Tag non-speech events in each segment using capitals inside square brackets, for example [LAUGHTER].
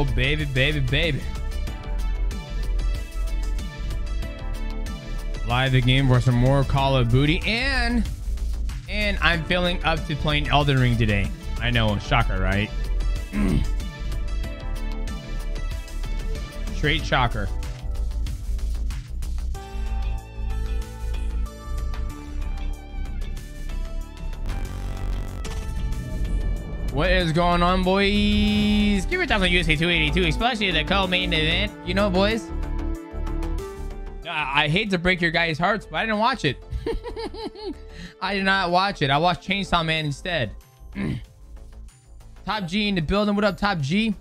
Oh, baby, baby, baby. Live the game for some more Call of Booty. And, and I'm feeling up to playing Elden Ring today. I know, shocker, right? [CLEARS THROAT] Straight shocker. Is going on, boys? Give it time on UFC 282, especially the co-main event. You know, boys. I, hate to break your guys' hearts, but I didn't watch it. [LAUGHS] I did not watch it. I watched Chainsaw Man instead. [CLEARS THROAT] Top G in the building. What up, Top G?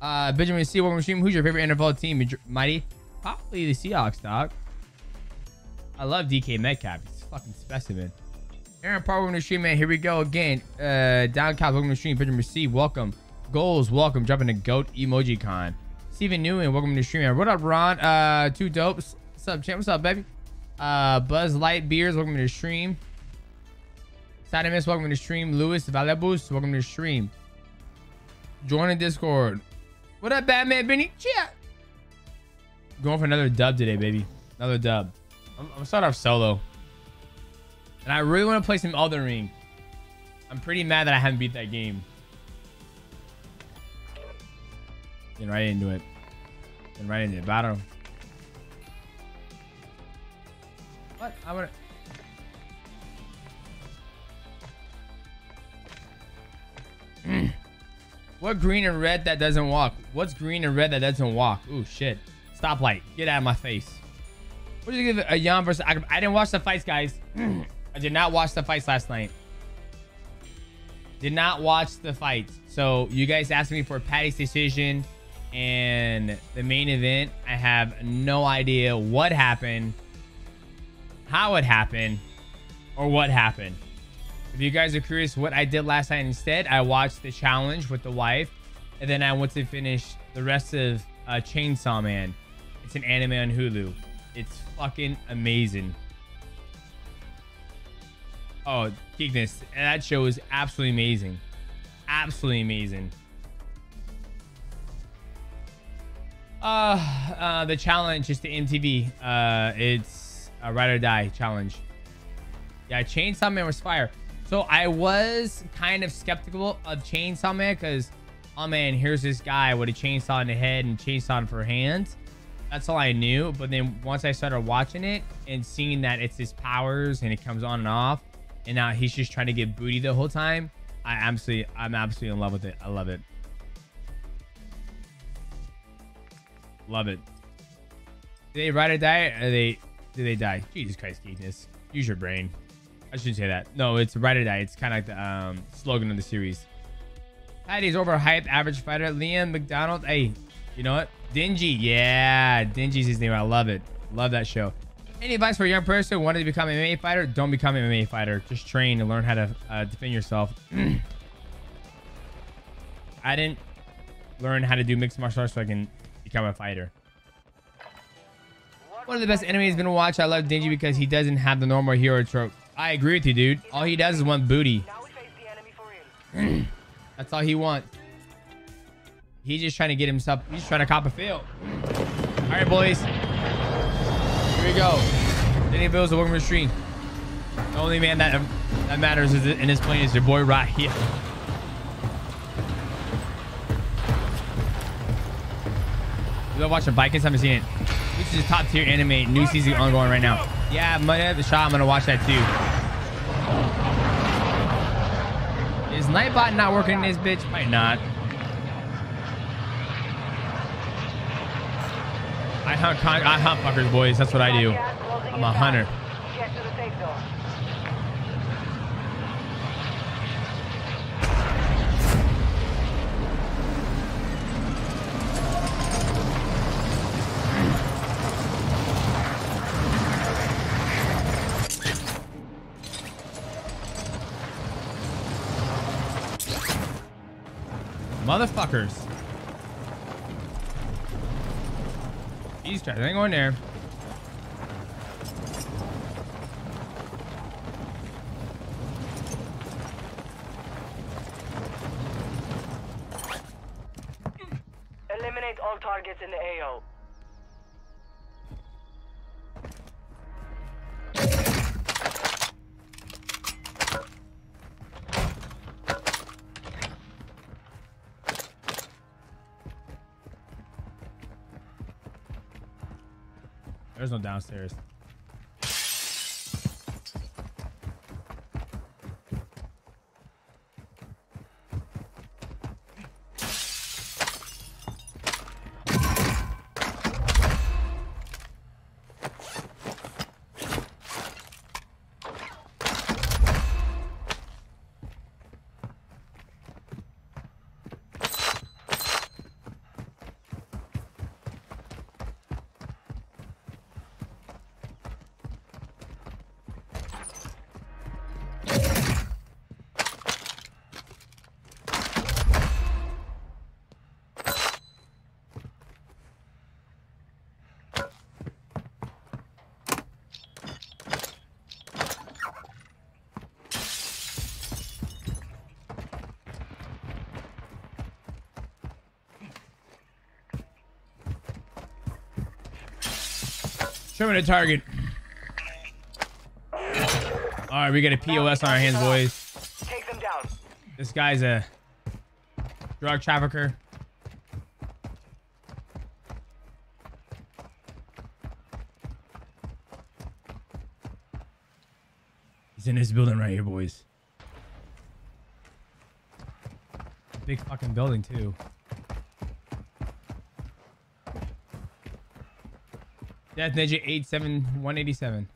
Uh, Benjamin C. To stream. Who's your favorite NFL team? Mighty? Probably the Seahawks, dog. I love DK Metcalf. He's a fucking specimen. Aaron Park, welcome to stream, man. Here we go again. Uh, Downcast, welcome to stream. Benjamin C. Welcome. Goals, welcome. Jumping to GOAT Emoji Con. Stephen Newman, welcome to stream, man. What up, Ron? Uh, two dopes. What's up, champ? What's up, baby? Uh, Buzz Light Beers, welcome to the stream. Sadimus, welcome to the stream. Lewis Valebus, welcome to the stream. Join the Discord. What up, Batman Benny? Chat. Going for another dub today, baby. Another dub. I'm, I'm start off solo. And I really want to play some Elden Ring. I'm pretty mad that I haven't beat that game. Getting right into it. Getting right into it. Battle. What? I to... [CLEARS THROAT] what green and red that doesn't walk? What's green and red that doesn't walk? Ooh, shit. Stoplight. Get out of my face. What did you give a Yan versus... I didn't watch the fights, guys. [CLEARS THROAT] I did not watch the fights last night. Did not watch the fights. So you guys asked me for Paddy's decision and the main event. I have no idea what happened, how it happened, or what happened. If you guys are curious what I did last night instead, I watched the challenge with the wife, and then I went to finish the rest of uh, Chainsaw Man. It's an anime on Hulu. It's fucking amazing. Oh, Geekness. That show is absolutely amazing. Absolutely amazing. Uh, uh the challenge is the MTV. Uh, it's a ride or die challenge. Yeah, Chainsaw Man was fire. So I was kind of skeptical of Chainsaw Man because, oh man, here's this guy with a chainsaw in the head and chainsaw in for hands. That's all I knew. But then once I started watching it and seeing that it's his powers and it comes on and off, and now he's just trying to get booty the whole time. I absolutely, I'm absolutely in love with it. I love it. Love it. Do they ride or die? Or they do they die? Jesus Christ, geekness. Use your brain. I shouldn't say that. No, it's ride or die. It's kind of like the um, slogan of the series. Paddy's overhyped average fighter. Liam McDonald. Hey, you know what? Denji. Yeah, Denji's his name. I love it. Love that show. Any advice for a young person wanting to become an MMA fighter? Don't become an MMA fighter. Just train and learn how to uh, defend yourself. [CLEARS THROAT] I didn't learn how to do mixed martial arts so I can become a fighter. One of the best enemies been to watch. I love Denji because he doesn't have the normal hero trope. I agree with you, dude. All he does is want booty. [CLEARS THROAT] That's all he wants. He's just trying to get himself. He's trying to cop a feel. All right, boys. Here we go. Danny Bills, to the stream. The only man that that matters is in this plane is your boy right here. You love watching Vikings? I haven't seen it. This is top tier anime. New season ongoing right now. Yeah, Money have the shot. I'm gonna watch that too. Is Nightbot not working in this bitch? Might not. Hunt I hunt fuckers, boys. That's what I do. I'm a hunter. Motherfuckers. Ain't going there. Downstairs. Trimming a target. All right, we got a POS on our hands, boys. Take them down. This guy's a drug trafficker. He's in this building right here, boys. Big fucking building, too. Death Ninja 87187.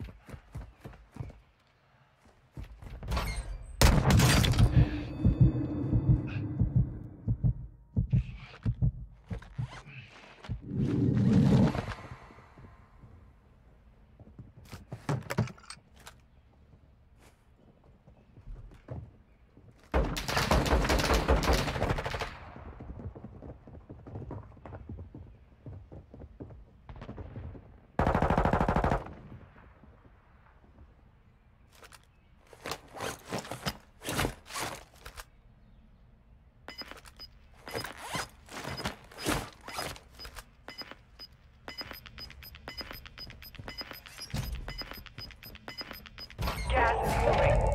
Gas is moving.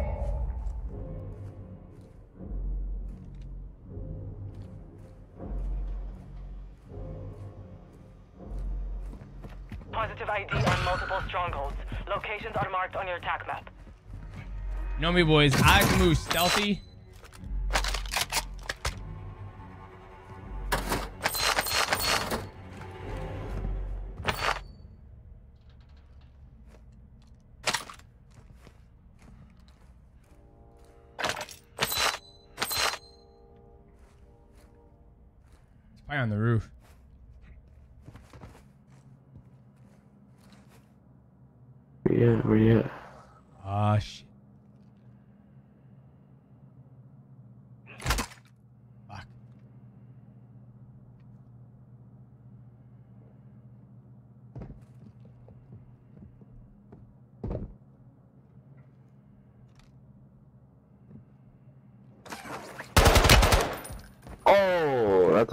Positive ID on multiple strongholds. Locations are marked on your attack map. Know me, boys. I can move stealthy.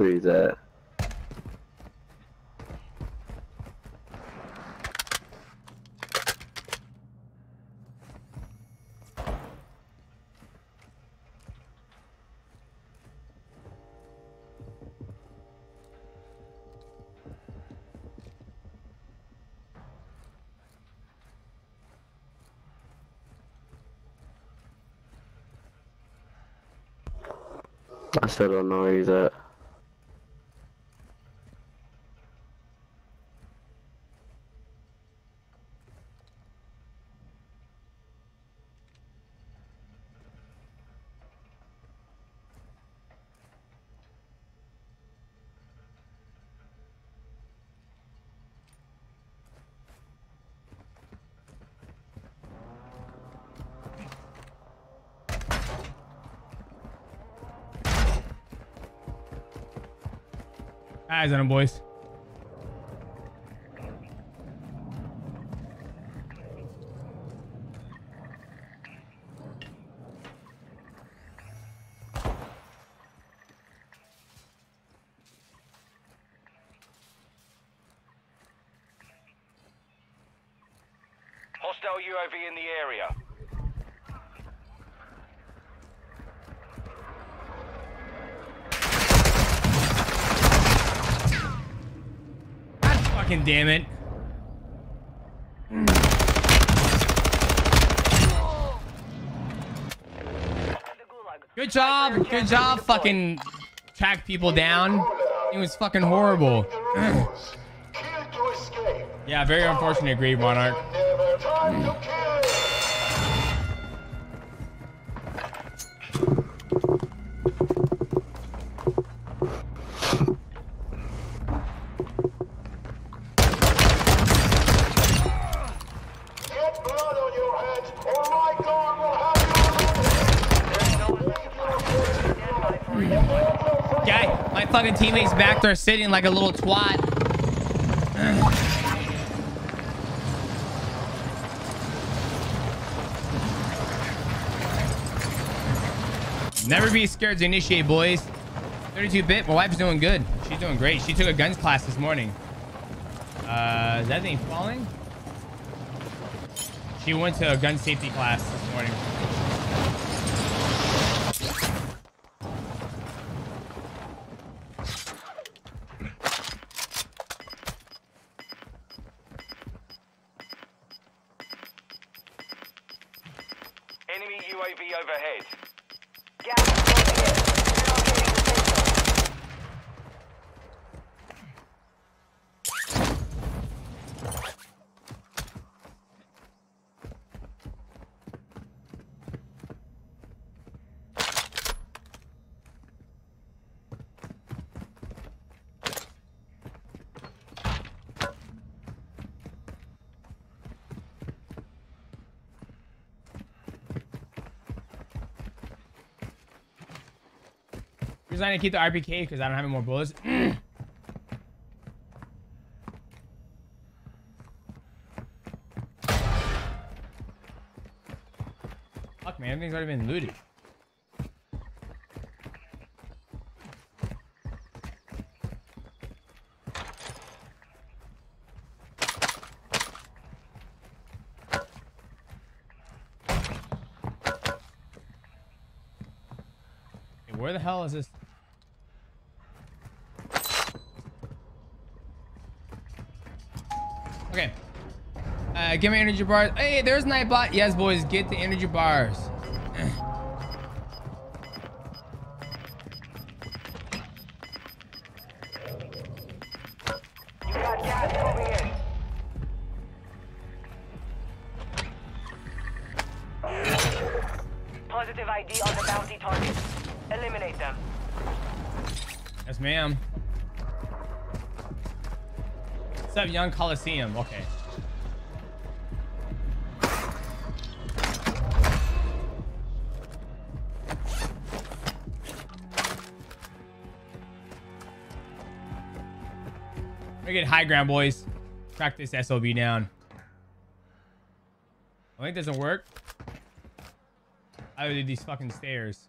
Where. I still don't know at. Eyes on him, boys. UAV in the area. Damn it. Good job. Good job. Fucking track people down. It was fucking horrible. [CLEARS THROAT] Yeah, very unfortunate, Grave Monarch. My back there sitting like a little twat. Never be scared to initiate, boys. 32-bit, my wife's doing good. She's doing great. She took a guns class this morning. Uh, is that thing falling? She went to a gun safety class this morning. Enemy UAV overhead. Gas is closing in. Relocating the safe zone. Need to keep the RPK because I don't have any more bullets. [CLEARS THROAT] Fuck, man. Everything's already been looted. Where the hell is this? Okay. Uh, give me energy bars. Hey, there's Nightbot. Yes, boys, get the energy bars. You got gas moving in. Positive ID on the bounty target. Eliminate them. Yes, ma'am. What's up, Young Coliseum? Okay. Get high ground, boys. Track this SOB down. I think it doesn't work. I would do these fucking stairs.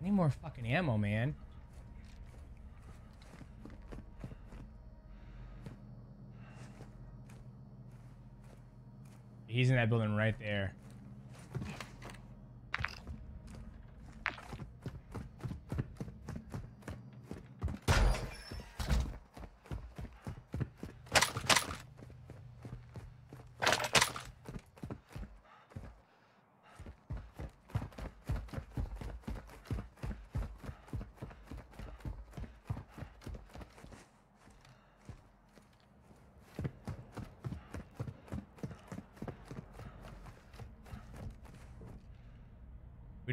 Need more fucking ammo, man. He's in that building right there.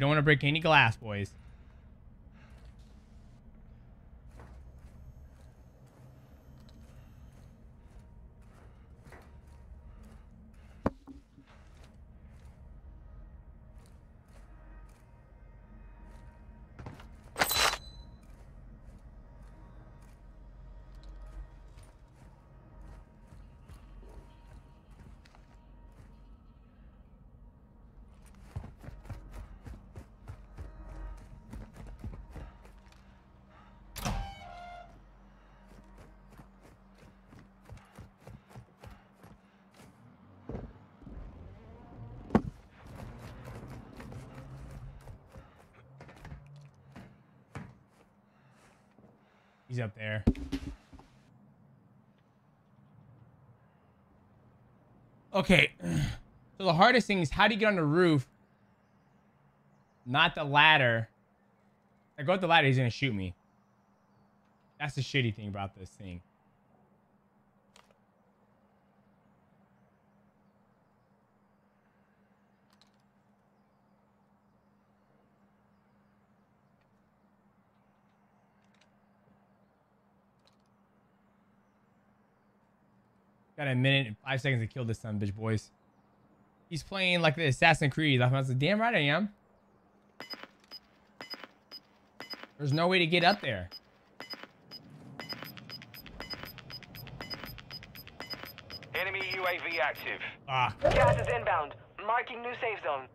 We don't want to break any glass, boys. He's up there. Okay. [CLEARS THROAT] So the hardest thing is how do you get on the roof? Not the ladder. I go up the ladder, he's gonna shoot me. That's the shitty thing about this thing. Got a minute and five seconds to kill this son bitch, boys. He's playing like the Assassin's Creed. I was like, damn right I am. There's no way to get up there. Enemy UAV active. Ah, Gas is inbound. Marking new safe zone.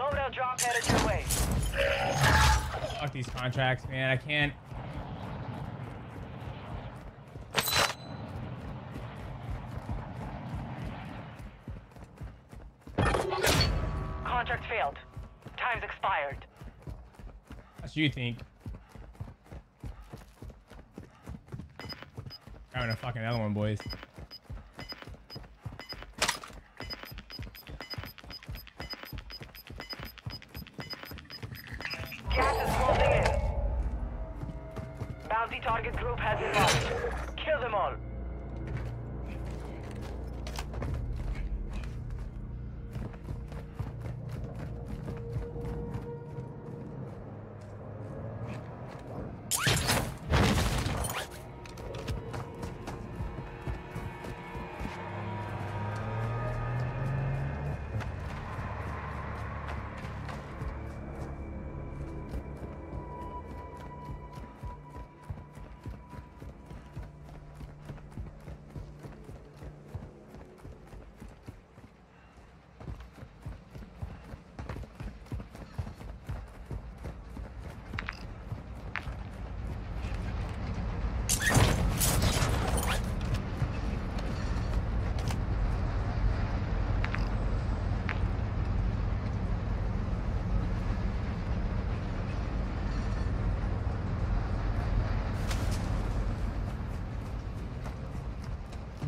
Loadout drop headed your way. fuck these contracts, man. I can't. Contract failed. Time's expired. That's what you think. Grabbing a fucking other one, boys.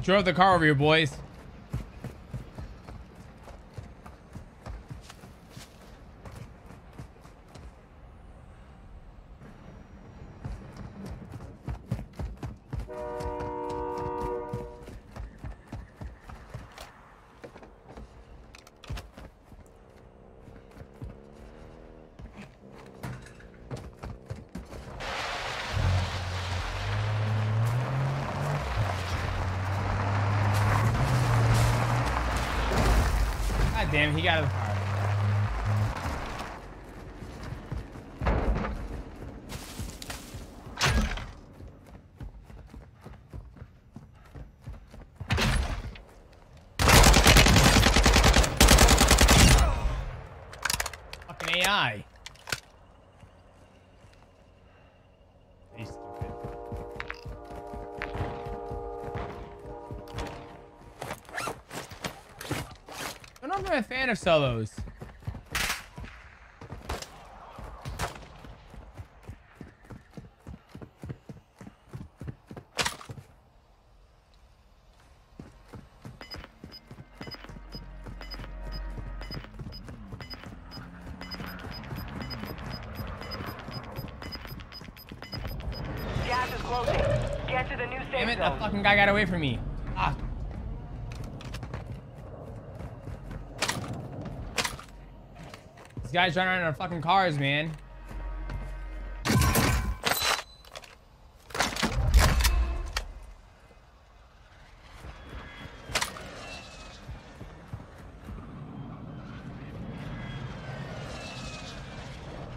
Drove the car over here, boys. God damn, of solos. Gas is closing. Get to the new Damn safe it, that fucking guy got away from me. Guys running around in fucking cars, man.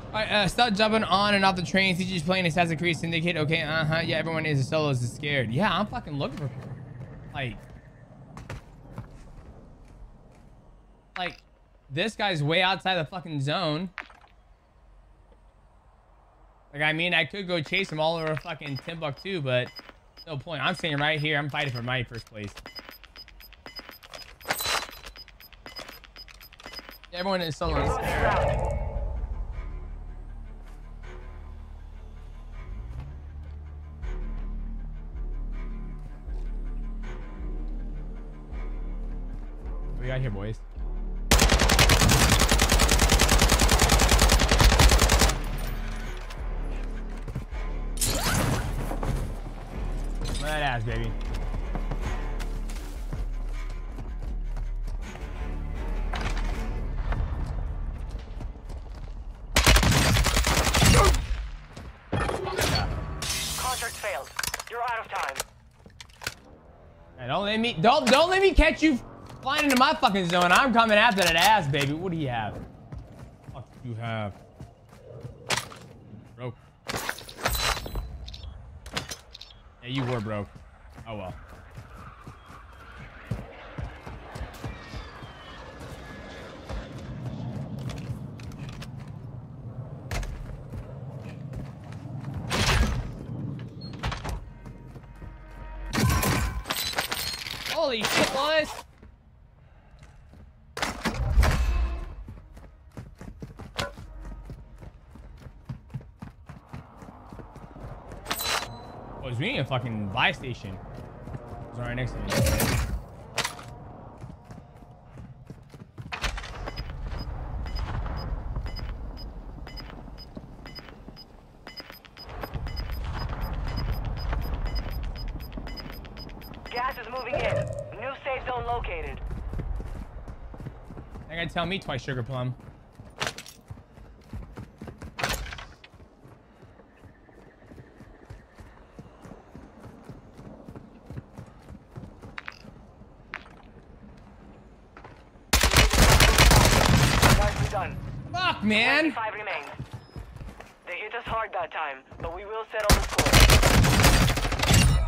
Alright, uh, stop jumping on and off the train. CG's playing Assassin's Creed Syndicate. Okay, uh-huh. Yeah, everyone is. Solos is scared. Yeah, I'm fucking looking for... Like, this guy's way outside the fucking zone. Like, I mean, I could go chase him all over fucking Timbuktu, but no point. I'm staying right here. I'm fighting for my first place. Everyone is solo don't don't let me catch you flying into my fucking zone. I'm coming after that ass, baby. What do you have? Fuck you have? Broke. Yeah, you were broke. Oh well. A fucking buy station. It's right next to me. Gas is moving in. New safe zone located. They're gonna tell me twice, Sugar Plum. Nicely done. Fuck, man! 25 remain. They hit us hard that time, but we will settle the score.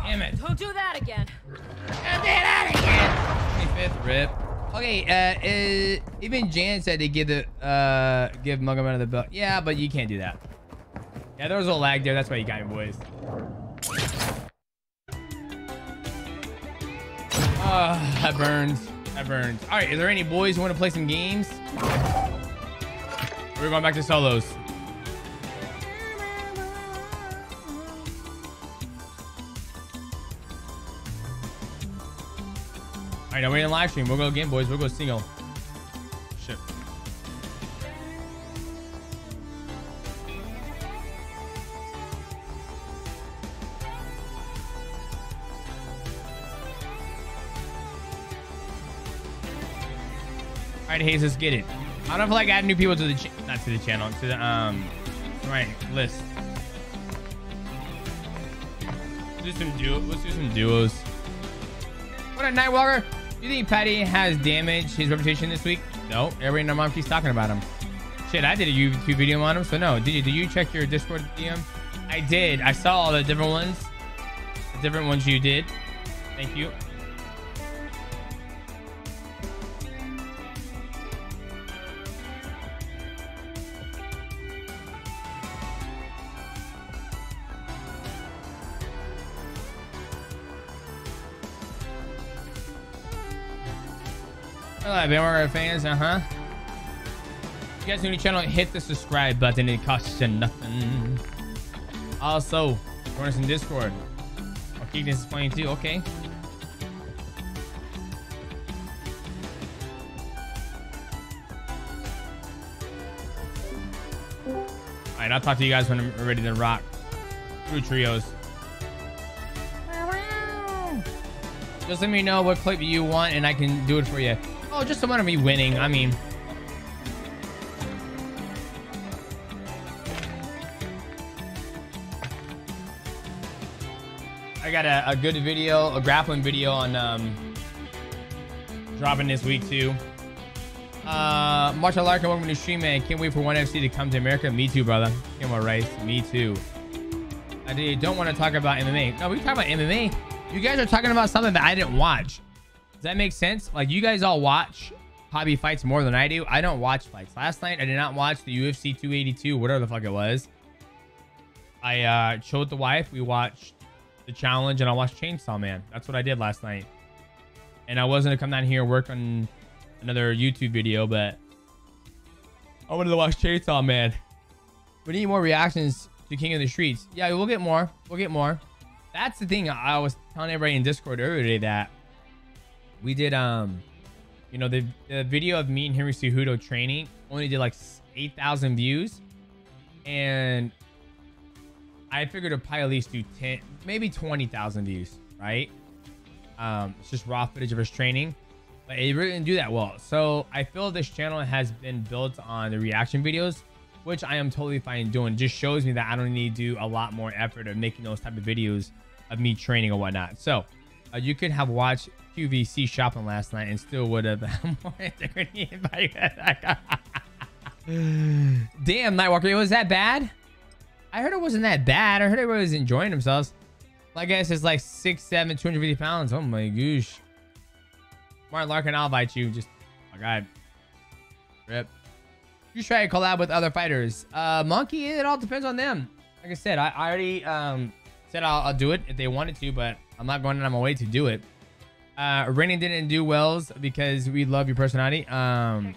Damn it. Don't do that again. Get that again. 25th rip. Okay, uh, uh, even Jan said to give the, uh, give Mugaman the belt. Yeah, but you can't do that. Yeah, there was a lag there. That's why you got me, boys. Ah, that burns. That burns. All right, is there any boys who want to play some games? We're going back to solos. All right, now we're in live stream. We'll go again, boys. We'll go single. Right, let's get it. I don't feel like adding new people to the not to the channel to the um right list. Let's do some duo. Let's do some duos. What a Nightwalker. Do you think Paddy has damaged his reputation this week? No. Everybody in the mom keeps talking about him. Shit, I did a YouTube video on him, so no. Did you? Did you check your Discord DM? I did. I saw all the different ones. The different ones you did. Thank you. Bandwagon fans. Uh huh. If You guys new to the channel, hit the subscribe button. It costs you nothing. Also, join us in Discord. Oh, Keegan is playing too. Okay. All right, I'll talk to you guys when I'm ready to rock. Through trios. Just let me know what clip you want and I can do it for you. Oh, just the one of me winning. I mean, I got a, a good video, a grappling video on um, dropping this week too. Uh, Marshall Larkin, welcome to stream, man. Can't wait for 1FC to come to America. Me too, brother. On, Rice. Me too. I do- don't want to talk about MMA. No, we talk about MMA. You guys are talking about something that I didn't watch. Does that make sense? Like, you guys all watch hobby fights more than I do. I don't watch fights. Last night, I did not watch the UFC 282, whatever the fuck it was. I uh, showed the wife. We watched the challenge, and I watched Chainsaw Man. That's what I did last night. And I was to come down here and work on another YouTube video, but I wanted to watch Chainsaw Man. We need more reactions to King of the Streets. Yeah, we'll get more. We'll get more. That's the thing I was telling everybody in Discord earlier today that we did, um, you know, the, the video of me and Henry Cejudo training only did like 8,000 views. And I figured it'd probably at least do 10, maybe 20,000 views, right? Um, it's just raw footage of us training, but it really didn't do that well. So I feel this channel has been built on the reaction videos, which I am totally fine doing. Just shows me that I don't need to do a lot more effort of making those type of videos of me training or whatnot. So uh, you could have watched QVC shopping last night and still would have [LAUGHS] more integrity. [LAUGHS] Damn, Nightwalker, it was that bad? I heard it wasn't that bad. I heard everybody was enjoying themselves. I guess it's like six, seven, 250 pounds. Oh my gosh. Martin Larkin, I'll bite you. Just, my God. Rip. You try to collab with other fighters. Uh, Monkey, it all depends on them. Like I said, I, I already um, said I'll, I'll do it if they wanted to, but I'm not going out of my way to do it. Uh, didn't do Wells because we love your personality. Um,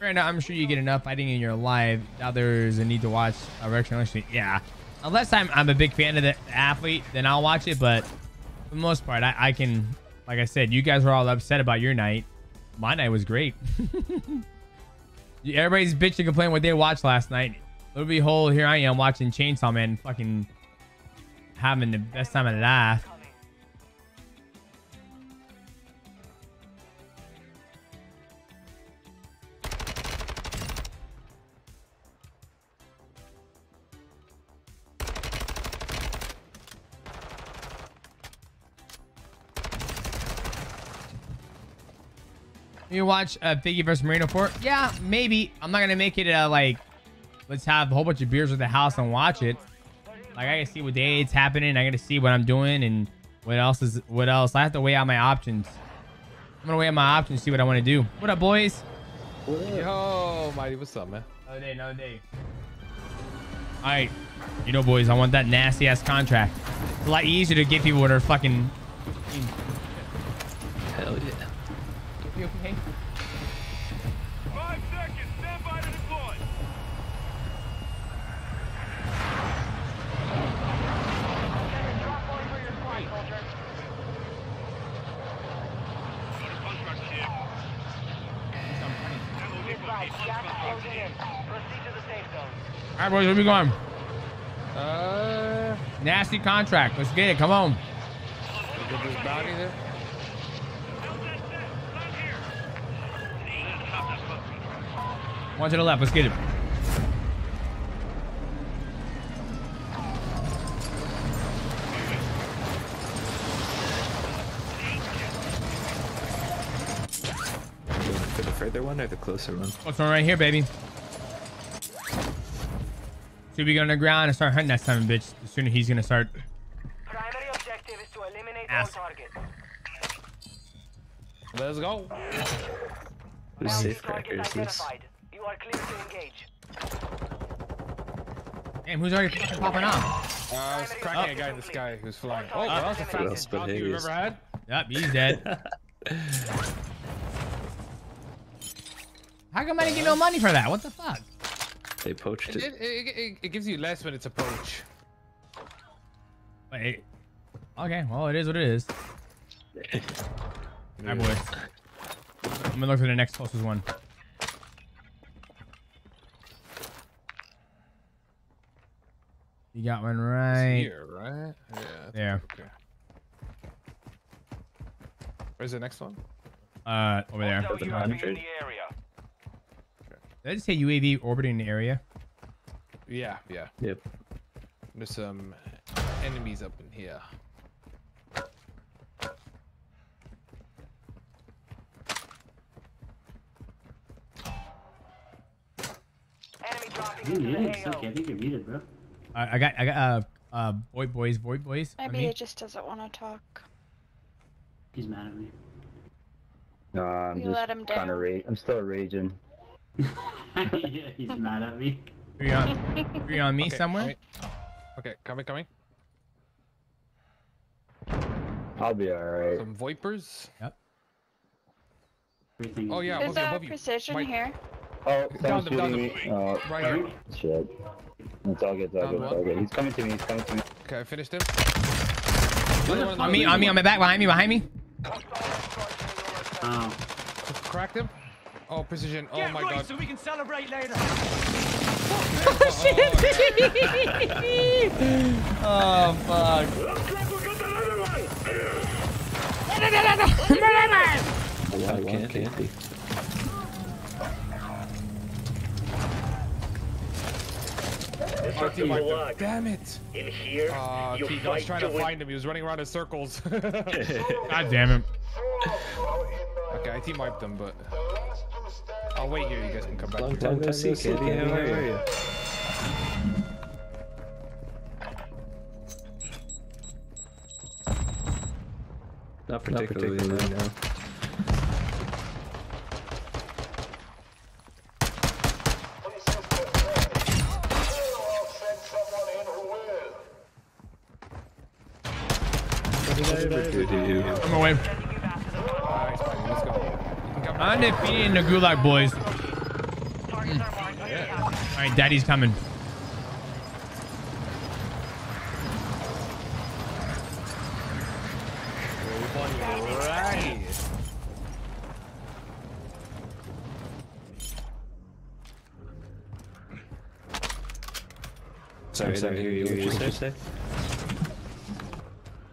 now, I'm sure you get enough fighting in your life. Now there's a need to watch a Stream. Yeah. Unless I'm, I'm a big fan of the athlete, then I'll watch it. But for the most part, I, I can, like I said, you guys were all upset about your night. My night was great. [LAUGHS] Everybody's bitching complaining what they watched last night. Little behold, here I am watching Chainsaw Man fucking having the best time of life. You watch uh, Figgy versus Moreno Fort? Yeah, maybe. I'm not gonna make it uh, like let's have a whole bunch of beers at the house and watch it. Like I gotta see what day it's happening. I gotta see what I'm doing and what else is what else. I have to weigh out my options. I'm gonna weigh out my options, see what I want to do. What up, boys? Yo, Mighty, what's up, man? Another day, another day. All right, you know, boys, I want that nasty ass contract. It's a lot easier to get people that are fucking. Hell yeah. You okay? Five seconds. Stand by to deploy. Drop point for your squad, soldier. Be advised, gas is closing in. Proceed to the safe zone. All right, boys, where we going? Uh, Nasty contract. Let's get it. Come on. get this bounty there. One to the left. Let's get it. For the further one or the closer one? What's one right here, baby? See, we go on ground and start hunting that son of a bitch. The sooner he's gonna start. Primary objective is to eliminate Ass. all targets. Let's go. Whose Bounty safe cracker target is this? identified. You are clear to engage. Damn, who's already popping off? Uh, I was cracking a guy in the sky who's flying. Oh, that was the Who else fastest but you've ever had. Yep, he's dead. [LAUGHS] How come I didn't get no money for that? What the fuck? They poached It, it. it, it, it, it gives you less when it's a poach. Wait. Okay, well, it is what it is. [LAUGHS] All right, boys. I'm gonna look for the next closest one. You got one It's right Here, right? Yeah. I think- there. Okay. Where's the next one? Uh, over there. Hostile Doesn't UAV in the area. Did I just say UAV orbiting an area? Yeah, yeah. Yep. There's some enemies up in here. You're muted, so I think you're muted, bro. I got, I got, uh, uh, boy, boys, boy, boys. Maybe he just doesn't want to talk. He's mad at me. Nah, I'm you just kind of rage. I'm still raging yeah, [LAUGHS] he's mad at me. Are you on, are you on me Okay, somewhere? coming. Okay, coming, coming. I'll be alright. Some Vipers. Everything Oh, yeah, Is above you, above you. precision Mike. here? Oh, Down someone's them, down shooting me. Oh, Right here. shit. It's all good, it's all good, it's all good. He's coming to me, he's coming to me. Okay, I finished him. On me on me on my back behind me behind me. Oh, Cracked him. Oh, precision. Oh Get my right god. so we can celebrate later. Oh [LAUGHS] shit. oh, fuck. I can't candy. Oh, team wiped him. Damn it. In here, Uh, you Keith, I was trying to to find him. He was running around in circles. [LAUGHS] [LAUGHS] God damn it. okay, I team wiped him, but I'll wait here. You guys can come back. Long time no see, Candy. How are you? Not particularly, no. Send someone in who will. What did I ever do to you? I'm away. Alright, Spidey, let's go. You can come back. Undefeated in the gulag boys. Targets are marked on your map. All right, daddy's coming. Right. Sorry, I didn't hear you. What did you say?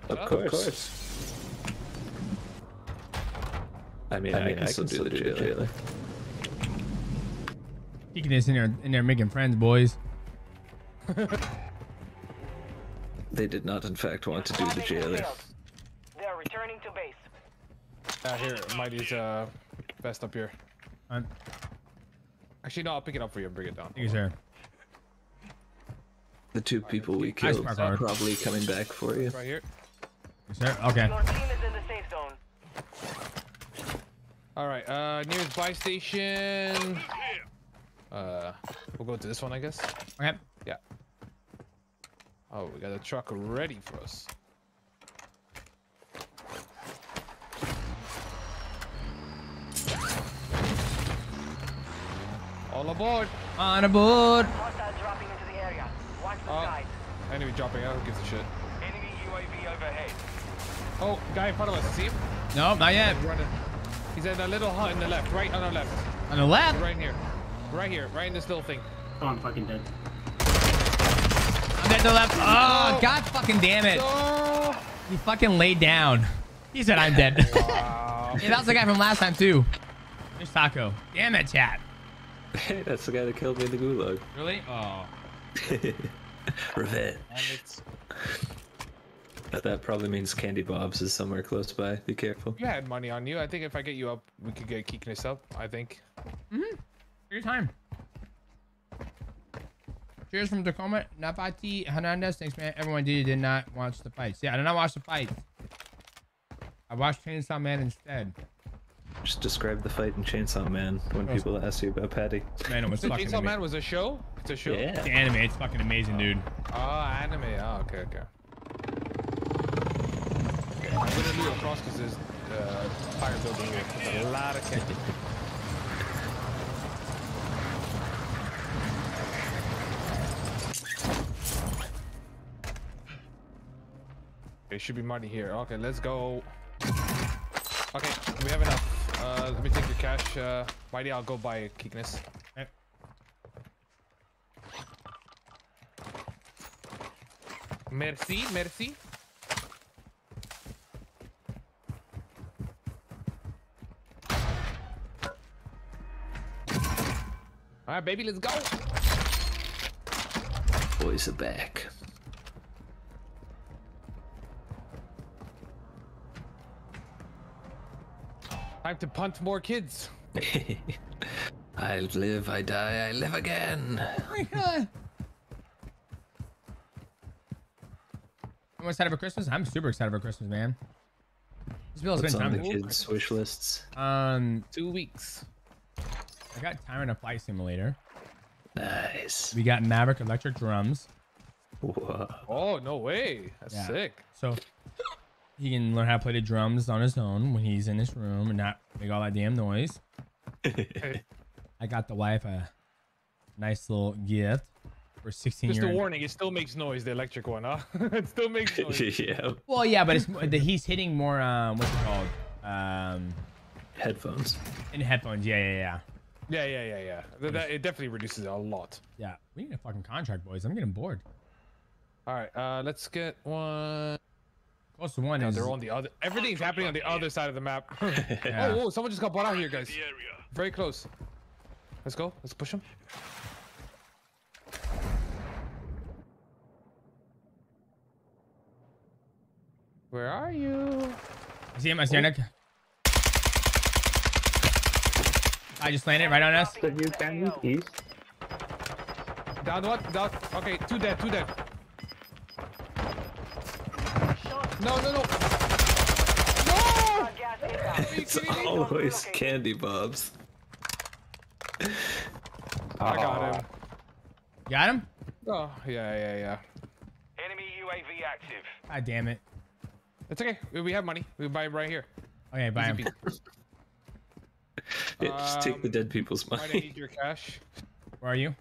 Of Of course. course. I mean, I, mean, I, can still do the jailer. Kicking this in there in there making friends, boys. They did not, in fact, want to do the Squad jailer. They are returning to base. Uh, here, Mighty's uh, best up here. Um, Actually, no, I'll pick it up for you and bring it down. thank you, sir. The two people we killed are Howard. probably coming back for you. Right here. Yes, sir. Okay. Your team is in the safe zone. All right. Uh, nearest buy station. Uh, we'll go to this one, I guess. Okay. Yeah. Oh, we got a truck ready for us. All aboard! On aboard. Hostiles dropping into the area. Watch the Oh. Enemy dropping out. Who gives a shit? Enemy UAV overhead. Oh, guy in front of us. See him? No, not yet. He's running. In a little hut in the left. Right on our left. On the left. Right here. Right here. Right in this little thing. oh, I'm fucking dead. I'm at the left. Oh, god fucking damn it. Oh! He fucking laid down. He said I'm dead. Wow. [LAUGHS] yeah, that was the guy from last time too. There's Taco. Damn it, chat. Hey, [LAUGHS] that's the guy that killed me in the gulag. Really? Oh. [LAUGHS] Revenge. And it's, That, that probably means Candy Bob's is somewhere close by. Be careful. you had money on you. I think if I get you up, we could get Keekness up. I think. Mm hmm Your time. Cheers from Tacoma. Napati Hernandez. Thanks, man. Everyone did did not watch the fights. Yeah, I did not watch the fights. I watched Chainsaw Man instead. Just describe the fight in Chainsaw Man when people ask you about Paddy. Man, it was So fucking Chainsaw Man was a show. It's a show. Yeah. The anime, it's fucking amazing, dude. Oh, anime. Oh, okay, okay. Okay, I'm gonna move across because there's uh, fire building here. There's a lot of candy. [LAUGHS] It should be money here. Okay, let's go. Okay, we have enough. Uh, let me take your cash. Uh, Mighty, I'll go buy Keekness. Okay. Merci, merci. All right, baby, let's go. Boys are back. Time to punt more kids. [LAUGHS] I live, I die, I live again. Oh my god. I'm excited for Christmas. I'm super excited for Christmas, man. Just be able to What's spend on time. the kids' wish lists? Um, Two weeks. I got Tyrant a Flight Simulator. Nice. We got Maverick Electric Drums. Whoa. Oh no way! That's Yeah. sick. So he can learn how to play the drums on his own when he's in his room and not make all that damn noise. [LAUGHS] I got the wife a nice little gift for 16 Just a warning, it still makes noise. The electric one, huh? [LAUGHS] it still makes noise. [LAUGHS] yeah. Well, yeah, but it's the, he's hitting more. Um, what's it called? Um, Headphones. in headphones. Yeah, yeah, yeah. Yeah, yeah, yeah, yeah. That, that- it definitely reduces it a lot. Yeah, we need a fucking contract, boys. I'm getting bored. All right, uh, let's get one. Close to one No, is. they're on the other. Everything's happening on the other side of the map. [LAUGHS] [LAUGHS] Yeah. Oh, whoa, someone just got bought out here, guys. Very close. Let's go. Let's push him. Where are you? I see him. I see him. Nick. I just landed right on us. So you can east. Down what? Down. Okay, two dead. Two dead. No, no, no. No! It's [LAUGHS] always candy bobs. I got him. Got him. Oh, yeah, yeah, yeah. Enemy UAV active. God damn it. It's okay. We- We have money. We buy him right here. Okay, buy him. Easy peasy. Yeah, just take the Um, dead people's Might I need your cash? [LAUGHS] Where are you?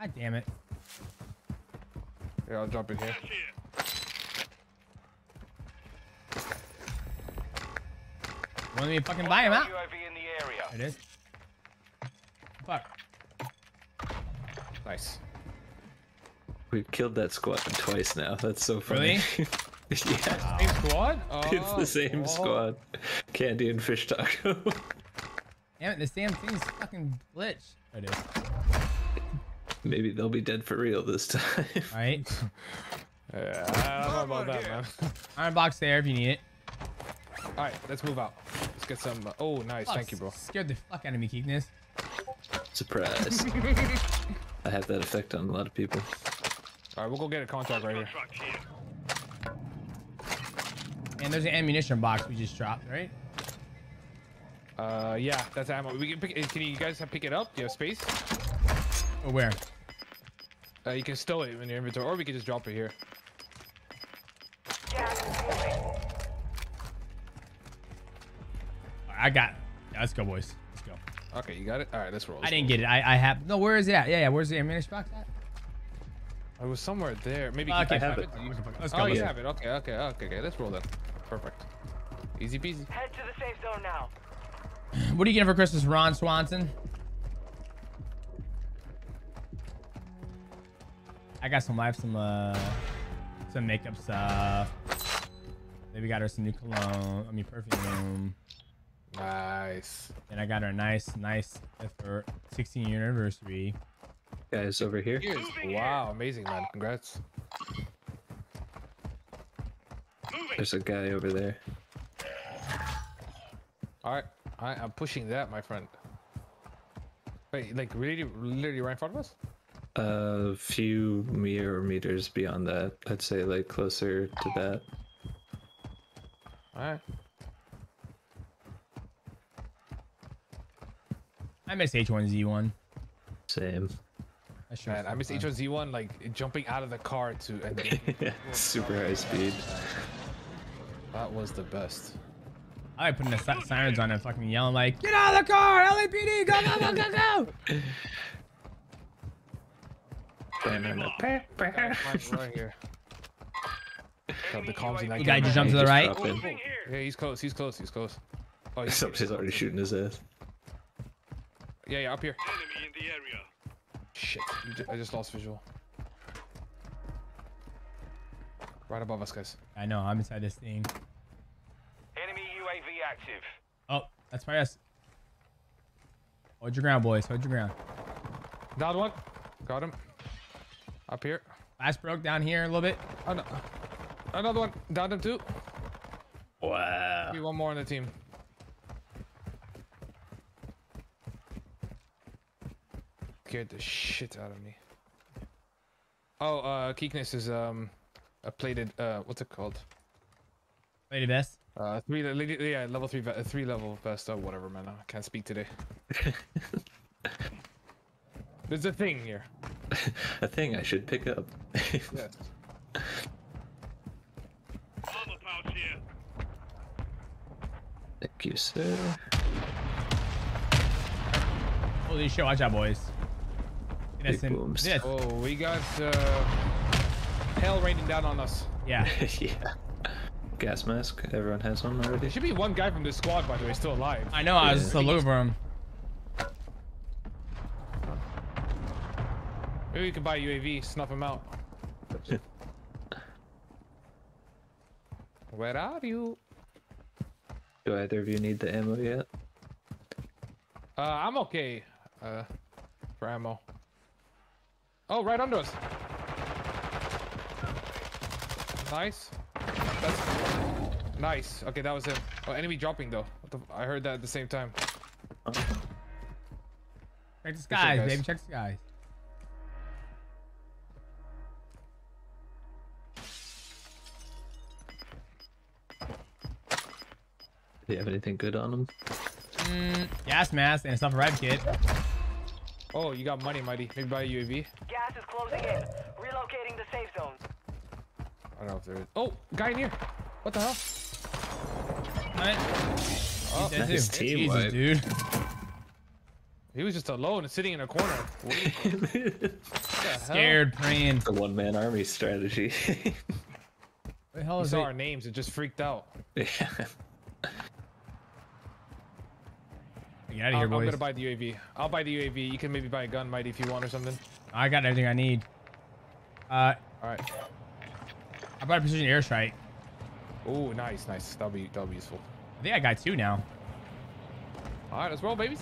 God damn it. Yeah, I'll drop it here. Here. Want me to fucking buy him out? UAV in the area. It is. Fuck. Nice. We've killed that squad twice now. That's so funny. Really? [LAUGHS] [LAUGHS] yeah. Same squad? It's Oh, the same oh. squad. Candy and fish taco. Damn it, this damn thing's fucking glitched. It is. Maybe they'll be dead for real this time. Right? [LAUGHS] [LAUGHS] Yeah, I don't know about that, man. Iron box there if you need it. All right, let's move out. Let's get some. Uh, oh, nice. Fuck, Thank you, bro. Scared the fuck out of me, Keekness. Surprise. I have that effect on a lot of people. All right, we'll go get a contract right here. And there's an ammunition box we just dropped, right? Uh, yeah, that's ammo. We can pick. eh, Can you guys pick it up? Do you have space? Or where? Uh, you can stow it in your inventory, or we can just drop it here. Gas is moving. I got. Yeah, let's go, boys. Let's go. Okay, you got it. All right, let's roll. I didn't get it. I, I have. No, where is it at? Yeah, yeah. Where's the ammunition box at? It was somewhere there. Maybe Okay, you can have have it. it. Let's Oh, go. you Let's go. have it. Okay, okay, okay, okay. Let's roll then. Perfect. Easy peasy. Head to the safe zone now. [SIGHS] What are you getting for Christmas, Ron Swanson? I got some wife, some uh, some makeup stuff. Maybe got her some new cologne. I mean perfume. Nice. And I got her a nice, nice for 16 year anniversary. Guys over here. Wow, amazing, man. Congrats. There's a guy over there. All right, I, I'm pushing that, my friend. Wait, like really, literally right in front of us? A few mere meters beyond that. I'd say like closer to that. All right. I miss H1Z1. Same. That sure Man, I miss. H1Z1 like jumping out of the car to [LAUGHS] and yeah, super high speed. that was the best. I like putting the si- sirens on and fucking yelling like, "Get out of the car, LAPD, go go go go go!" Right, right here. God, the comms in You game guy just are jumped to the right. drop in. Moving here. Yeah, he's close. He's close. He's close. Oh, he's Somebody's already shooting his ass. Yeah, yeah, up here. Enemy in the area. Shit, you ju- I just lost visual. Right above us, guys. I know. I'm inside this thing. Enemy UAV active. Oh, that's my ass. Hold your ground, boys. Hold your ground. Down one. Got him. Up here. Last broke down here a little bit. Oh, no. Another one. Down him too. Wow. Maybe one more on the team. Scared the shit out of me. Oh, uh, Keekness is um a plated uh what's it called? Lady Vest. Uh, three yeah level three uh, three level vest. Oh, whatever, man. I can't speak today. [LAUGHS] There's a thing here. [LAUGHS] A thing I should pick up. [LAUGHS] Yes. Mama pouch here. Thank you, sir. Holy shit! Watch out, boys. Big Innocent. booms. This. Oh, we got uh hell raining down on us. Yeah. [LAUGHS] yeah. Gas mask. Everyone has one already. There should be one guy from this squad, by the way, still alive. I know. I was just looking for him. Maybe we can buy UAV, snuff him out. [LAUGHS] Where are you? Do either of you need the ammo yet? Uh, I'm okay. Uh, for ammo. Oh, right under us. Nice. That's nice. Okay, that was him. Oh, enemy dropping though. What the, I heard that at the same time. Check the skies, guys. baby. Check the skies. Do you have anything good on them? Mm, gas mask and a self rev kit. Oh, you got money, mighty. Maybe buy a UAV. Gas is closing in. Relocating the safe zone. I don't know if there is. Oh, guy in here. What the hell? Right? Oh, nice too. team Jesus, wipe. dude. he was just alone and sitting in a corner. What? [LAUGHS] Scared, praying. the one man army strategy. [LAUGHS] What the hell He is saw it? our names and just freaked out. yeah. Get out of I'm, here, I'm gonna buy the UAV. I'll buy the UAV. You can maybe buy a gun, mighty, if you want or something. I got everything I need. Uh, All right. I bought a precision airstrike. Oh, nice, nice. That'll be that'll be useful. I think I got two now. All right, let's roll, babies.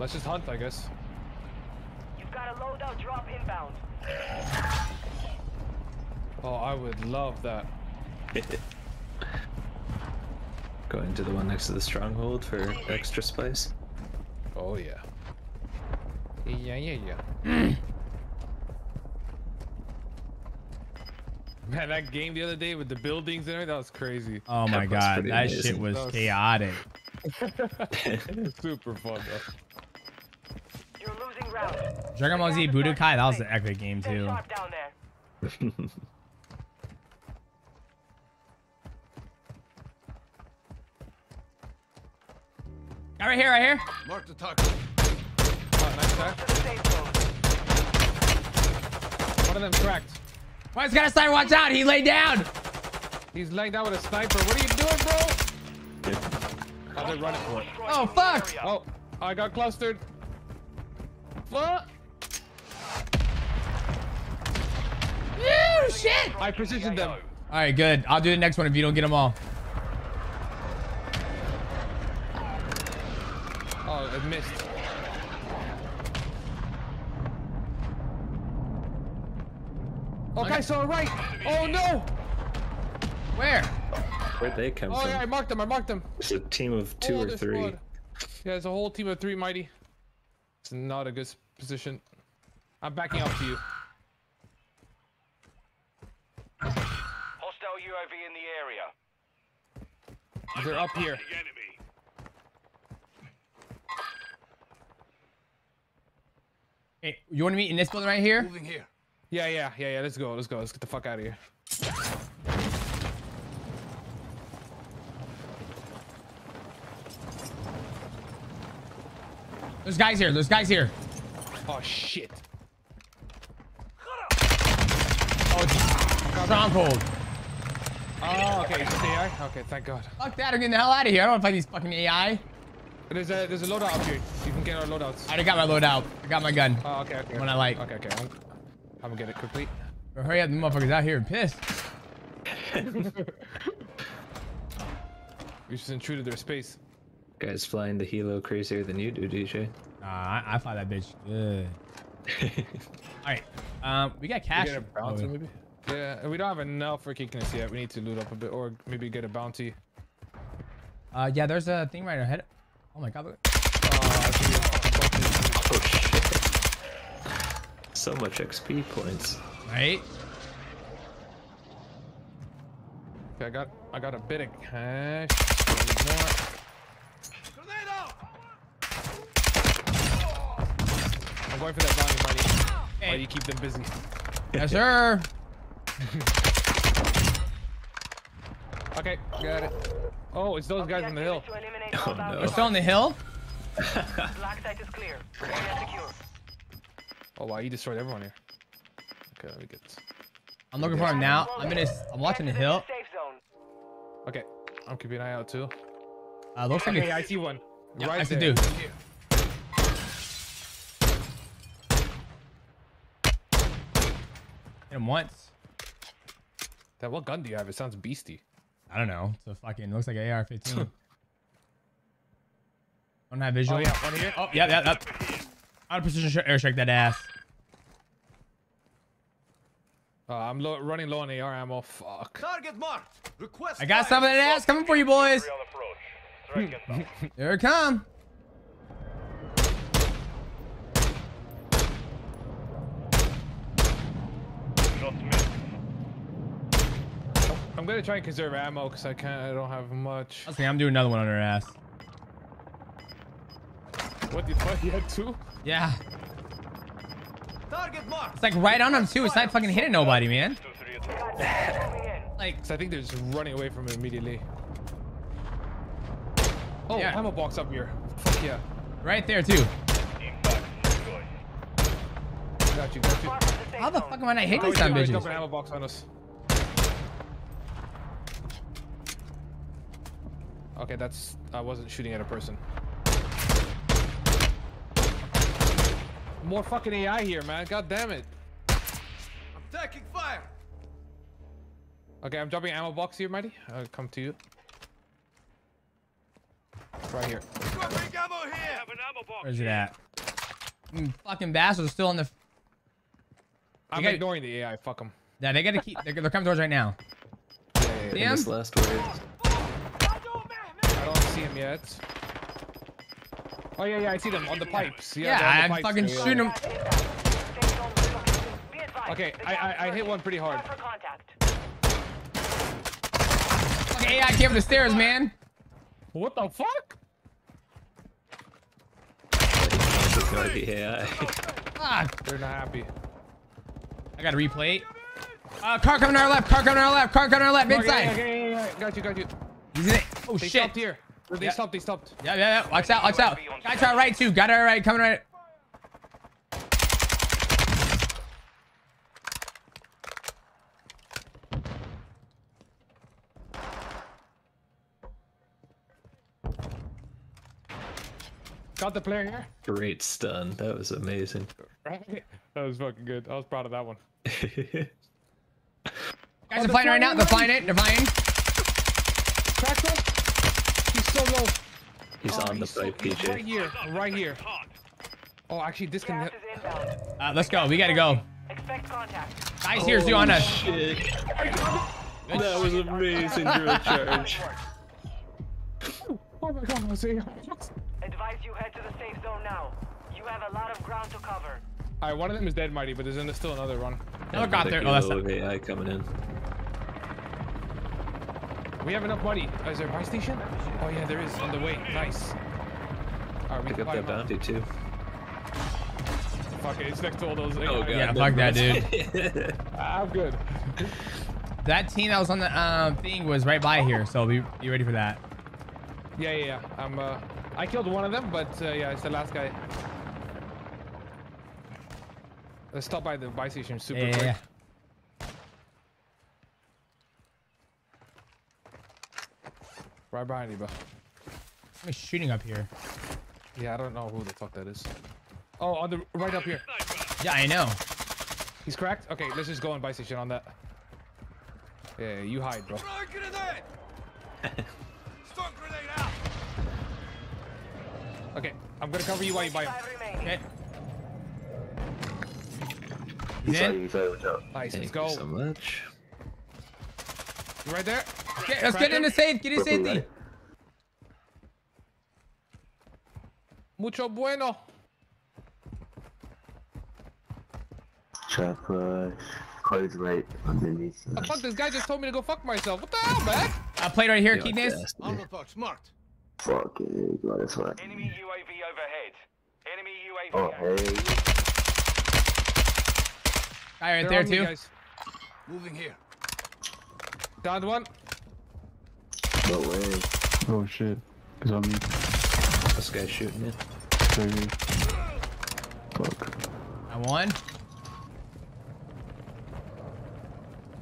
Let's just hunt, I guess. You've got a loadout drop inbound. Oh, I would love that. [LAUGHS] Going to the one next to the stronghold for extra spice. Oh yeah. Yeah, yeah, yeah. [CLEARS THROAT] Man, that game the other day with the buildings in it, that was crazy. Oh my was god, that amazing. shit was That was- chaotic. [LAUGHS] Super fun, though. You're losing ground. Dragon Ball Z Budokai, that was an epic game too. [LAUGHS] sharp. Got right here, right here. Mark the target. Oh, nice crack. To the safe zone. One of them cracked. Why is got a sniper? Watch out! He laid down. He's laying down with a sniper. What are you doing, bro? Oh, they're running for it. Oh fuck! Oh, I got clustered. What? Ew, shit! I positioned them. All right, good. I'll do the next one if you don't get them all. Oh, it missed. Oh, guy saw it right. Oh no! Where? Where'd they come Oh from? yeah, I marked them. I marked them. It's a team of two oh, or three. squad. Yeah, it's a whole team of three, mighty. It's not a good position. I'm backing up to you. Hostile UAV in the area. They're up here. The Hey, you want to meet in this building right here? Moving here. Yeah, yeah, yeah, yeah. Let's go. Let's go. Let's get the fuck out of here. There's guys here. There's guys here. Oh shit. Oh, stronghold. Oh, okay. It's AI. Okay, thank God. Fuck that! I'm getting the hell out of here. I don't want to fight these fucking AI. There's a there's a loadout up here. You can get our loadouts. I already got my loadout. I got my gun. Oh, okay, okay. When I like. Okay, okay. I'm, I'm gonna get it quickly. Bro, hurry up, the motherfuckers out here and pissed. [LAUGHS] We just intruded their space. Guys flying the helo crazier than you do, DJ. Nah, I, I fight that bitch good. [LAUGHS] All right, um, we got cash. Get a bounty, maybe. Yeah, we don't have enough for Kickness yet. We need to loot up a bit, or maybe get a bounty. Uh, yeah, there's a thing right ahead. Oh my god. Oh, so much XP points. Right? Okay, I got I got a bit of cash. I'm going for that volume buddy. Hey. do you keep them busy. Yes, sir. [LAUGHS] Okay, got it. Oh, it's those guys on the hill. To eliminate Oh, all no. bounty. We're still on the hill. Black site is clear. Area secure. Oh wow, you destroyed everyone here. Okay, let me get this. I'm looking for him now. I'm in his. I'm watching the hill. Safe zone. Okay, I'm keeping an eye out too. Uh, looks like Okay. I see one. Yeah, right I see there. dude. Hit him once. That what gun do you have? It sounds beasty. I don't know. It's a fucking. Looks like an AR-15. Don't have visual. Oh yeah, one here. Oh, yeah, yeah, yep. Out of precision sh- airstrike that ass. Uh, I'm low, running low on AR ammo. Fuck. Target marked. Request I got some of that ass coming for you, boys. Real approach. Strike [LAUGHS] inbound. Here it come. I'm gonna try and conserve ammo because I can't. I don't have much. Okay, I'm doing another one on her ass. What the fuck? [LAUGHS] You had two? Yeah. Target marked. It's like right on him too. It's not fucking hitting nobody, man. Two, three, attack. Moving in. Like, So I think they're just running away from it immediately. Oh, Yeah. ammo box up here. Fuck yeah. right there too. Got you, got you. Far from the safe How the fuck am I not hitting Oh, these some yeah, he's bitches? dumping ammo box on us. Okay, that's. I wasn't shooting at a person. More fucking AI here, man. God damn it. I'm taking fire. Okay, I'm dropping ammo box here, Mighty. I'll come to you. Right here. Dropping ammo here. Have an ammo box. Where's it at? Mm, fucking bastards are still in the. I'm gotta- ignoring the AI. Fuck them. Yeah, they gotta keep. They're, they're coming towards right now. Yeah, yeah, yeah. See In this last wave. I don't see him yet. Oh yeah, yeah, I see them on the pipes. Yeah, Yeah, they're on the I'm pipes. fucking shooting yeah. him. Safe zone relocated. Be advised, Okay, I, I, I hit one pretty hard. Prepare for contact. Fucking AI came up the stairs, man. What the fuck? It's gotta be AI. Fuck. They're not happy. I gotta replay. Uh, car coming to our left. Car coming to our left. Car coming to our left. Big Okay, side. okay, yeah. Got you, got you. He's in it. Oh They shit. stopped here. They Yeah. stopped, they stopped. Yeah, yeah, yeah. Watch out, watch out. Guy to our right too. Got our right. Coming right. Got the player here. Great stun. That was amazing. Right? [LAUGHS] That was fucking good. I was proud of that one. [LAUGHS] Guys Oh, are they're flying right now. They're flying it. They're flying. Cracked one. He's so low. He's Oh, on the he's so- pipe, PJ. Right here, right here. Oh, actually, this can. Gas is inbound. Uh, let's go. We gotta go. Expect contact. Guys, here's you on us. Shit. That was amazing drill [LAUGHS] charge. Oh my god, I was saying. Advise you head to the safe zone now. You have a lot of ground to cover. All right, one of them is dead, Mighty, but there's still another one. Helicopter. Another Oh, that's kilo not. AI coming in. We have enough money. Oh, is there a buy station? Oh yeah, there is on the way. Nice. All right, we Pick up buy that now. bounty too. Fuck it, it's next to all those. Oh god. Yeah, fuck that, mind. [LAUGHS] I'm good. That team that was on the um, thing was right by here, so be, be ready for that. Yeah, yeah, yeah. I'm. Uh, I killed one of them, but uh, yeah, it's the last guy. Let's stop by the buy station super Yeah, yeah, quick. yeah. Right behind you, bro. I'm shooting up here. Yeah, I don't know who the fuck that is. Oh, on the right up here. Yeah, I know. He's cracked. Okay, let's just go on buy station on that. Yeah, yeah, you hide, bro. Throw grenade. [LAUGHS] Stun grenade out. Okay, I'm gonna cover you while you buy him. Five remaining. Okay. He's He's in. fighting, he's watch out. Nice, Thank let's go. you so much. You right there? Okay, let's get in the safe. Get in Purple safety. right. Mucho bueno. Trap push. Close right underneath. The fuck, this guy just told me to go fuck myself. What the hell, man? I played right here, The Keepness. audacity. Box marked. Fucking what is what? Enemy UAV overhead. Enemy UAV Oh hey. Guy right there too. guys. Moving here. Downed one. No way. Oh shit. It's on me. This guy's shooting you. Right here. Fuck. I won.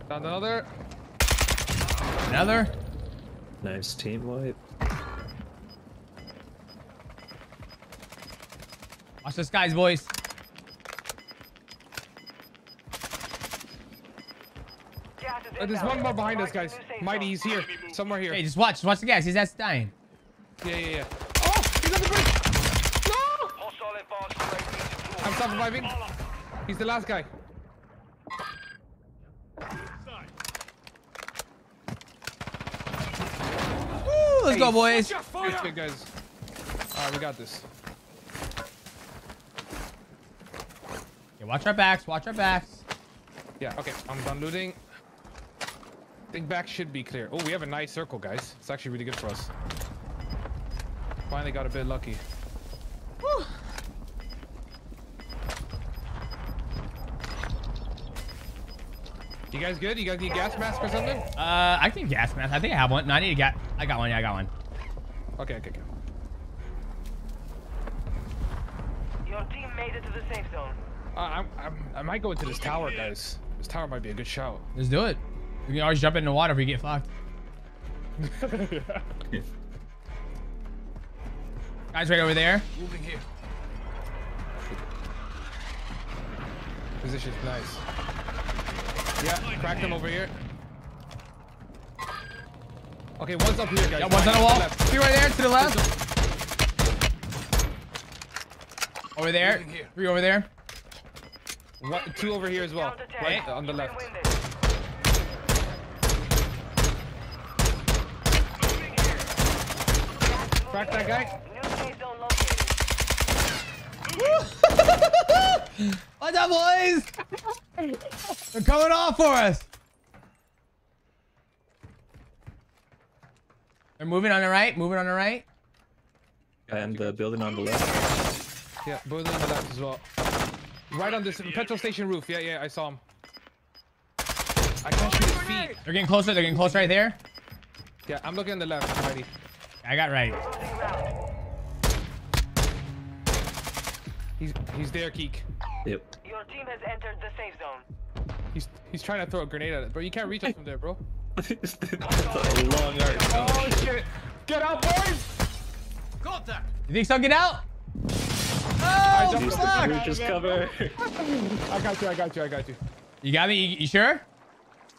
Downed another. Another. Nice team wipe. Watch the skies, boys. There's one more behind us, guys. Mighty, he's here. Somewhere here. Hey, just watch. Just watch the guys. Ass is dying. Yeah, yeah, yeah. Oh, he's on the bridge. No! Hostile advanced UAV deployed. I'm stop reviving. He's the last guy. Woo, let's go, boys. Good shit, guys. Alright, we got this. Okay, watch our backs. Watch our backs. Yeah, okay. I'm done looting. Think back should be clear. Oh, we have a nice circle, guys. It's actually really good for us. Finally got a bit lucky. You guys good? You guys need gas mask or something? Uh, I can gas mask. I think I have one. No, I need to get. I got one. Yeah, I got one. Okay, okay, okay. Your team made it to the safe zone. Uh, I'm, I'm, I might go into this tower, guys. This tower might be a good shout. Let's do it. We can always jump in the water if we get fucked. [LAUGHS] Guys, right over there. Moving here. Position's nice. Yeah, crack them over here. Okay, one's up here, guys. Yeah, one's on the wall. Left. Three right there to the left. Over there. Three over there. One, two over here as well. Right on the left. win this. Crack that guy. New safe zone located. What's up, boys? They're coming off for us. They're moving on the right. Moving on the right. And the building on the left. Yeah, building on the left as well. Right on this petrol station roof. Yeah, yeah, I saw him. I can't shoot his feet. They're getting closer. They're getting closer right there. Yeah, I'm looking on the left, Mighty. I got right. He's he's there, Keek. Yep. Your team has entered the safe zone. He's he's trying to throw a grenade at it, bro. You can't reach us from there, bro. It's [LAUGHS] a long arc. Oh shit! Get out, boys! Contact. You think so? Get out. Oh, I Oh, jumped Use the fuck. crew, just cover. I got you. I got you. I got you. You got me? You, you sure?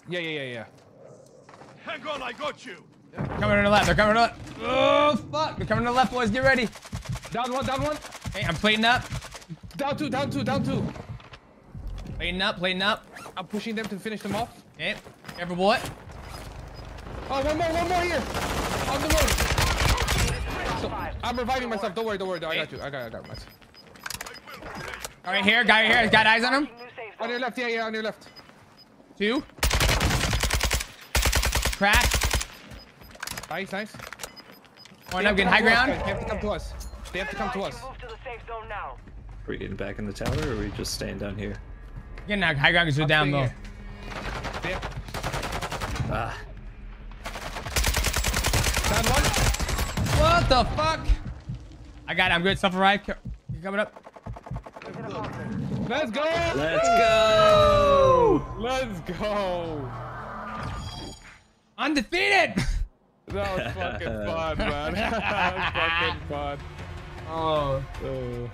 Yeah, yeah, yeah, yeah. Hang on, I got you. Coming to the left. They're coming to the left. Oh, fuck. They're coming to the left, boys. Get ready. Down one, down one. Hey, I'm plating up. Down two, down two, down two. Plating up, plating up. I'm pushing them to finish them off. Okay. Careful, boy. Oh, one more, one more here. On the road. So, I'm reviving myself. Don't worry, don't worry. I got you. I got, I got myself. All right, here. Guy right here. Got eyes on him. On your left, yeah, yeah, on your left. Two. Crack. Nice, nice. One up, getting high ground. They have to come to us. They have to come to us. Move to the safe zone now. Are we getting back in the tower or are we just staying down here? Getting high high ground because we're down staying low. here. Ah, down one. What the fuck? I got it. I'm good. Self arrived. You coming up? Let's go. let's go! Let's go. Undefeated. [LAUGHS] That was fucking fun, man. [LAUGHS] that was fucking fun. Oh. Oh.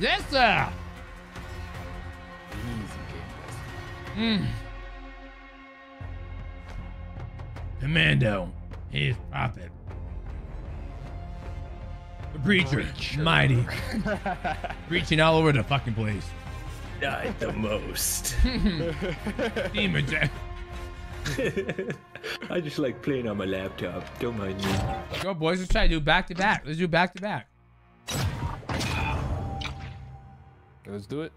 Yes, sir. Mm. Commando, he's prophet. The preacher, mighty. [LAUGHS] Preaching all over the fucking place. Died the most. Demon Jack. I just like playing on my laptop. Don't mind me. Go, boys. Let's try to do back to back. Let's do back to back. Let's do it.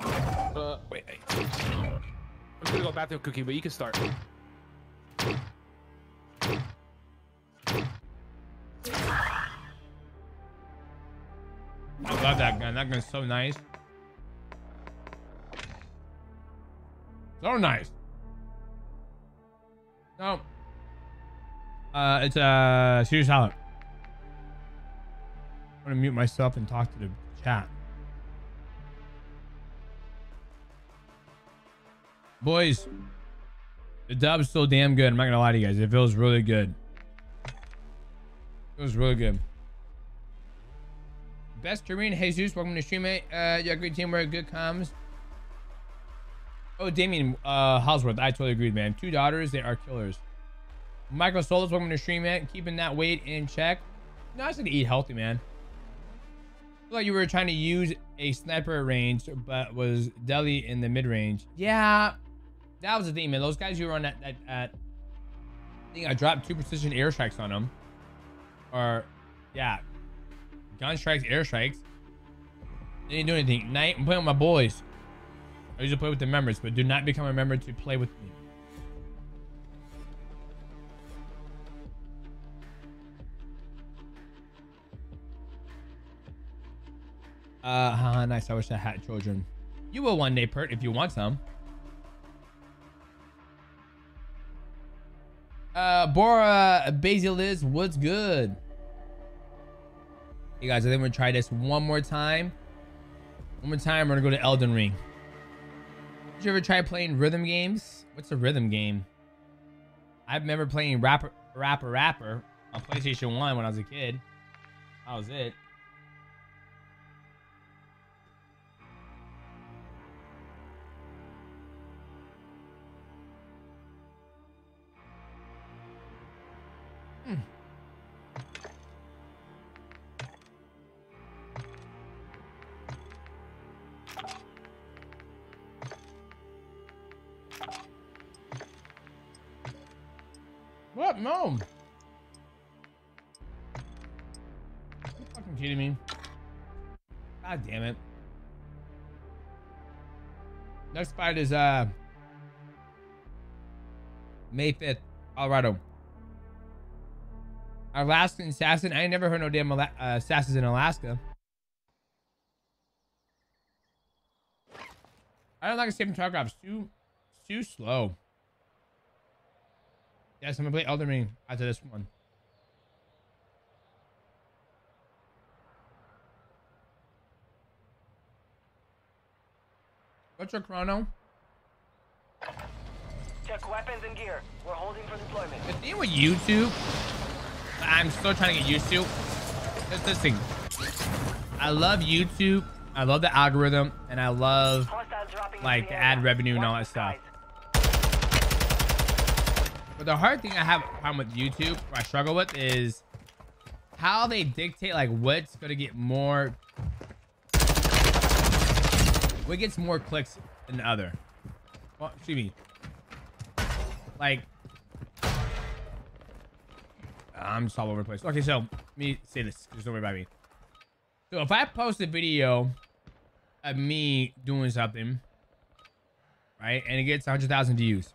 Uh, wait. hey. I'm gonna go bathroom cookie, but you can start. I love that gun. That gun's so nice. So nice. No. Uh, it's uh, Caesar salad. I'm gonna mute myself and talk to the chat. Boys, the dub's so damn good. I'm not gonna lie to you guys. It feels really good. It was really good. Best Korean Jesus, welcome to stream, mate. Uh, yeah, great teamwork, good comms. Oh, Damien uh, Hosworth, I totally agreed, man. Two daughters, they are killers. Michael Solis, welcome to stream, man. Keeping that weight in check. No, I to eat healthy, man. Feel like you were trying to use a sniper range, but was deli in the mid range. Yeah, that was the thing, man. Those guys you were on that I think I dropped two precision airstrikes on them. Or, yeah, gun strikes, airstrikes. They didn't do anything. Night, I'm playing with my boys. I usually play with the members, but do not become a member to play with me. Uh, haha, nice. I wish I had children. You will one day, Pert, if you want some. Uh, Bora Basilis, what's good? Hey guys, I think we're gonna try this one more time. One more time, we're gonna go to Elden Ring. Did you ever try playing rhythm games? What's a rhythm game? I remember playing Rapper Rapper Rapper on PlayStation 1 when I was a kid. That was it. What? No. you fucking kidding me? God damn it. Next fight is uh May 5th, Colorado. Alaskan assassin. I ain't never heard no damn Ala- uh, assassins in Alaska. I don't like target. It's too, too slow. Yes, I'm gonna play Elden Ring after this one. What's your chrono? Check weapons and gear. We're holding for deployment. The thing with YouTube, I'm still trying to get used to. Is this thing. I love YouTube. I love the algorithm, and I love like the ad revenue and all that stuff. But the hard thing I have a problem with YouTube, I struggle with, is how they dictate like what's gonna get more, what gets more clicks than the other. Well, excuse me. Like, I'm just all over the place. Okay, so let me say this. Just don't worry about me. So if I post a video of me doing something, right, and it gets 100,000 views,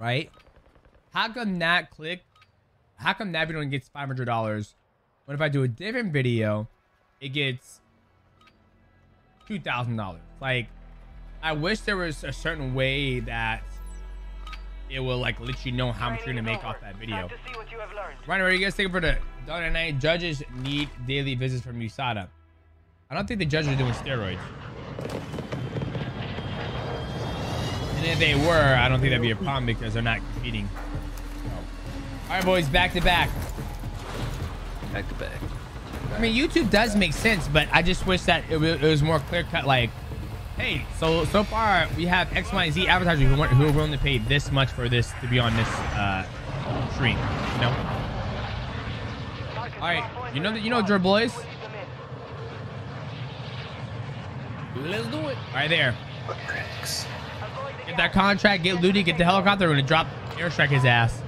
right? How come that click? How come that video gets five hundred dollars? When if I do a different video, it gets two thousand dollars. Like, I wish there was a certain way that it will like let you know how much you're gonna make off that video. Time to what you have learned. Ryan, what are you guys thinking for the Dollar Night? Judges need daily visits from USADA. I don't think the judges are doing steroids. And if they were, I don't think that'd be a problem because they're not competing. All right, boys, back to back. Back to back. I mean, YouTube does make sense, but I just wish that it, it was more clear cut. Like, hey, so so far we have X, Y, Z advertisers who want who are willing to pay this much for this to be on this uh, stream. You know. All right, you know that you know. Drew boys. Push them in. Let's do it. Right there. Avoid Get that contract, get looted, get the helicopter, we're gonna drop airstrike his ass.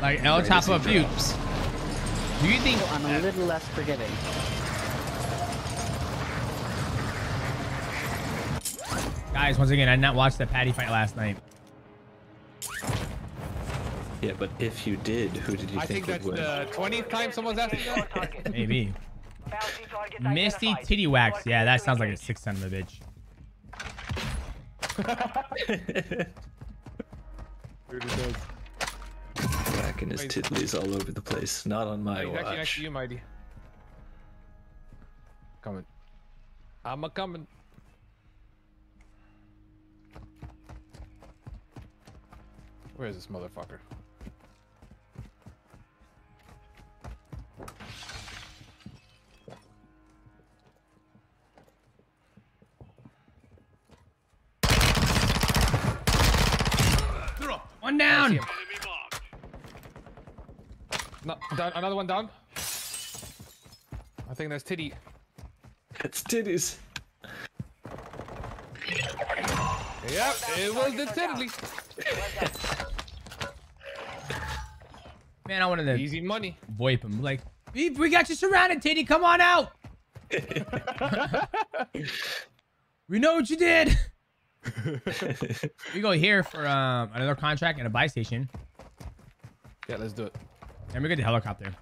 Like El Right as Chapo he Do you think I'm a little less forgiving. guys, once again, I did not watch the Paddy fight last night. Yeah, but if you did, who did you I think, think would that's win? the 20th time someone's asking Your that. target. Maybe. Bounty target Misty titty You wax. Yeah, that sounds like a six son of a bitch. [LAUGHS] Cracking his Wait. tiddlies all over the place. Not on my He's actually next watch. to you, Mighty. Coming. I'm a coming. Where is this motherfucker? One down. No, down, another one down. I think that's Titty. It's titties. Yep, it was the Titty. [LAUGHS] Man, I wanted to Easy money. VoIP him. Like, we, we got you surrounded, Titty. Come on out. [LAUGHS] [LAUGHS] we know what you did. [LAUGHS] we go here for um, another contract and a buy station. Yeah, let's do it. And we get the helicopter.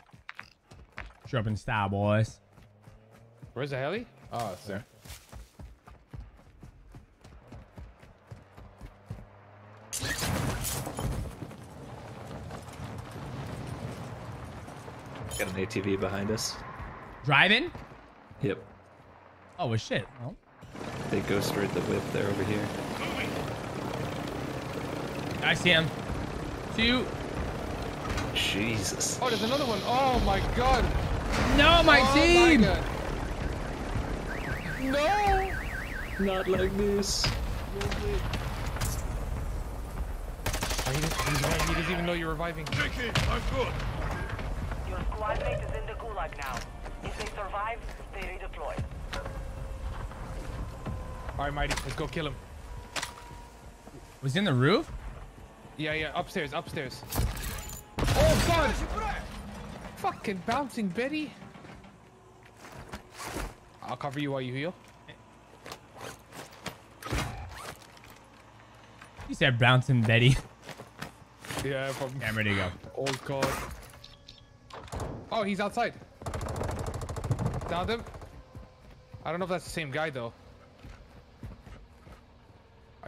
Show up in style, boys. Where's the heli? Oh, it's there. Got an ATV behind us. Driving? Yep. Oh, well, shit. Well, They ghost ride the whip there over here. I see him. Two. Jesus. Oh, there's another one. Oh my god. No, my oh team. My god. No. Not like this. Oh, he, doesn't, he's right. he doesn't even know you're reviving. Mickey, I'm good. Your squad mate is in the gulag now. If they survive, they redeploy. All right, Mighty, let's go kill him. Was he in the roof? Yeah, yeah, upstairs, upstairs. Oh god! Fucking bouncing Betty. I'll cover you while you heal. You said bouncing Betty. Yeah, from. Yeah, I'm ready to go. Oh god. Oh, he's outside. Downed him. I don't know if that's the same guy though.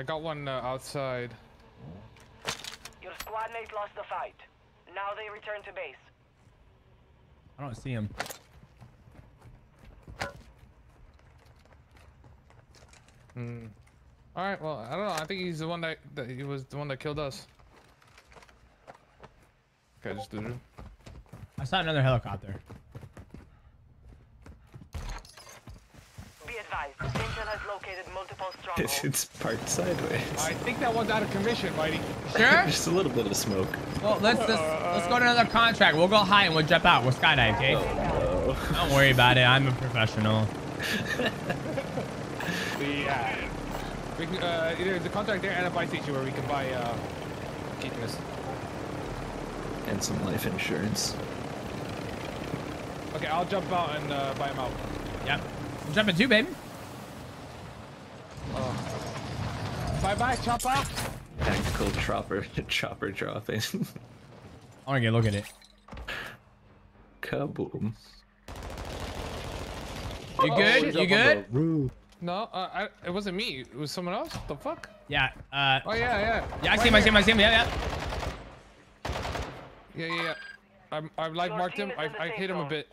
I got one uh, outside. Your squad mate lost the fight. Now they return to base. I don't see him. Hmm. All right. Well, I don't know. I think he's the one that, that he was the one that killed us. Okay, just did it. I saw another helicopter. Be advised, Vincent has located multiple It's, [LAUGHS] it's parked sideways. I think that one's out of commission, Mighty. [LAUGHS] Sure. Just a little bit of smoke. Well, let's let's let's go to another contract. We'll go high and we'll jump out. We'll skydive, okay? Oh, [LAUGHS] Don't worry about it. I'm a professional. Yeah. We can, uh, there's a contract there and a buy station where we can buy uh, keepness. and some life insurance. Okay, I'll jump out and uh, buy him out. Yep. I'm jumping too, baby. Bye bye, chopper. Tactical chopper, [LAUGHS] chopper dropping. I want to get a look at it. Kaboom. You good? You good? No, uh, I, it wasn't me. It was someone else. The fuck? Yeah. Uh. Oh yeah, yeah. Yeah, I see him. I see him. I see him. Yeah, yeah. Yeah, yeah, yeah. I'm, I've live marked him. I, the I hit him a bit.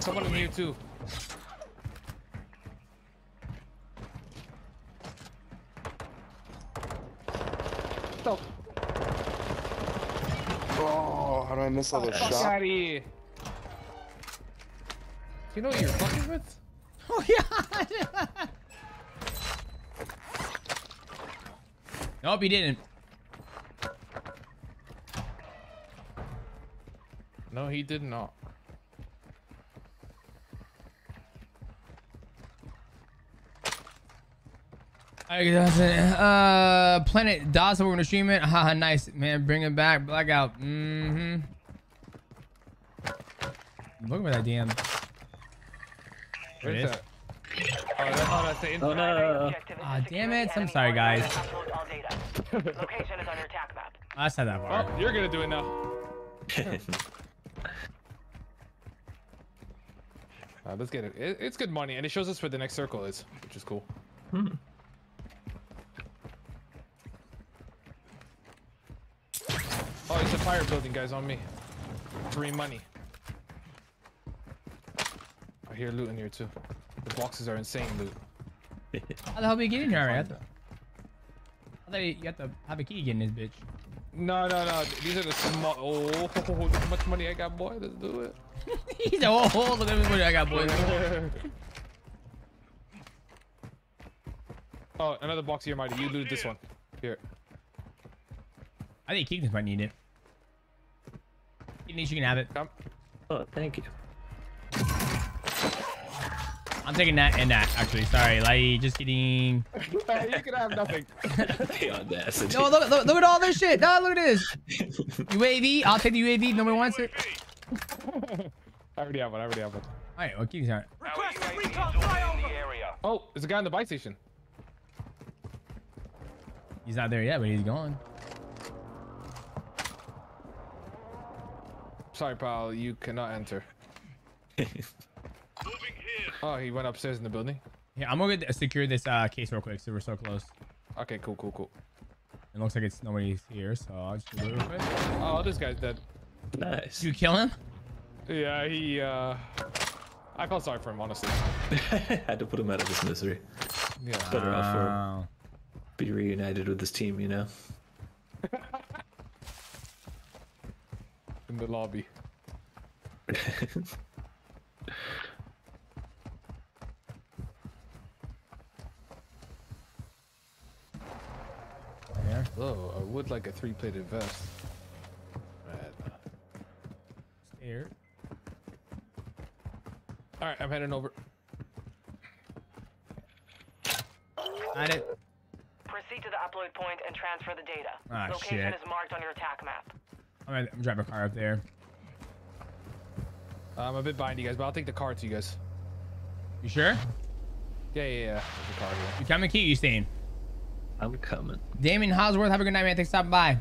Someone in here too. Stop. Oh, how did I miss all those Fuck shots? out of here. Do you know what you're fucking with? [LAUGHS] Oh yeah. [LAUGHS] nope, he didn't. No, he did not. Uh, Planet Dawson, we're gonna stream it. [LAUGHS] Haha, nice, man. Bring it back. Blackout. Mm-hmm. Look at that damn. There it Where's that? Oh, that, oh, that's the Oh no. Objective Ah, to damn it. I'm sorry, guys. and upload. Location is on your attack map. [LAUGHS] That's not that far. Oh, you're gonna do it now. Uh, let's get it. it. It's good money, and it shows us where the next circle is, which is cool. Oh, it's a fire building, guys, on me. Free money. I hear loot in here too. The boxes are insane loot. [LAUGHS] How the hell we get in here already? I thought, you have to have a key to get in this bitch. No, no, no. These are the small. Oh, [LAUGHS] look how much money I got, boy. Let's do it. [LAUGHS] He's a oh, oh, look at this money I got, boy. oh, another box here, Mighty. You looted this one. Here. I think Keegan might need it. Keegan, you can have it. Come. Oh, thank you. I'm taking that and that, actually. Sorry, like, just kidding. [LAUGHS] you can have nothing. [LAUGHS] The audacity. No, look, look, look at all this shit. No, look at this. UAV. I'll take the UAV. Nobody wants it. [LAUGHS] I already have one. I already have one. All right, well, Keegan's all right. Request a recon flyover. Oh, there's a guy in the bike station. He's not there yet, but he's gone. Sorry, pal. You cannot enter. [LAUGHS] Oh, he went upstairs in the building. Yeah, I'm gonna secure this uh, case real quick, so we're so close. Okay, cool, cool, cool. It looks like it's nobody's here, so I'll just do it real quick. Oh, this guy's dead. nice. Did you kill him? Yeah, he, uh... I felt sorry for him, honestly. [LAUGHS] Had to put him out of his misery. Yeah. Better off for him. Be reunited with his team, you know. [LAUGHS] In the lobby. There. Oh, I would like a three-plated vest. Here. Alright, I'm heading over. Got it. Proceed to the upload point and transfer the data. Ah, Location shit. is marked on your attack map. I'm gonna I'm drive a car up there. Um, I'm a bit behind you guys, but I'll take the car to you guys. You sure? Yeah, yeah, yeah. There's a car here. You coming, Key? You staying? I'm coming. Damien Hosworth, have a good night, man. Thanks for stopping by.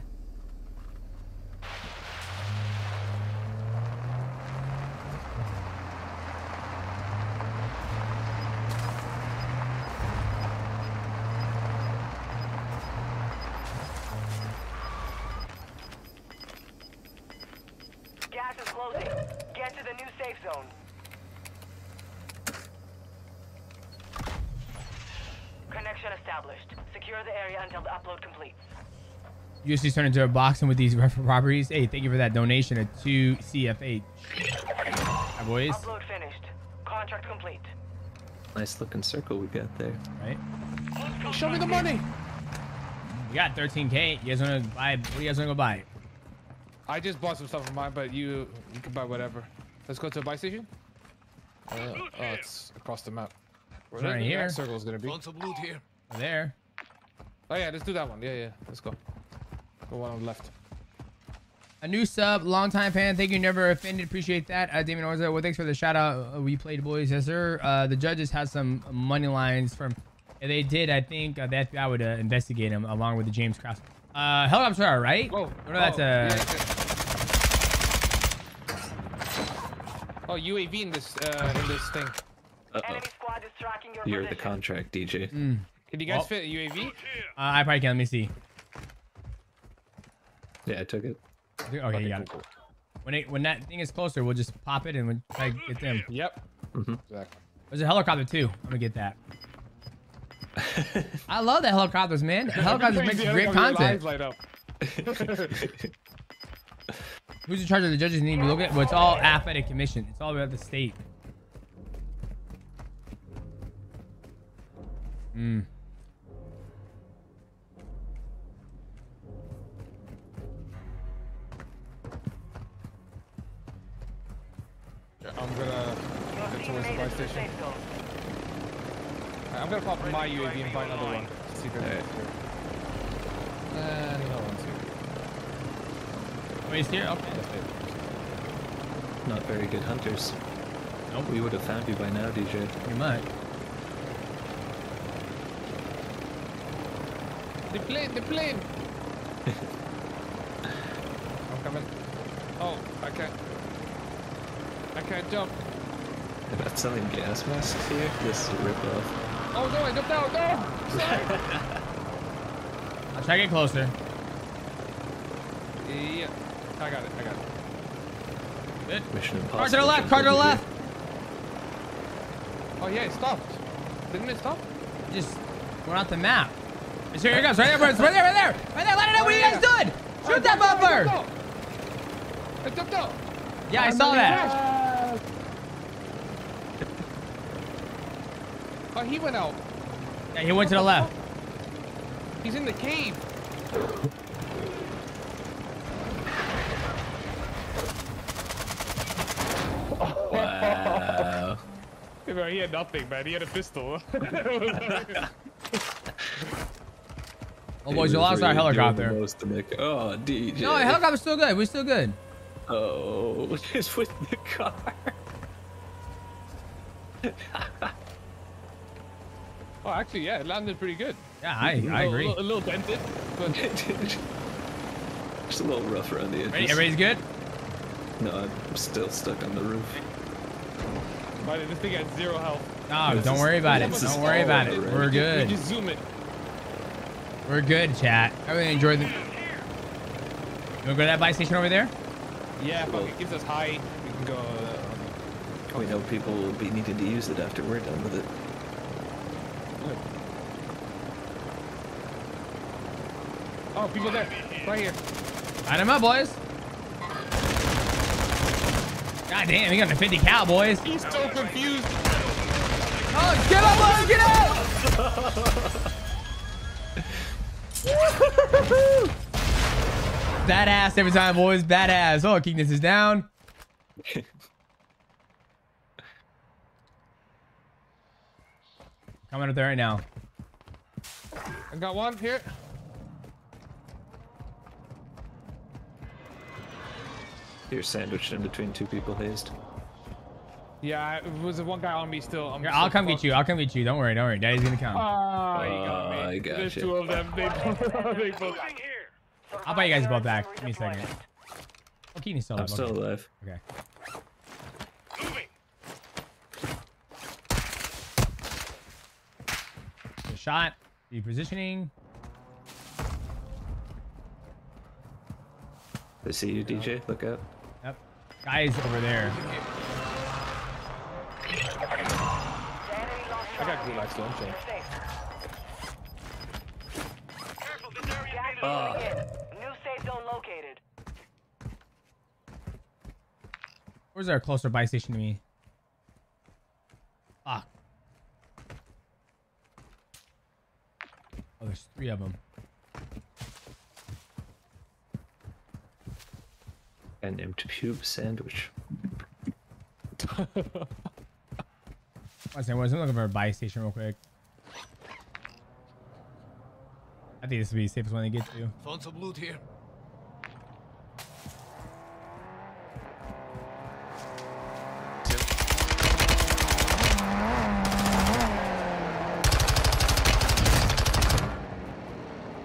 Established. Secure the area until the upload completes. USC's turned into a boxing with these [LAUGHS] properties. Hey, thank you for that donation at 2 CFH. Hi, boys. Upload finished. Contract complete. Nice looking circle we got there. Right? Show me the money! We got 13K. You guys wanna buy? What do you guys wanna go buy? I just bought some stuff of mine, but you you can buy whatever. Let's go to a buy station. Uh, oh, it's across the map. Where It's right here. next circle is gonna be. some loot here. There. Oh yeah, let's do that one. Yeah, yeah. Let's go. The one on the left. A new sub, longtime fan. Thank you, never offended. Appreciate that. Uh, Damien Orza. Well, thanks for the shout out. Uh, we played boys, yes sir. Uh, the judges had some money lines from. If they did, I think uh, the FBI would uh, investigate them along with the James Krause. Uh, helicopter, all right? Whoa. Oh, no, that's oh, a. yeah, yeah. Oh, UAV in this uh, in this thing. Uh oh. Enemy squad is tracking your You're the contract DJ. Mm. Can you guys Well- fit a UAV? Uh, I probably can. Let me see. Yeah, I took it. Okay, you got it. When it when that thing is closer, we'll just pop it and we'll try to get them. Yep. Mhm. Exactly. There's a helicopter too. I'm gonna get that. I love the helicopters, man. [LAUGHS] Helicopters make great other guy, your content. light up. [LAUGHS] Who's in charge of the judges? Need to look at. Well, it's all athletic commission. It's all about the state. Hmm. I'm gonna Your head towards the made buy it to the station. safe. I'm gonna pop my UAV and buy another one. See if Alright. Uh, it's here. Nah, no one's here. Oh, he's here? Okay. It. Not very good hunters. Nope. We would have found you by now, DJ. You might. The plane, the plane! [LAUGHS] I'm coming. Oh, I can't. I can't jump. They're not selling gas masks here. This is a ripoff. Oh no, I jumped out! No! Sorry! I'll try to get closer. yeah. I got it, I got it. Good. Mission impossible. Car to the left, jump car to the left. Oh yeah, it stopped. Didn't it stop? Just going off the map. It's here, here it goes. Right there, boys. Right there, right there. Right there. Let it know. What are you guys oh, doing? Shoot that bumper. I jumped out! Yeah, I saw that. Oh, he went out. Yeah, he went to the left. He's in the cave. Wow. Hey, [LAUGHS] bro, he had nothing, man. He had a pistol. [LAUGHS] Oh, boys, you lost our helicopter. Most to make, oh, DJ. No, the helicopter's still good. We're still good. Oh, [LAUGHS] just with the car. Oh, actually, yeah, it landed pretty good. Yeah, I, I A little- agree. A little, a little dented, but [LAUGHS] Just a little rough around the edges. Ready? Everybody's good? No, I'm still stuck on the roof. but this thing had zero health. No, This don't is- worry about it. Don't worry all about it. over, We're right? We good. just zoom it. We're good, chat. I really enjoyed the. You wanna go to that buy station over there? Yeah, fuck, it gives us high. We can go. Uh, We know people will be needing to use it after we're done with it. Oh, people there. Right here. Line them up, boys. God damn, he got the 50 cal, boys. He's so confused. Oh, get up, boys, get up! [LAUGHS] Badass every time, boys. Badass. Oh, Keekness is down. [LAUGHS] Coming up there right now. I got one here. You're sandwiched in between two people, hazed. Yeah, it was one guy on me still. I'm Here, so I'll come fucked. get you. I'll come get you. Don't worry. Don't worry. Daddy's gonna come. Ah, you got me. Oh, I got There's you. two of them. They, [LAUGHS] they both. I'll buy you guys both back. Give me a second. Oh, Keekness still I'm alive. still Okay. alive. okay. Shot. Repositioning. They see you, DJ. Look out. Yep. Guys over there. I got gulag still. I'm chilling. Ah. New safe zone located. Where's our closer buy station to me? Oh, there's three of them. An empty pube sandwich. [LAUGHS] One second. I'm looking for a buy station real quick. I think this would be the safest one to get to. Found some loot here.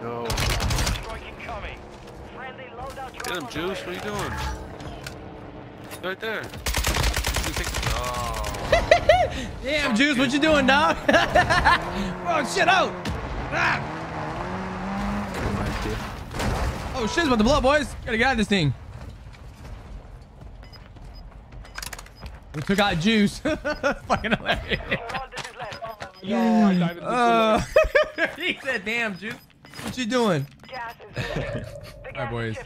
No. Strike incoming. Friendly loadout drop Get him, on the Juice. way. What are you doing? Right there. Oh. Damn, Juice, what you doing, dog? [LAUGHS] oh, shit out. Ah. Remind you. Oh, shit's about to blow up, boys. Gotta get out of this thing. We took out Juice. [LAUGHS] Fucking hilarious. All [LAUGHS] this is left. No, I died in the Uh, he said, damn, Juice. What you doing? Gas is moving. The gas boys.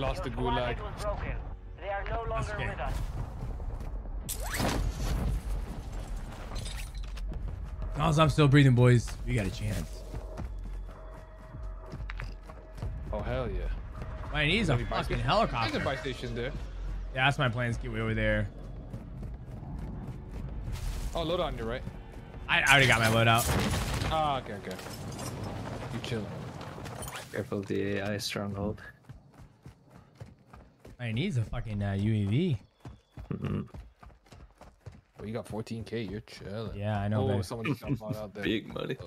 Lost the Your squad gulag. was broken. They are no longer okay. with us. As long as I'm still breathing, boys, we got a chance. Oh hell yeah. My knees a Maybe buy fucking station. helicopter. There's a buy station there. Yeah, that's my plan. get way over there. Oh, load on your right. I already got my loadout. Ah, okay, okay. You chill. Careful of the AI stronghold. I needs a fucking uh, UAV. Mm, Well, you got 14k. You're chilling. Yeah, I know. Oh, babe. someone just jumped out there. Big money.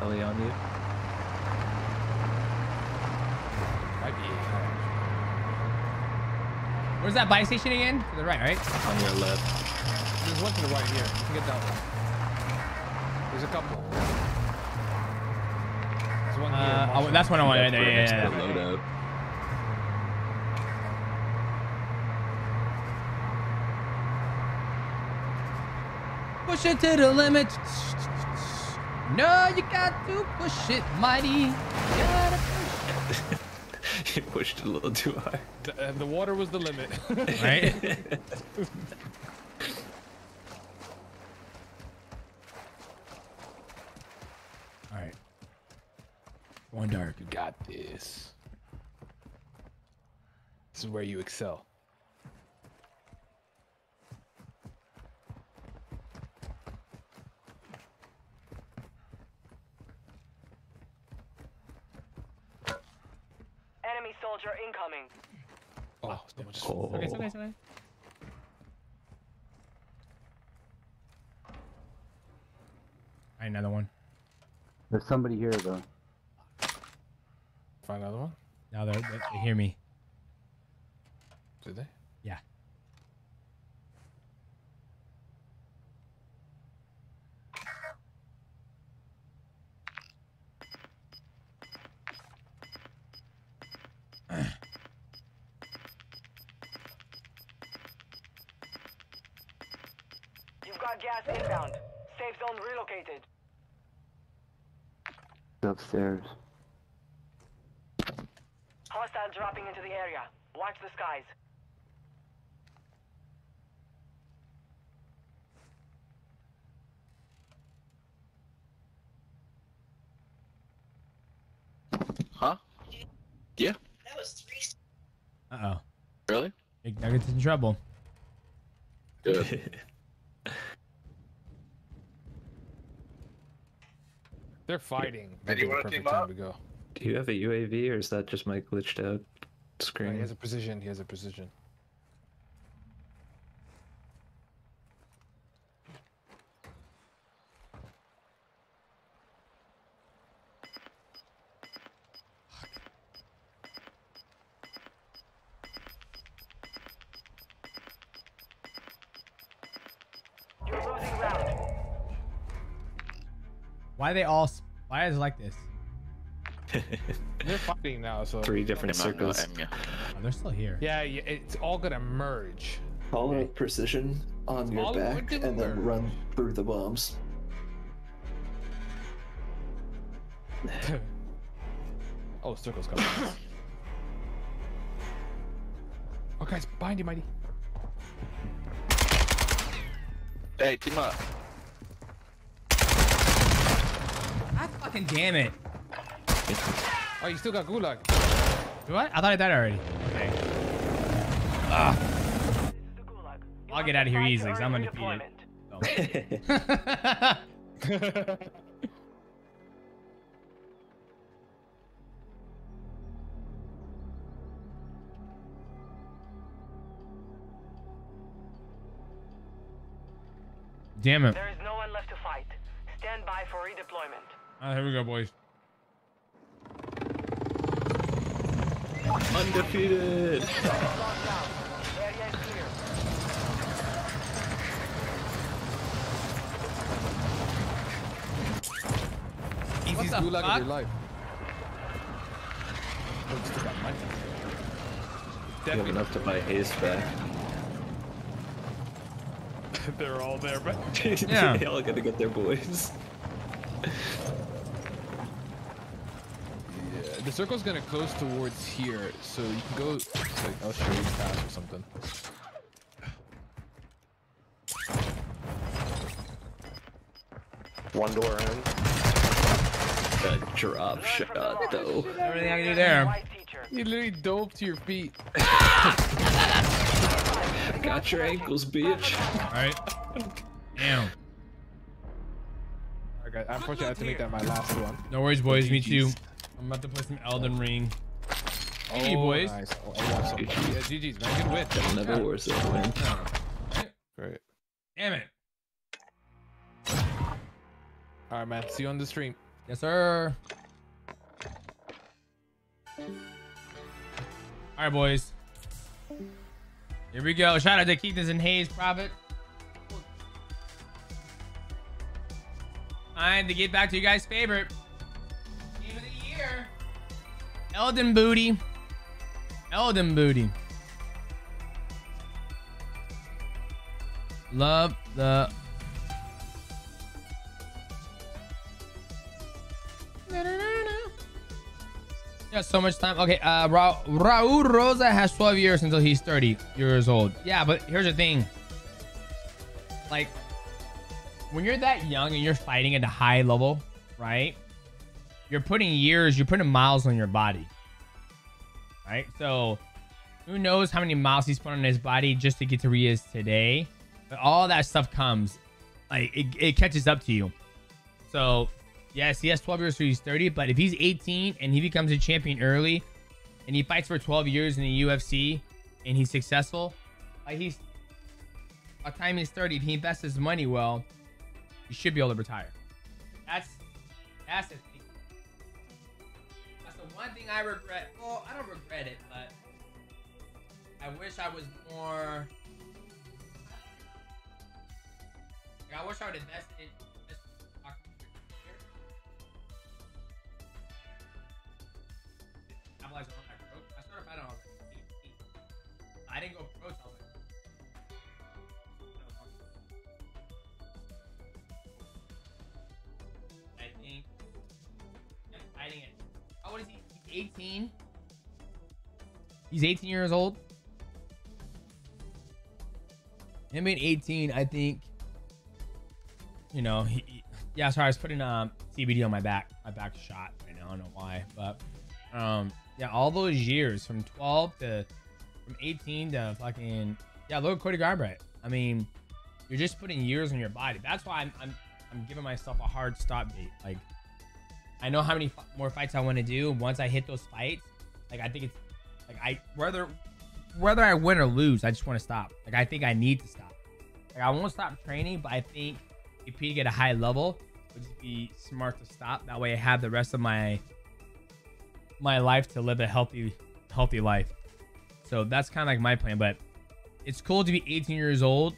Ellie on you. Might be. Where's that buy station again? To the right, right? On your left. There's one to the right here. You can get that one. There's a couple. There's one here. Uh, oh, that's what I want right there. Yeah, yeah, to yeah. the loadout. Push it to the limit. No, you got to push it, mighty. You gotta push you pushed a little too high. The, uh, the water was the limit. [LAUGHS] right? All right. Going dark. You got this. This is where you excel. Enemy soldier incoming. Oh, someone just- Oh. Okay, it's okay, it's okay. All right, another one. There's somebody here though. Find another one? Now they're, they, they hear me. Did they? Yeah. You've got gas inbound. Safe zone relocated. Upstairs. Hostile dropping into the area. Watch the skies. Huh? Yeah. That was three. Uh oh. Really? Big Nuggets in trouble. Good. [LAUGHS] They're fighting. Hey, That'd do you the wanna perfect team time up? to go. Do you have a UAV or is that just my glitched out screen? he has a precision. He has a precision. Why are they all? s- Why is it like this? [LAUGHS] They're fighting now, so Three different circles. Oh, they're still here. yeah, yeah, it's all gonna merge. Follow with precision on your Follow back with the and then merge. run through the bombs. [LAUGHS] oh, circles coming. oh, guys, behind you, mighty. Hey, team up. Fucking damn it. Oh, you still got gulag. What? I thought I died already. Okay. Ugh. The gulag. You I'll get out of here easily, to 'cause I'm undefeated. redeployment. Damn it. There is no one left to fight. Stand by for redeployment. Oh, here we go, boys. Undefeated. Locked down. Area is. Easiest the gulag of fuck? your life. Oh, you still got. You have enough to buy haste back. [LAUGHS] They're all there, but Yeah. [LAUGHS] they all gotta get their boys. [LAUGHS] yeah, The circle's gonna close towards here, so you can go. Like, I'll show you fast or something. One door in. That drop shot though. Everything I can do there. You literally dove to your feet. [LAUGHS] Got your ankles, bitch. All right. Damn. Okay, unfortunately, I have to make that my last one. No worries, boys. Me too. GGs. I'm about to play some Elden Ring. Oh, Hey, boys. Nice. Oh, I watched. Yeah, GG's, man. Good win. Never worse than a win. Great. Damn it. All right, man. See you on the stream. Yes, sir. All right, boys. Here we go. Shout out to Keithans and Hayes, Prophet. Time to get back to you guys' favorite year. Elden Booty. Elden Booty. Love the Yeah, so much time. Okay, uh, Ra- Raul Rosas has 12 years until he's 30 years old. Yeah, but here's the thing. Like, when you're that young and you're fighting at a high level, right? You're putting years, you're putting miles on your body. Right? So, who knows how many miles he's put on his body just to get to where he is today. But all that stuff comes, like, it, it catches up to you. So, Yes, he has 12 years, so he's 30. But if he's 18 and he becomes a champion early, and he fights for 12 years in the UFC, and he's successful, like he's by the time he's 30, if he invests his money well, he should be able to retire. That's that's the one thing I regret. Well, I don't regret it, but I wish I was more. Like, I wish I would invest in. I I didn't go 18. He's 18 years old. Him being 18, I think. You know, he, he- yeah. Sorry, I was putting um CBD on my back. My back's shot right now. I don't know why, but um, yeah, all those years from 12 to from 18 to fucking yeah, look at Cody Garbrandt. I mean, you're just putting years on your body. That's why I'm I'm, I'm giving myself a hard stop date. Like, I know how many more fights I want to do. Once I hit those fights, like I think it's like I whether whether I win or lose, I just want to stop. Like I think I need to stop. Like I won't stop training, but I think competing at a high level would just be smart to stop. That way, I have the rest of my my life to live a healthy healthy life. So that's kind of like my plan. But it's cool to be 18 years old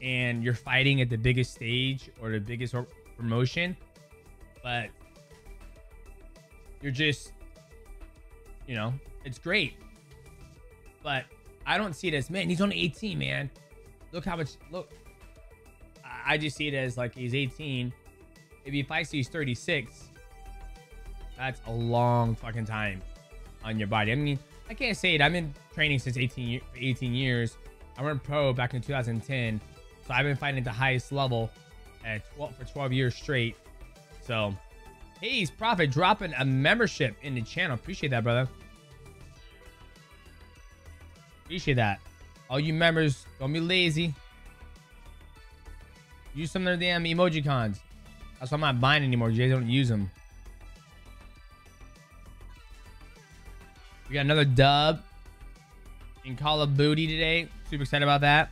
and you're fighting at the biggest stage or the biggest promotion, but you're just, you know, it's great. But I don't see it as man. He's only 18, man. Look how much. Look, I- just see it as like he's 18. If he fights, he's 36. That's a long fucking time on your body. I mean, I can't say it. I've been training since 18, ye- 18 years. I went pro back in 2010. So I've been fighting at the highest level at 12, for 12 years straight. So, Hayes Profit dropping a membership in the channel. Appreciate that, brother. Appreciate that. All you members, don't be lazy. Use some of their damn emoji cons. That's why I'm not buying anymore. Guys don't use them. We got another dub in Call of Booty today. Super excited about that.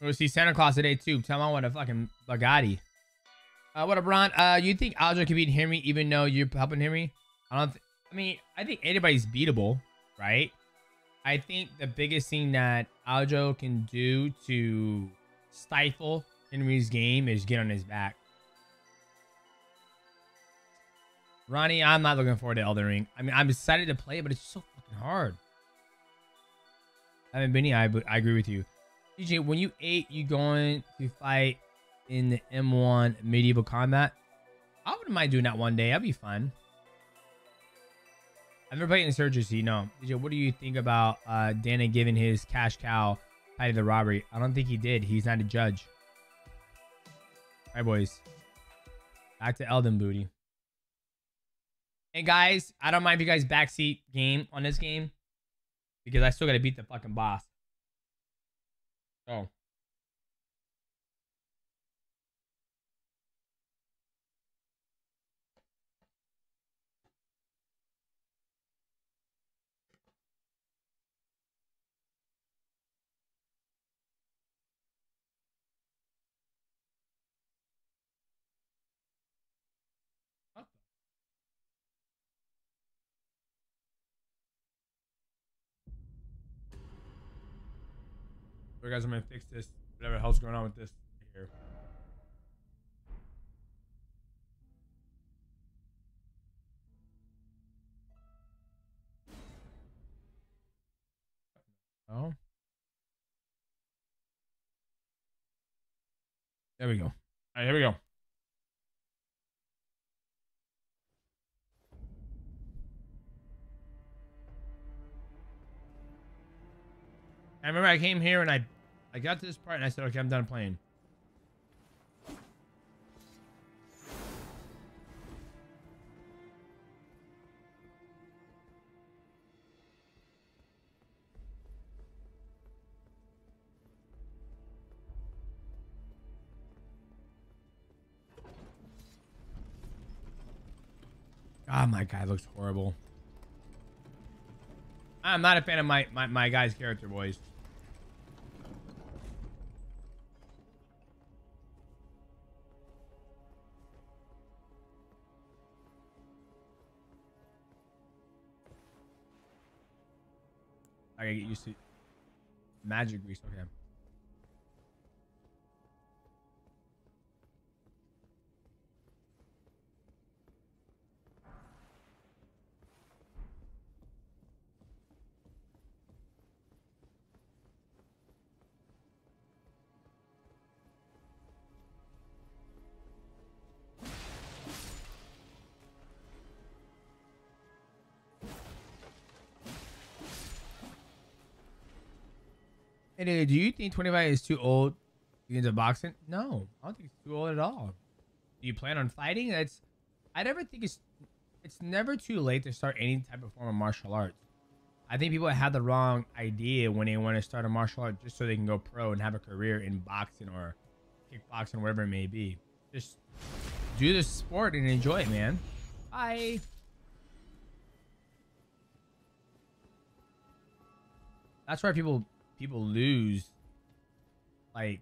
Gonna see Santa Claus today too. Tell him I want a fucking Bugatti. Uh, what up, Ron? Uh, you think Aljo can beat Henry even though you're helping Henry? I don't. I mean, I think anybody's beatable, right? I think the biggest thing that Aljo can do to stifle Henry's game is get on his back. Ronnie, I'm not looking forward to Elden Ring. I mean, I'm excited to play it, but it's so fucking hard. I mean, Benny, I, I agree with you. DJ, when you eight, you going to fight in the M1 medieval combat? I wouldn't mind doing that one day. That'd be fun. I've never played Insurgency, no. DJ, what do you think about uh, Dana giving his cash cow tied to the robbery? I don't think he did. He's not a judge. All right, boys. Back to Elden Booty. Hey, guys, I don't mind if you guys backseat game on this game because I still got to beat the fucking boss. Oh. So guys, I'm gonna fix this. Whatever the hell's going on with this here. Oh. There we go. All right, here we go. I remember I came here and I, I got to this part and I said, okay, I'm done playing. God, my guy looks horrible. I'm not a fan of my, my, my guy's character, boys. I get used to magic grease. Okay. Hey, dude, do you think 25 is too old to get into boxing? No, I don't think it's too old at all. Do you plan on fighting? That's, I never think it's, it's never too late to start any type of form of martial arts. I think people have the wrong idea when they want to start a martial art just so they can go pro and have a career in boxing or kickboxing, whatever it may be. Just do the sport and enjoy it, man. Bye. That's why people people lose like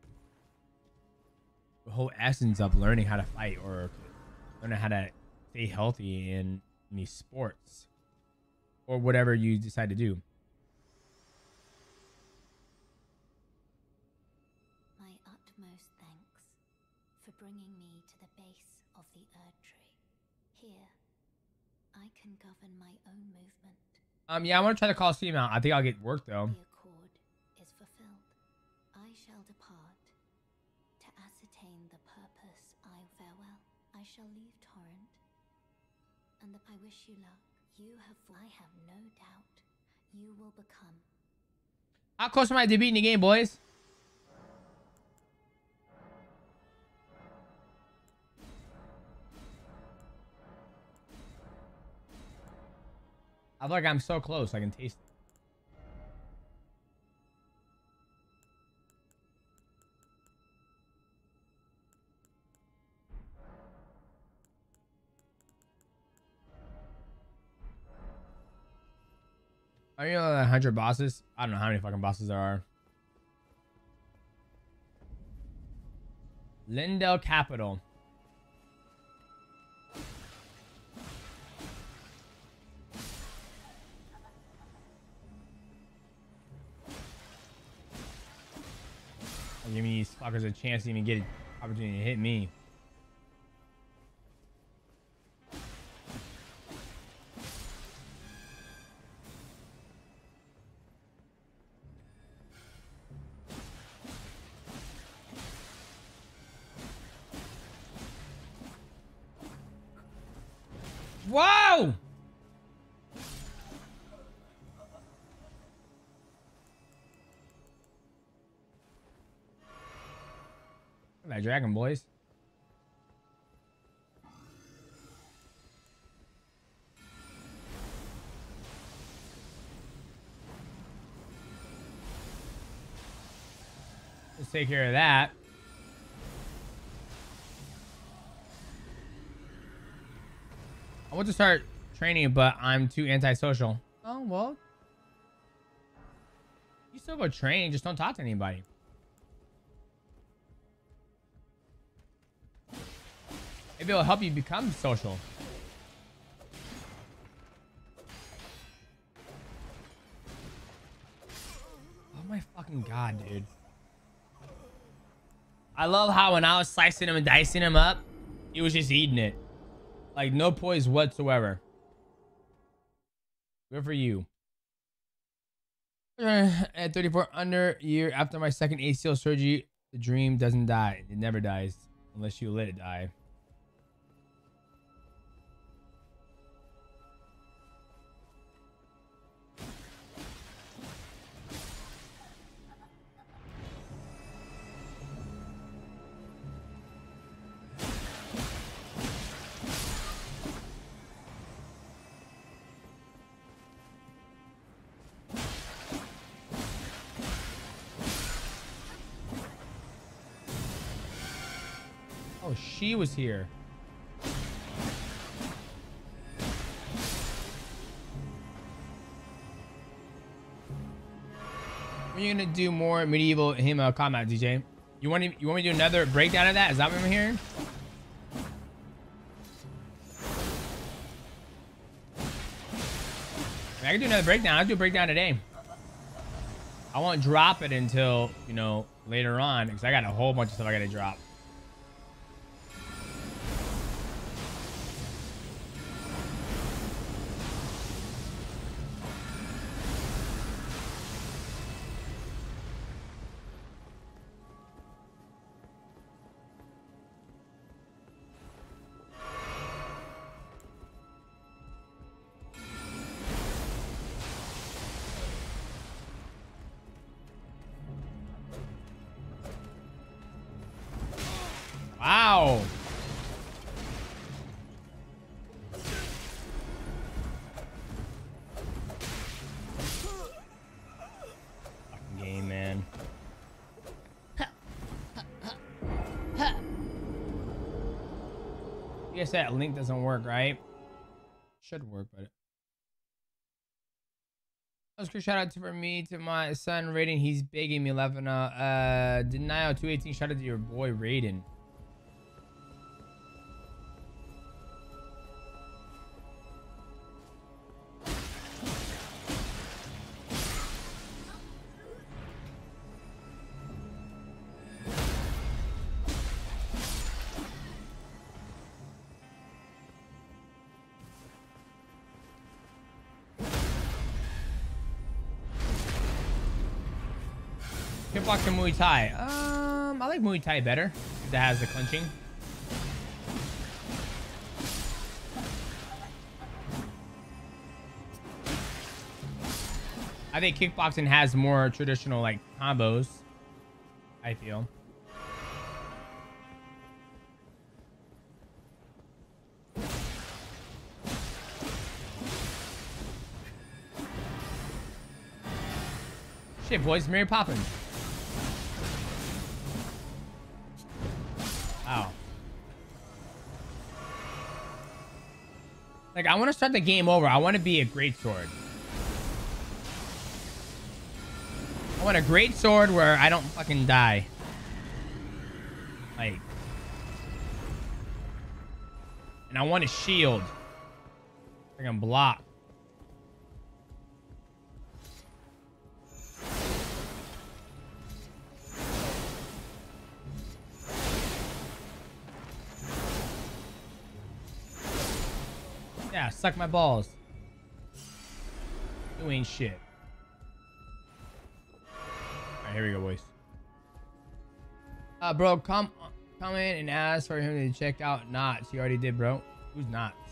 the whole essence of learning how to fight or learning how to stay healthy in, these sports or whatever you decide to do. My utmost thanks for bringing me to the base of the Erd Tree. Here, I can govern my own movement. Um, yeah, I want to try the Coliseum out. I think I'll get work though. Shall leave Torrent, and I wish you luck. You have. I have no doubt you will become How close am I to beating the game, boys? I feel like I'm so close. I can taste it. Are you know 100 bosses? I don't know how many fucking bosses there are. Leyndell Capital. Give me these fuckers a chance to even get an opportunity to hit me. Dragon, boys. Let's take care of that. I want to start training, but I'm too antisocial. Oh, well. You still go train, just don't talk to anybody. Maybe it'll help you become social. Oh my fucking god, dude. I love how when I was slicing him and dicing him up, he was just eating it. Like no poise whatsoever. Good for you. [SIGHS] At 34 under year after my second ACL surgery, the dream doesn't die. It never dies unless you let it die. She was here. You gonna do more medieval Hema uh, combat, DJ? You want to, you want me to do another breakdown of that? Is that what I'm hearing? I can do another breakdown. I'll do a breakdown today. I won't drop it until, you know, later on because I got a whole bunch of stuff I got to drop. Guys that link doesn't work, right? Should work, but Let's quick shout out to for me to my son Raiden. He's begging me 11. Uh, uh, denial 218. Shout out to your boy Raiden. Muay Thai. Um, I like Muay Thai better. That has the clinching. I think kickboxing has more traditional like combos. I feel. Shit, boys, Mary Poppins. Like, I want to start the game over. I want to be a great sword. I want a great sword where I don't fucking die. Like. And I want a shield. I can block. Suck my balls. You ain't shit. Alright, here we go, boys. Uh, bro, come, come in and ask for him to check out Knots. You already did, bro. Who's Knots?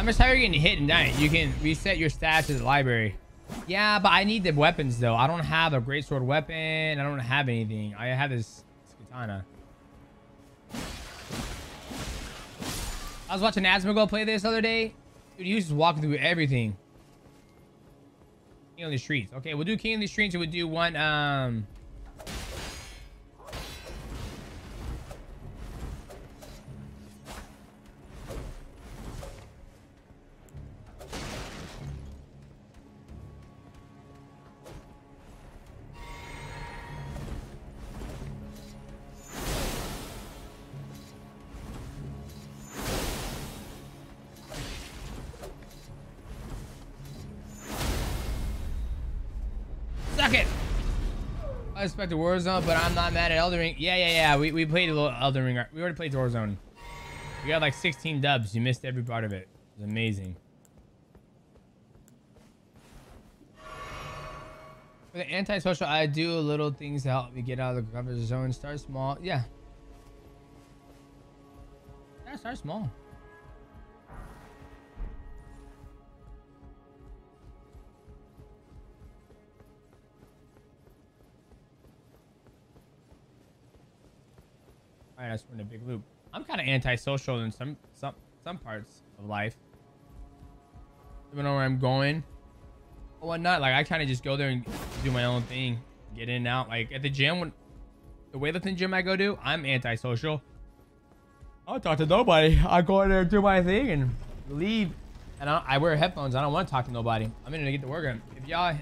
I'm just tired of getting hit and dying. You can reset your stats to the library. Yeah, but I need the weapons though. I don't have a great sword weapon. I don't have anything. I have this, katana. I was watching Asmongold play this other day. Dude, he was just walking through everything. King of the Streets. Okay, we'll do King of the Streets and we'll do one, um... The Warzone, but I'm not mad at Elden Ring. Yeah, yeah, yeah. We, we played a little Elden Ring. We already played Warzone. We got like 16 dubs. You missed every part of it. It was amazing. For the antisocial, I do little things to help me get out of the comfort zone. Start small. Yeah. Yeah, start small. Right, that's in a big loop. I'm kind of antisocial in some some some parts of life. Even know where I'm going or whatnot. Like I kind of just go there and do my own thing, get in and out. Like at the gym, when the weightlifting gym I go to, I'm antisocial. I don't talk to nobody. I go in there do my thing and leave. And I, I wear headphones. I don't want to talk to nobody. I'm in to get the work. If y'all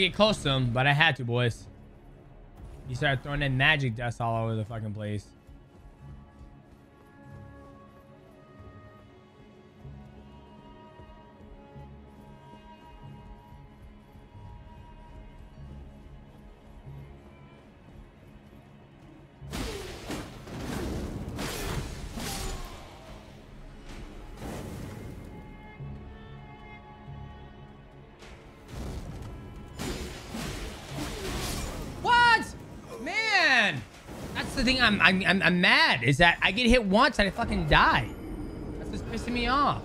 to get close to him, but I had to, boys. He started throwing that magic dust all over the fucking place. I'm, I'm, I'm, mad is that I get hit once and I fucking die. That's what's pissing me off.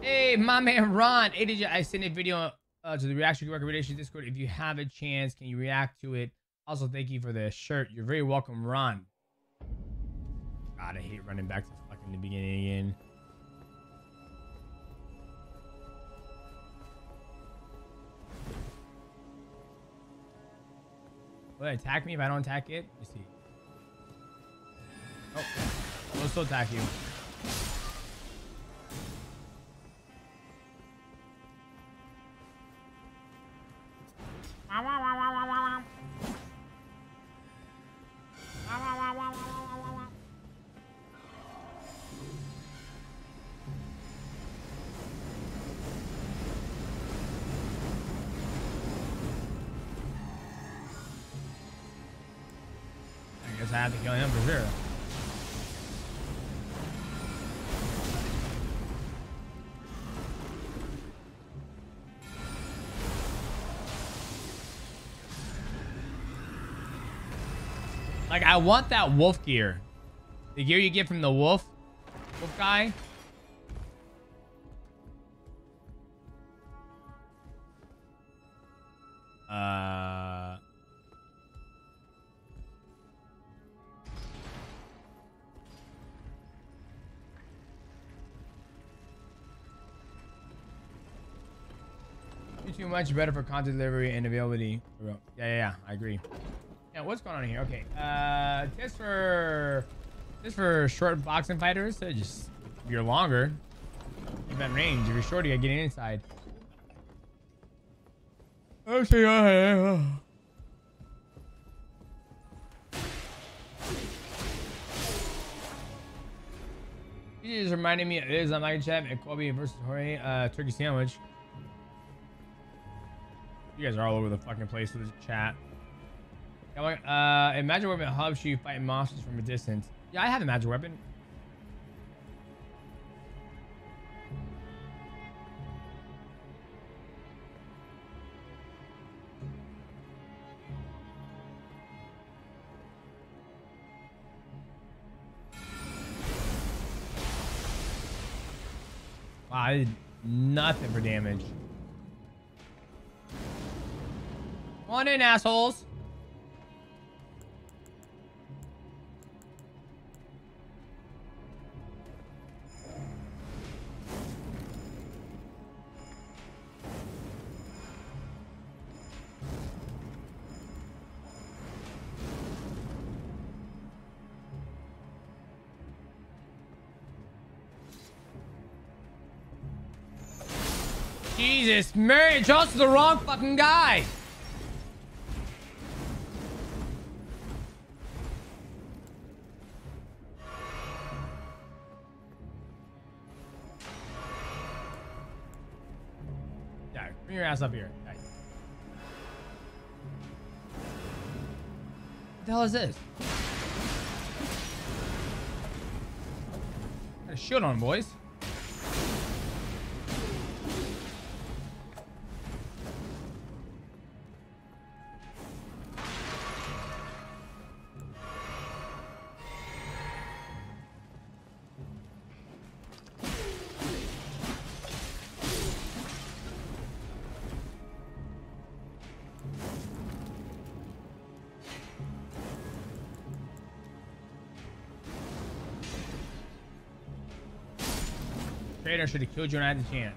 Hey, my man Ron. Hey, did you, I sent a video uh, to the Reaction Recommendation Discord. If you have a chance, can you react to it? Also, thank you for the shirt. You're very welcome, Ron. God, I hate running back to fucking the beginning again. Will it attack me if I don't attack it? See. Oh, we'll still Like, I want that wolf gear. The gear you get from the wolf, wolf guy. Uh... YouTube much better for content delivery and availability. Yeah, yeah, yeah, I agree. Yeah, what's going on here? Okay, uh, this for this for short boxing fighters. Just if you're longer, you've that range. If you're short, you gotta get inside. Okay, okay. You just reminded me it is on my chat and Kobe versus Jorge uh, turkey sandwich. You guys are all over the fucking place with this chat. Uh, a magic weapon helps you fight monsters from a distance. Yeah, I have a magic weapon. Wow, I did nothing for damage. Come on in, assholes. Chose the wrong fucking guy. Bring your ass up here. Yeah. What the hell is this? Got a shield on, boys. Traitor should have killed you when I had the chance.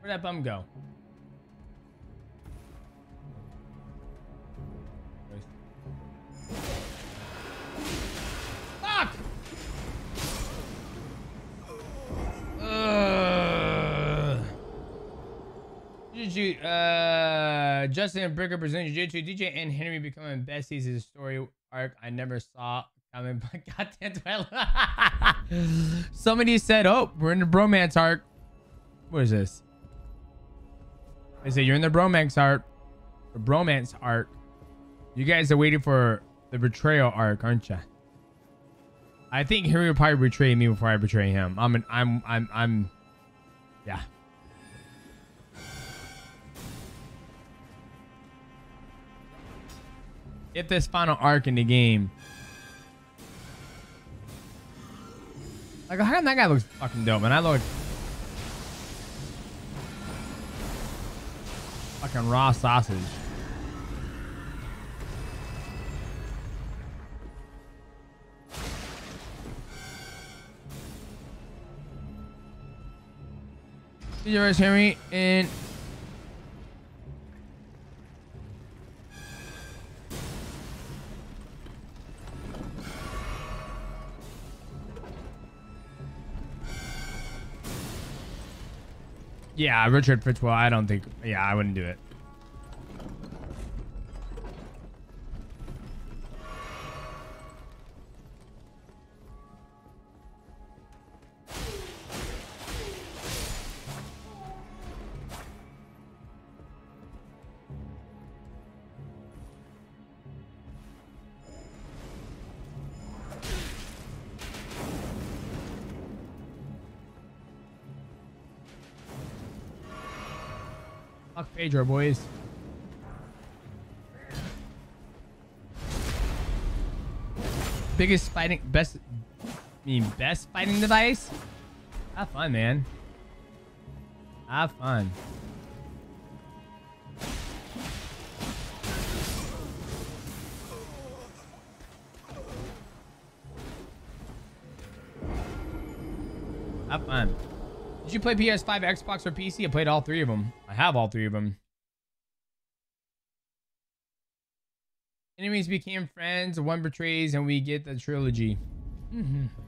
Where'd that bum go? Fuck! Ugh. Jiu-Jitsu, uh, Justin and Bricker present Jiu-Jitsu. DJ and Henry becoming besties is a story arc I never saw coming, [LAUGHS] but goddamn Twilight. Somebody said, oh, we're in the bromance arc. What is this? They say you're in the bromance arc. The bromance arc. You guys are waiting for the betrayal arc, aren't you? I think Harry will probably betray me before I betray him. I'm an, I'm I'm I'm yeah. If this final arc in the game. Like how come that guy looks fucking dope and I look fucking raw sausage. Yours, Henry, and yeah, Richard Fitzwell. I don't think. Yeah, I wouldn't do it. Pedro, boys. Biggest fighting, best, I mean, best fighting device? Have fun, man. Have fun. Have fun. Did you play PS5, Xbox, or PC? I played all three of them. I have all three of them. Enemies became friends, one betrays, and we get the trilogy. Mm-hmm. You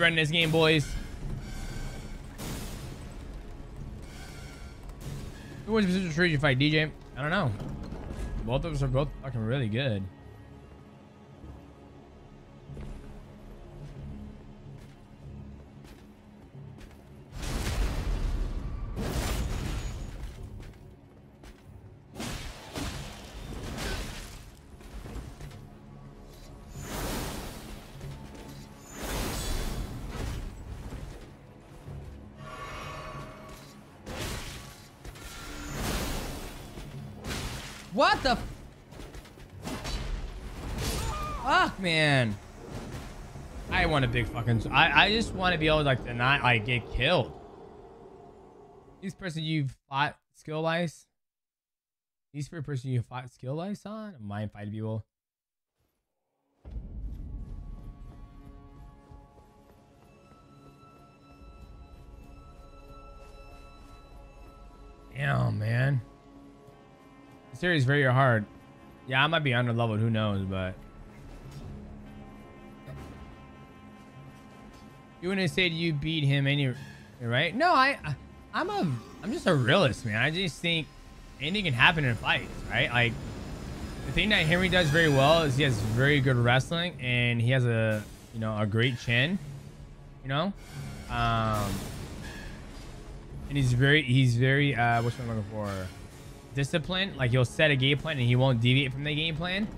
running this game, boys. Who wins Mr. Street you fight, DJ? I don't know. Both of us are both fucking really good. Big fucking. I I just want to be able to like to not like get killed. This person you fought skill wise. These for person you fought skill wise on. Mind fight people. Damn, man. The series very hard. Yeah, I might be under leveled. Who knows? But you wouldn't say you beat him any, right? No, I, I'm a, I'm just a realist, man. I just think anything can happen in fights, right? Like the thing that Henry does very well is he has very good wrestling and he has a, you know, a great chin. You know, um, and he's very, he's very, uh, what's what I'm looking for? discipline. Like he'll set a game plan and he won't deviate from the game plan.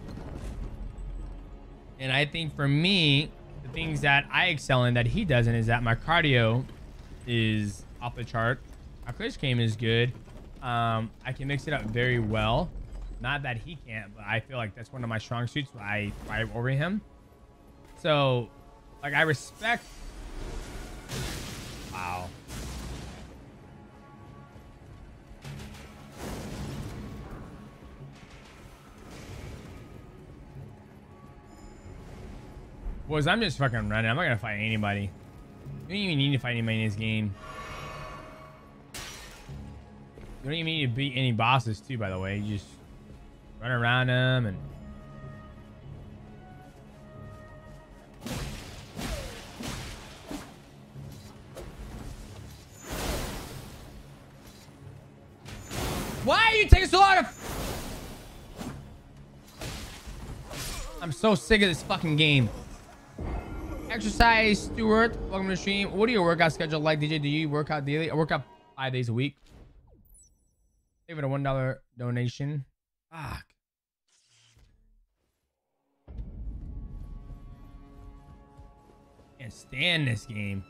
And I think for me, things that I excel in that he doesn't is that my cardio is off the chart. My clutch game is good. Um, I can mix it up very well. Not that he can't, but I feel like that's one of my strong suits. I thrive over him. So, like, I respect. Wow. Boys, I'm just fucking running. I'm not gonna fight anybody. You don't even need to fight anybody in this game. You don't even need to beat any bosses too, by the way. You just run around them and Why are you taking so long. I'm so sick of this fucking game. Exercise, Stuart. Welcome to the stream. What are your workout schedule like, DJ? Do you work out daily? I work out five days a week. Give it a one dollar donation. Fuck. Can't stand this game.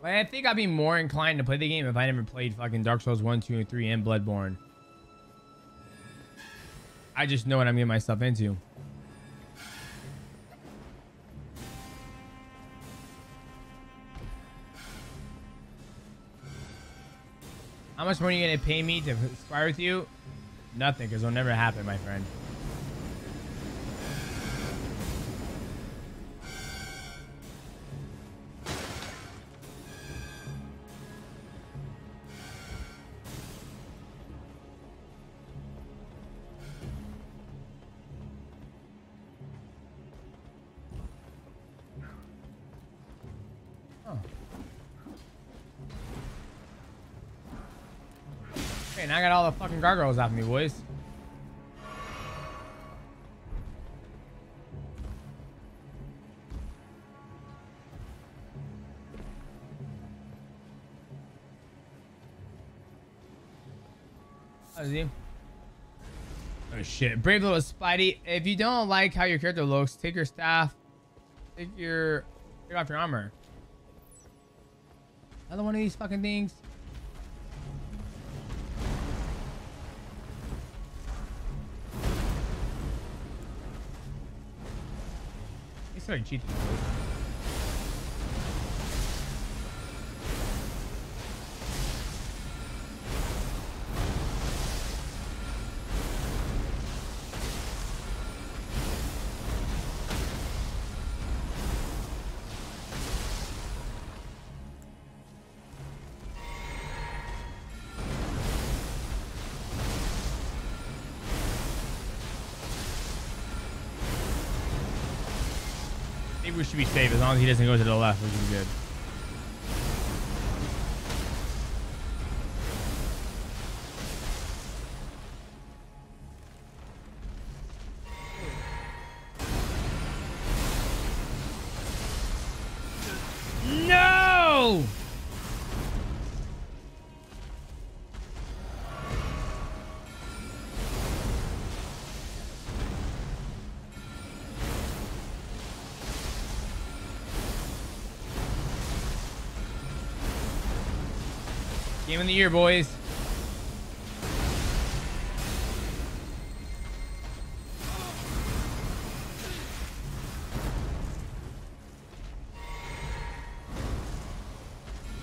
But I think I'd be more inclined to play the game if I never played fucking Dark Souls 1, 2, and 3 and Bloodborne. I just know what I'm getting myself into. How much money are you gonna pay me to spar with you? Nothing, because it'll never happen, my friend. Got all the fucking gargoyles off me, boys. How's he? Oh shit. Brave little Spidey. If you don't like how your character looks, take your staff. Take your take off your armor. Another one of these fucking things. He should be safe as long as he doesn't go to the left, which is good. Game of the year, boys.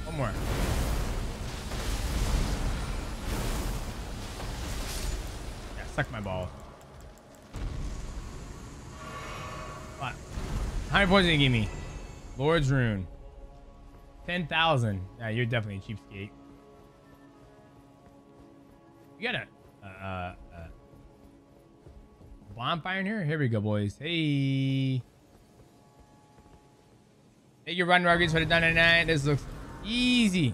One more. Yeah, suck my ball. What? How many points did he give me? Lord's Rune. 10,000. Yeah, you're definitely a cheapskate. Bonfire in here? Here we go, boys. Hey. Hey, you run ruggeds for the 99. This looks easy.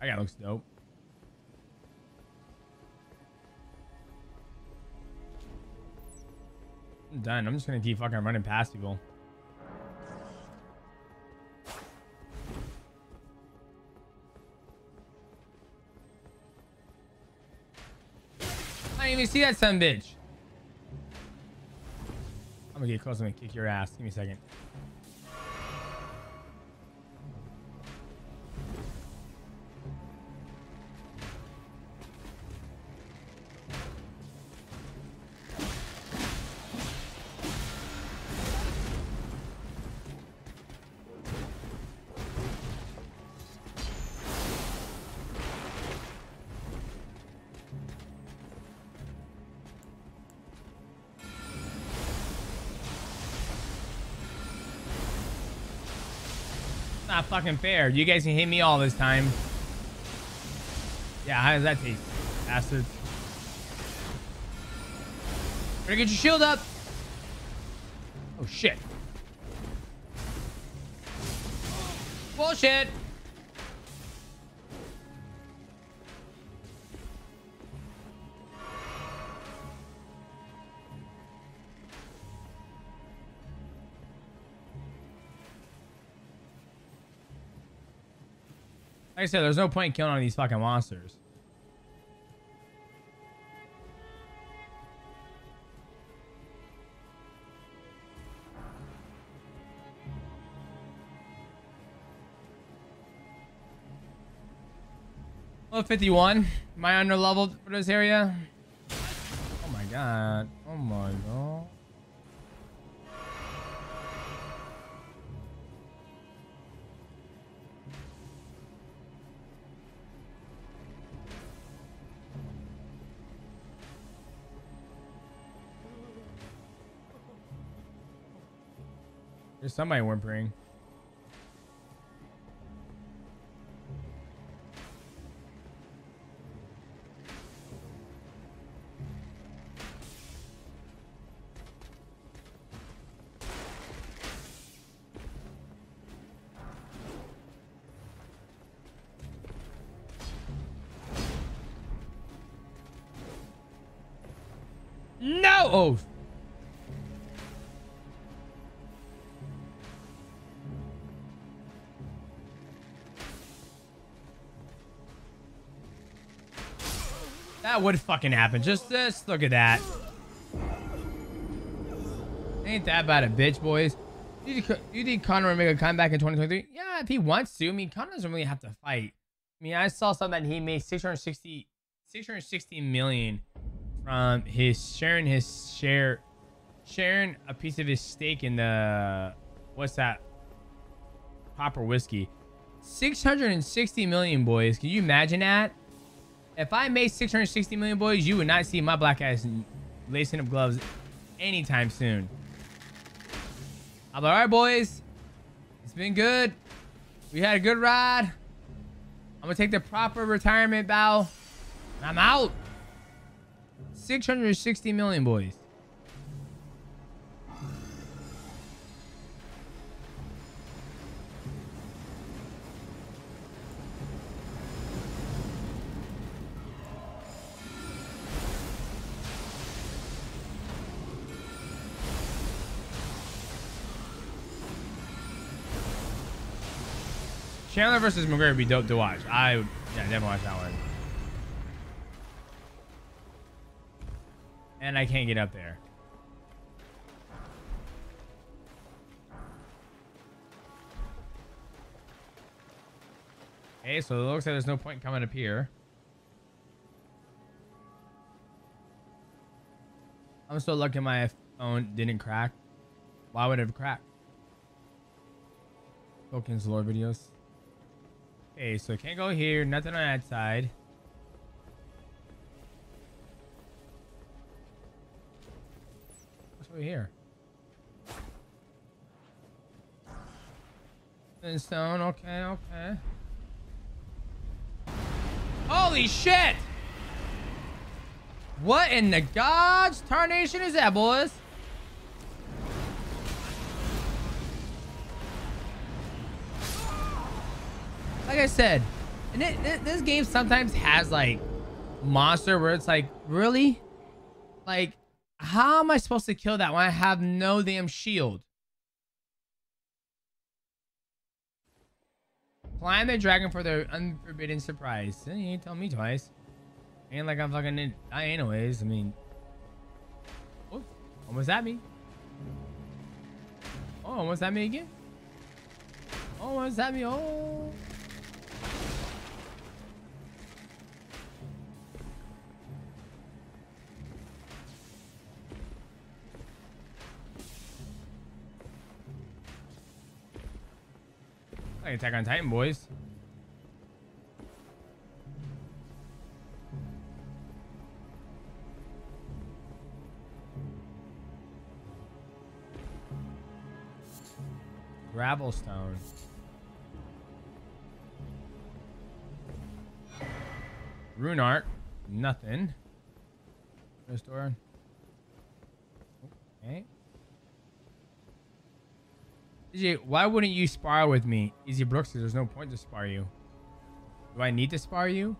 I got looks dope. I'm done. I'm just gonna keep fucking running past people. Didn't even see that son bitch. I'm gonna get close. I'm gonna kick your ass. Give me a second. Fucking fair. You guys can hit me all this time. Yeah, how does that taste? Bastards. Better get your shield up. Oh, shit. Bullshit. I said, there's no point in killing all these fucking monsters. Level 51. Am I under leveled for this area? Oh my god. Somebody whimpering. That would fucking happen. Just this. Look at that. Ain't that bad a bitch, boys. You think, you think Conor will make a comeback in 2023? Yeah, if he wants to. I mean, Conor doesn't really have to fight. I mean, I saw something that he made 660, 660 million from his sharing his share, sharing a piece of his stake in the, what's that? Proper whiskey. 660 million, boys. Can you imagine that? If I made 660 million, boys, you would not see my black ass lacing up gloves anytime soon. I'm all right, boys. It's been good. We had a good ride. I'm gonna take the proper retirement bow. I'm out. 660 million, boys. Chandler versus McGregor would be dope to watch. I yeah, definitely watch that one. And I can't get up there. Okay, so it looks like there's no point coming up here. I'm so lucky my phone didn't crack. Why would it have cracked? Tolkien's lore videos. Okay, so can't go here. Nothing on that side. What's over here? And stone. Okay, okay. Holy shit! What in the gods tarnation is that, boys? Like I said, and it, it, this game sometimes has like monster where it's like, really? Like, how am I supposed to kill that when I have no damn shield? Climb the dragon for the unforbidden surprise. You ain't tell me twice. Ain't like I'm fucking die anyways. I mean, oh, almost at me. Oh, almost at me again. Oh, Almost at me. Oh. Attack on Titan, boys. Gravelstone. Rune Arc. Nothing. Restore. Okay. DJ, why wouldn't you spar with me? Easy Brooks, there's no point to spar you. Do I need to spar you?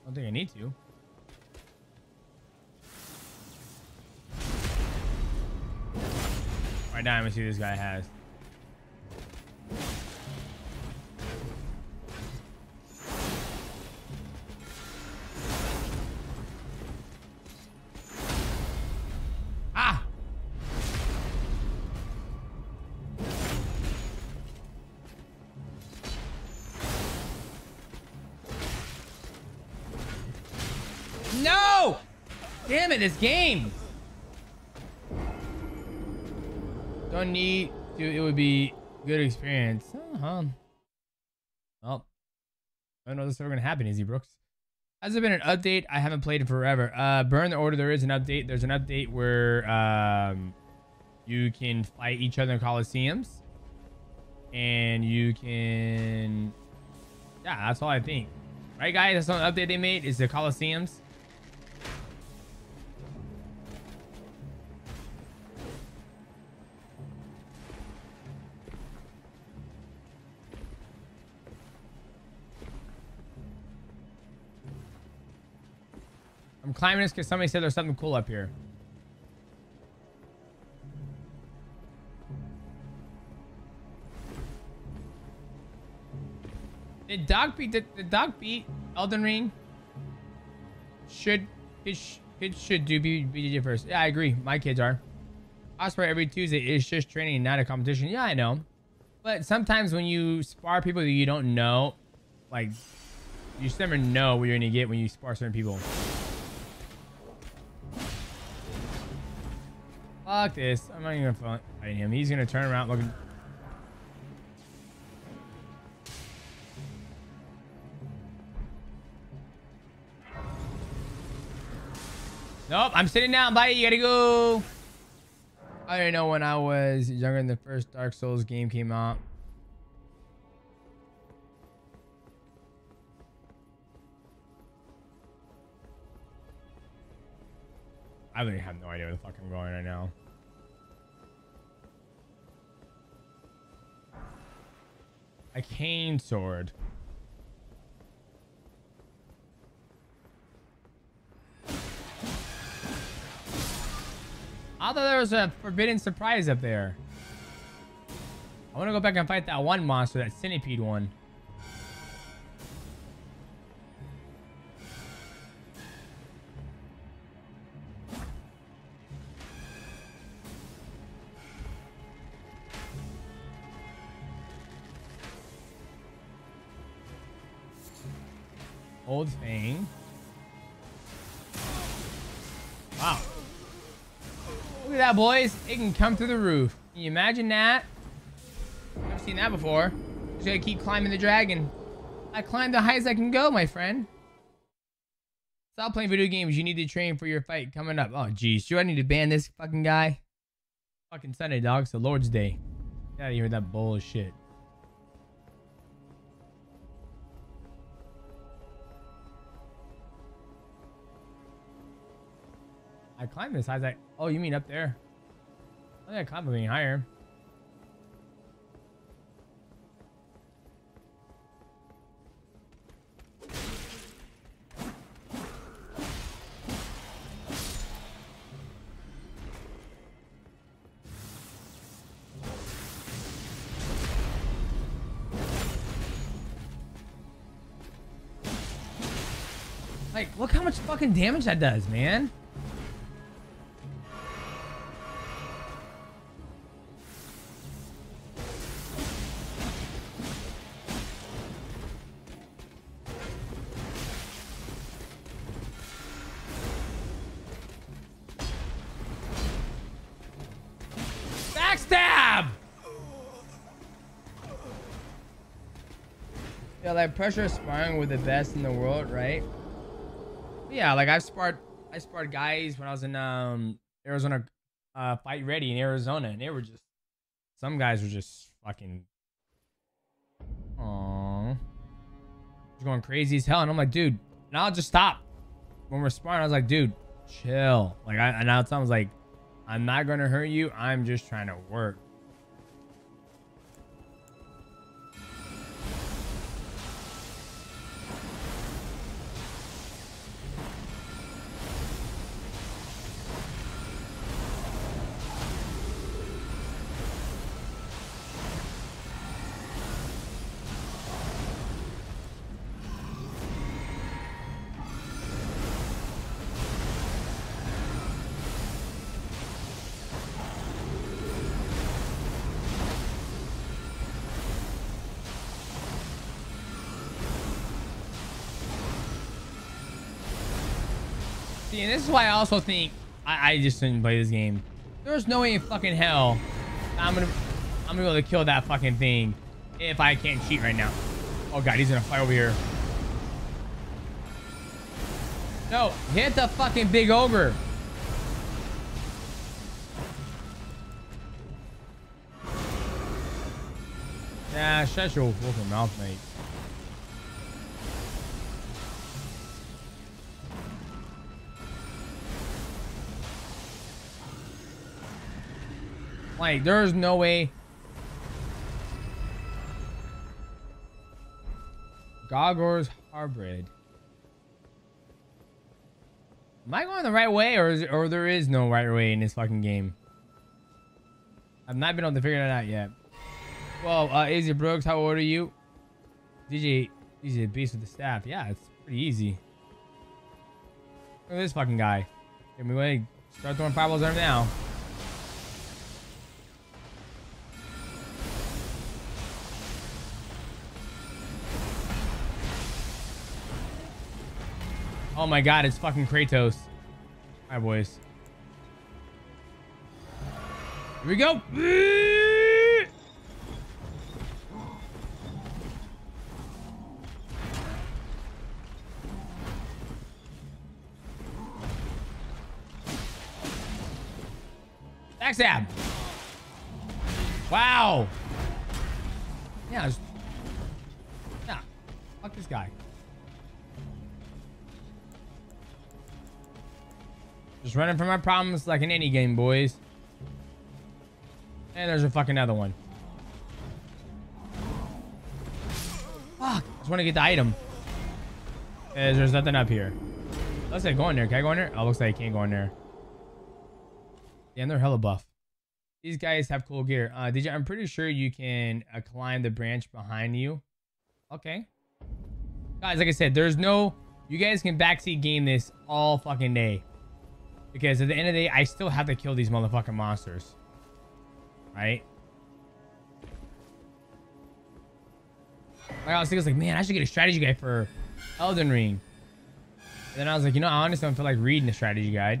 I don't think I need to. Right now, I'm gonna see this guy has. This game! Don't need to, it would be good experience. Uh-huh. Well, I don't know this is ever gonna happen, Easy Brooks. Has there been an update? I haven't played in forever. Uh, Burn the Order, there is an update. There's an update where um, you can fight each other in Coliseums. And you can... Yeah, that's all I think. Right, guys? That's the update they made is the Coliseums. Climbing this because somebody said there's something cool up here. Did dog beat the, the dog beat Elden Ring? Should kids, should do B- BJJ first. Yeah, I agree. My kids are. Osprey every Tuesday is just training, not a competition. Yeah, I know. But sometimes when you spar people that you don't know, like you just never know what you're gonna get when you spar certain people. Fuck this. I'm not even gonna fight him. He's gonna turn around looking. Nope, I'm sitting down, buddy. You gotta go. I didn't know when I was younger and the first Dark Souls game came out. I literally have no idea where the fuck I'm going right now. A cane sword. I thought there was a forbidden surprise up there. I want to go back and fight that one monster, that centipede one. Old Fang. Wow. Look at that, boys. It can come through the roof. Can you imagine that? Never seen that before. Just gotta keep climbing the dragon. I climbed the highest I can go, my friend. Stop playing video games. You need to train for your fight coming up. Oh, geez. Do I need to ban this fucking guy? Fucking Sunday, dog. It's the Lord's Day. Of here with that bullshit. I climbed this. I was like, oh, you mean up there? I think I climbed a higher. Like, look how much fucking damage that does, man. Pressure sparring with the best in the world, right? Yeah, like I've sparred, I sparred guys when I was in um Arizona, uh, fight ready in Arizona, and they were just, some guys were just fucking, oh, just going crazy as hell, and I'm like, dude, now I'll just stop. When we're sparring, I was like, dude, chill. Like I, and now someone's like, I'm not gonna hurt you. I'm just trying to work. This is why I also think I, I just didn't play this game. There's no way in fucking hell I'm gonna I'm gonna be able to kill that fucking thing if I can't cheat right now. Oh god, he's gonna fight over here. No, hit the fucking big ogre. Yeah, shut your fucking mouth, mate. Like, there's no way. Gogor's Harbrid. Am I going the right way, or is or there is no right way in this fucking game? I've not been able to figure that out yet. Well, uh, Izzy Brooks, how old are you? DJ, DJ Beast with the staff. Yeah, it's pretty easy. Look at this fucking guy. Get me away. Start throwing fireballs at him now. Oh my god, it's fucking Kratos. Hi, boys. Here we go. Backstab. Wow. Yeah. it's- Yeah. Fuck this guy. Just running from my problems like in any game, boys. And there's a fucking other one. Fuck. I just want to get the item. Uh, there's nothing up here. Let's say go in there. Can I go in there? Oh, looks like I can't go in there. And they're hella buff. These guys have cool gear. Uh, you? I'm pretty sure you can uh, climb the branch behind you. Okay. Guys, like I said, there's no... You guys can backseat game this all fucking day. Because at the end of the day, I still have to kill these motherfucking monsters. Right? Like I was thinking, like, man, I should get a strategy guide for Elden Ring. And then I was like, you know, I honestly don't feel like reading the strategy guide.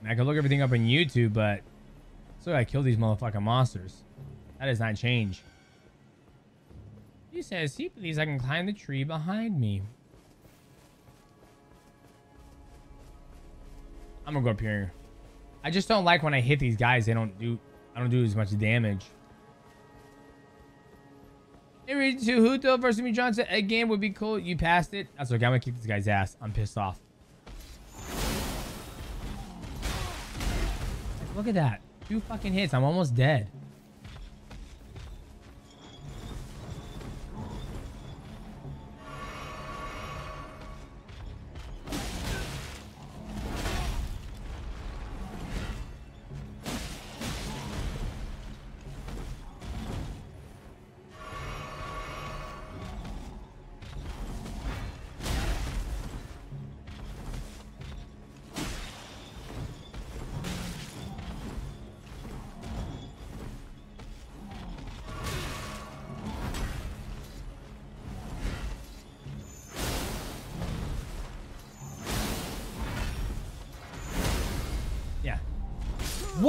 I, mean, I could look everything up on YouTube, but so gotta kill these motherfucking monsters. That does not change. He says, see, please, I can climb the tree behind me. I'm gonna go up here. I just don't like when I hit these guys, they don't do, I don't do as much damage. Maybe to Huto versus me Johnson again would be cool. You passed it. That's okay. I'm gonna kick this guy's ass. I'm pissed off. Look at that. Two fucking hits. I'm almost dead.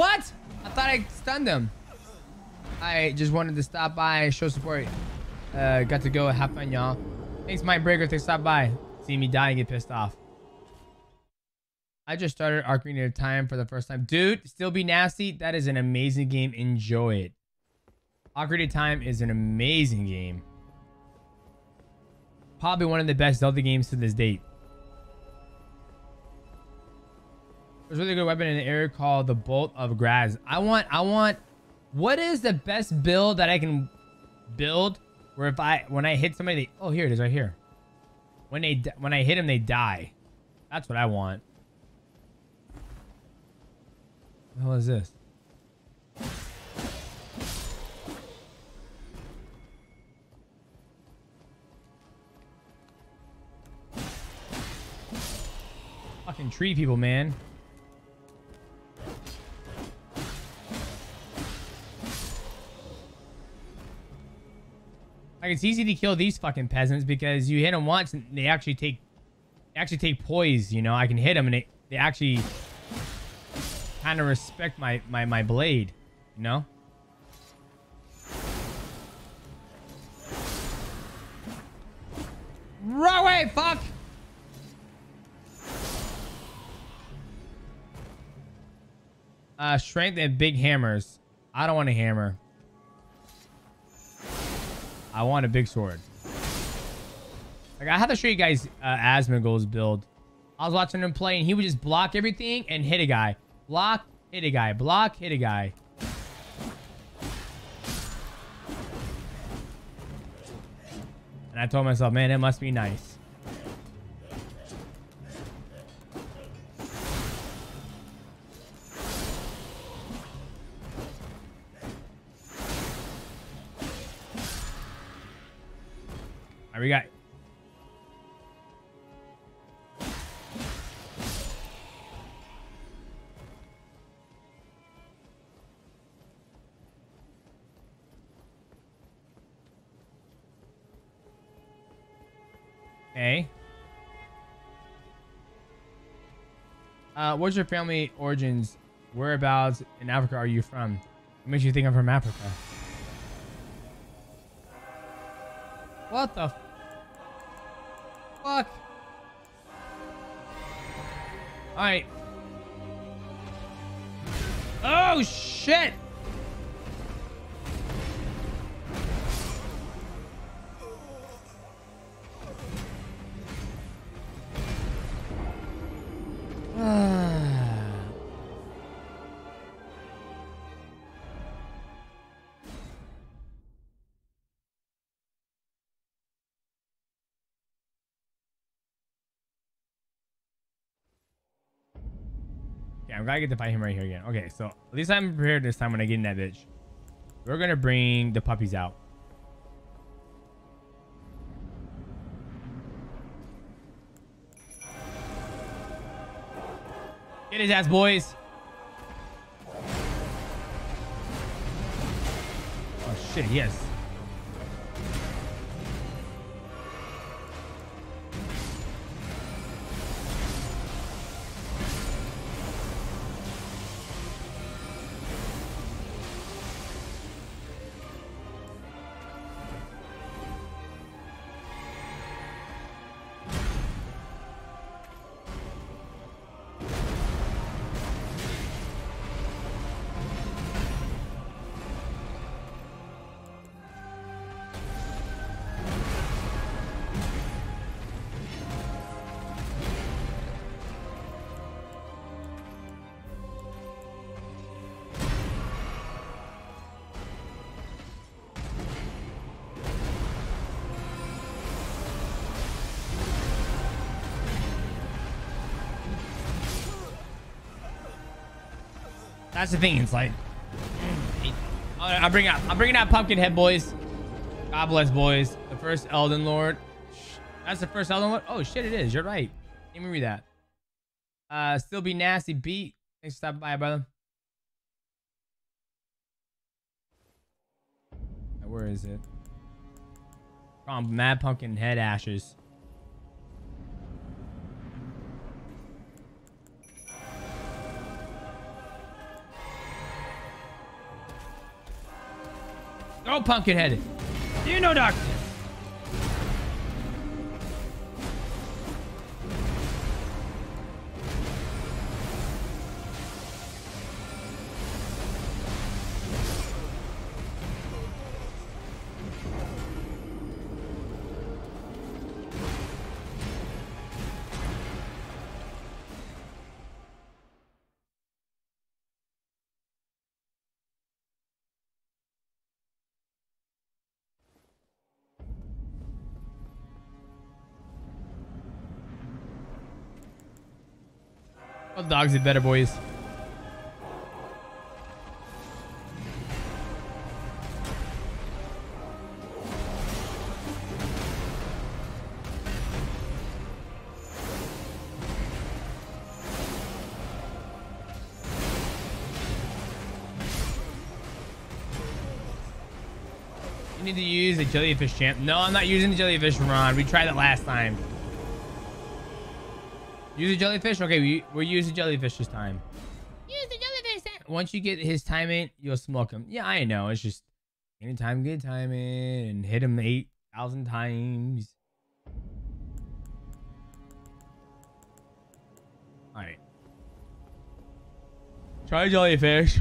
What? I thought I stunned him. I just wanted to stop by, show support. Uh, got to go. Have fun, y'all. Thanks, Mike Breaker, to stop by. See me die and get pissed off. I just started Ocarina of Time for the first time. Dude, still be nasty. That is an amazing game. Enjoy it. Ocarina of Time is an amazing game. Probably one of the best Zelda games to this date. There's a really good weapon in the area called the Bolt of Graz. I want, I want, what is the best build that I can build where if I, when I hit somebody, they, oh, here it is right here. When they, when I hit them, they die. That's what I want. What the hell is this? Fucking tree people, man. Like it's easy to kill these fucking peasants because you hit them once and they actually take they actually take poise, you know. I can hit them and they, they actually kind of respect my, my my blade, you know? Right away, fuck! Uh, strength and big hammers. I don't want a hammer. I want a big sword. Like, I have to show you guys uh, Asmongold's build. I was watching him play, and he would just block everything and hit a guy. Block, hit a guy. Block, hit a guy. And I told myself, man, it must be nice. We got Okay. Uh, what's your family origins? Whereabouts in Africa are you from? What makes you think I'm from Africa? What the Alright. Oh, shit! Glad to get to fight him right here again. Okay, so at least I'm prepared this time when I get in that bitch. We're gonna bring the puppies out. Get his ass, boys. Oh shit, yes. That's the thing. It's like I'll bring out. I'm bringing out Pumpkinhead, boys. God bless, boys. The first Elden Lord. That's the first Elden Lord. Oh shit, it is. You're right. Let me read that. Uh, still be nasty. Beat. Thanks for stopping by, brother. Where is it? From Mad Pumpkin Head Ashes. Go, Pumpkinhead. Do you know darkness? Dogs are better, boys. You need to use a jellyfish champ. No, I'm not using the jellyfish, Ron. We tried it last time. Use a jellyfish? Okay, we, we're using jellyfish this time. Use the jellyfish. Once you get his timing, you'll smoke him. Yeah, I know. It's just anytime good timing and hit him 8,000 times. Alright. Try jellyfish.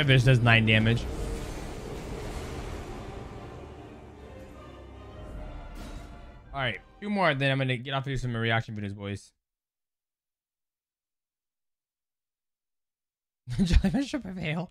Jellyfish does 9 damage. Alright, two more, then I'm gonna get off to do some reaction videos, boys. Jellyfish should prevail.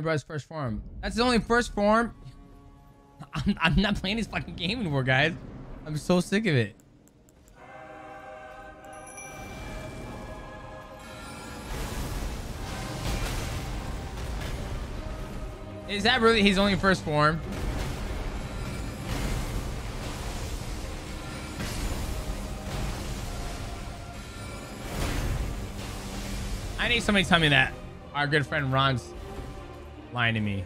Bro's first form. That's his only first form. I'm, I'm not playing this fucking game anymore, guys. I'm so sick of it. Is that really his only first form? I need somebody to tell me that our good friend Ron's lying to me.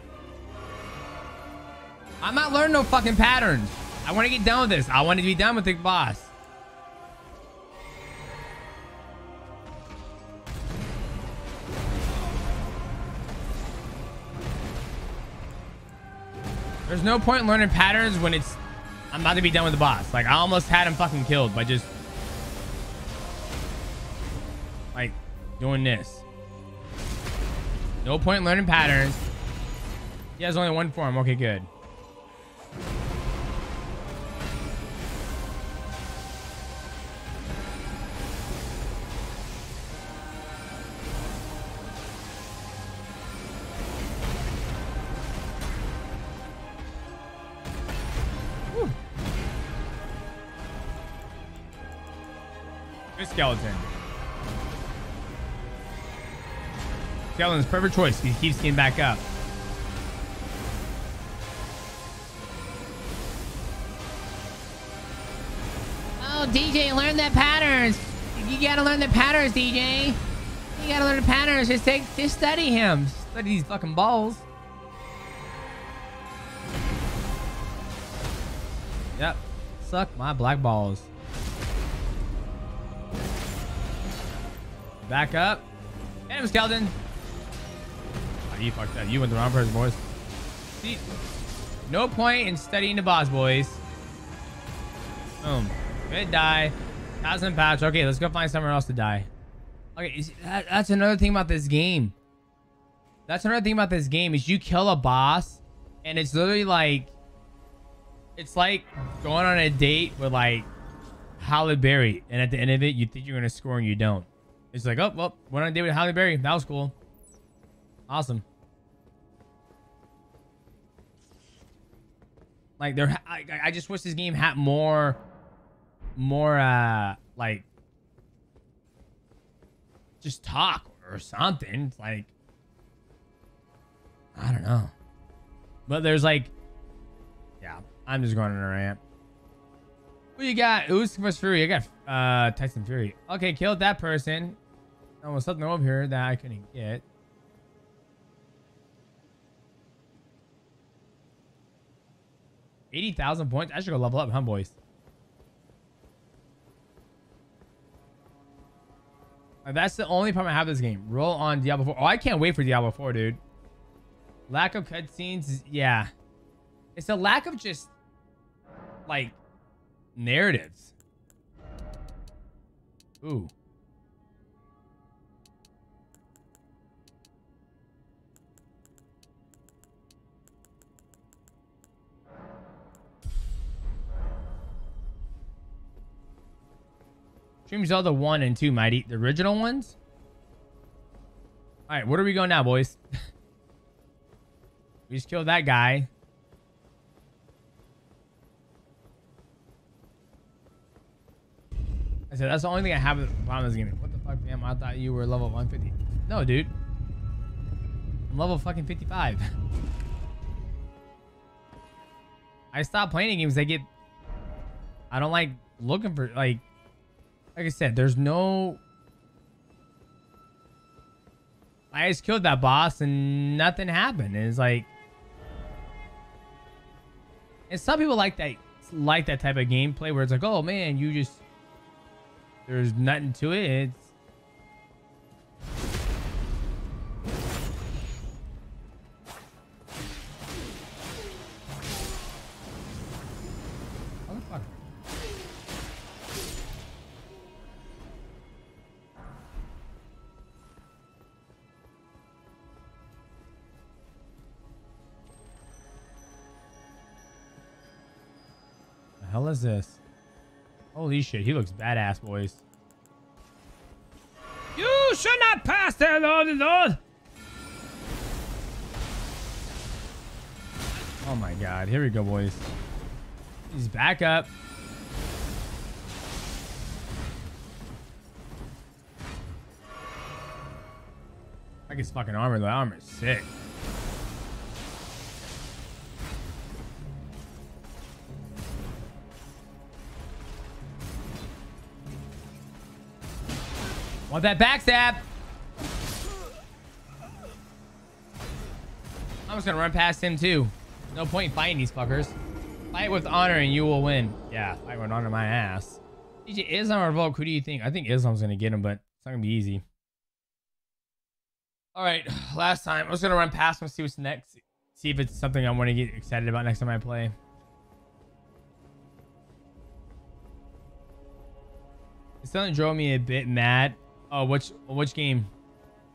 I'm not learning no fucking patterns. I want to get done with this. I want to be done with the boss. There's no point in learning patterns when it's I'm about to be done with the boss. Like I almost had him fucking killed by just like doing this. No point in learning patterns. He has only one form. Okay, good. Skeleton. Skeleton's perfect choice. He keeps getting back up. DJ, learn the patterns. You gotta learn the patterns, DJ. You gotta learn the patterns. Just take, just study him. Study these fucking balls. Yep. Suck my black balls. Back up. Him, skeleton. Oh, you fucked that. You went the wrong person, boys. See, no point in studying the boss, boys. Good die. Thousand patch. Okay, let's go find somewhere else to die. Okay, that, that's another thing about this game. That's another thing about this game is you kill a boss, and it's literally like, it's like going on a date with like Halle Berry, and at the end of it, you think you're gonna score and you don't. It's like, oh well, went on a date with Halle Berry. That was cool. Awesome. Like there, I, I just wish this game had more, more uh like just talk or something. It's like I don't know, but there's like, yeah, I'm just going on a rant. Who you got? Who's first Fury? I got uh Tyson Fury. Okay, killed that person. Oh, was something over here that I couldn't get. Eighty thousand points. I should go level up, huh, boys? That's the only problem I have this game. Roll on Diablo 4. Oh, I can't wait for Diablo 4, dude. Lack of cutscenes, yeah. It's a lack of just, like, narratives. Ooh. Dream Zelda 1 and 2, Mighty. The original ones? Alright, where are we going now, boys? [LAUGHS] we just killed that guy. I said, that's the only thing I have with the problem this game. What the fuck, man? I thought you were level 150. No, dude. I'm level fucking 55. [LAUGHS] I stop playing games. I get... I don't like looking for, like... Like I said, there's no... I just killed that boss and nothing happened. It's like... And some people like that like that type of gameplay where it's like, oh man, you just there's nothing to it. It's is this? Holy shit, he looks badass, boys. You should not pass there, Lord, Lord. Oh my god. Here we go, boys. He's back up. I guess fucking armor. The armor is sick. Want that backstab? I'm just gonna run past him too. No point in fighting these fuckers. Fight with honor and you will win. Yeah, fight with honor my ass. DJ Islam or Volk, who do you think? I think Islam's gonna get him, but it's not gonna be easy. All right, [SIGHS] last time. I'm just gonna run past him, see what's next. See if it's something I want to get excited about next time I play. It still drove me a bit mad. Oh, which which game?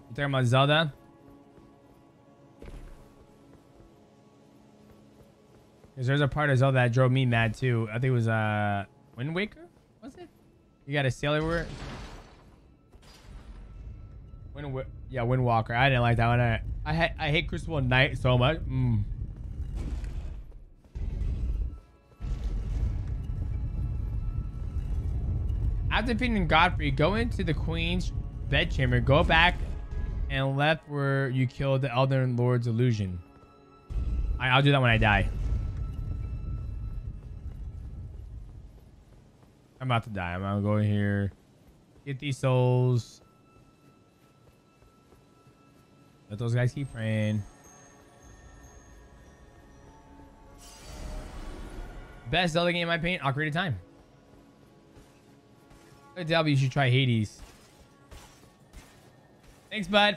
You talking about Zelda? Because there's a part of Zelda that drove me mad too. I think it was uh Wind Waker? Was it? You got a sailor. Wind, yeah, Wind Walker. I didn't like that one. I I, I hate Crucible Knight so much. Mm. After defeating Godfrey, go into the Queen's bedchamber. Go back and left where you killed the Elder Lord's illusion. I, I'll do that when I die. I'm about to die. I'm gonna go in here, get these souls. Let those guys keep praying. Best Zelda game in my opinion. Ocarina of Time. Good W, you should try Hades. Thanks, bud.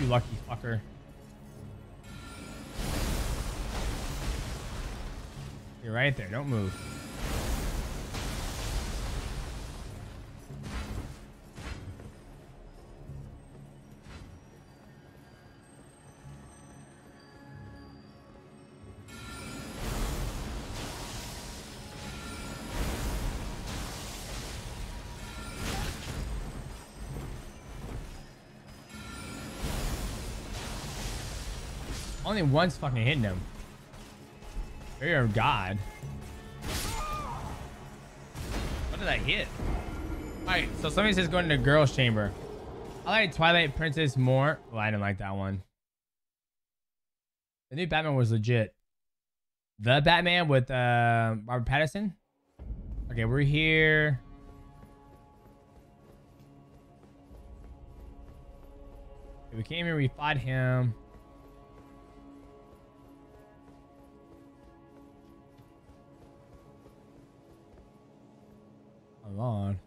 You lucky fucker. You're right there. Don't move. Only once fucking hitting him. You're god. What did I hit? Alright, so somebody says going to the girl's chamber. I like Twilight Princess more. Well, I didn't like that one. The new Batman was legit. The Batman with uh, Robert Pattinson. Okay, we're here. We came here, we fought him. Hold on.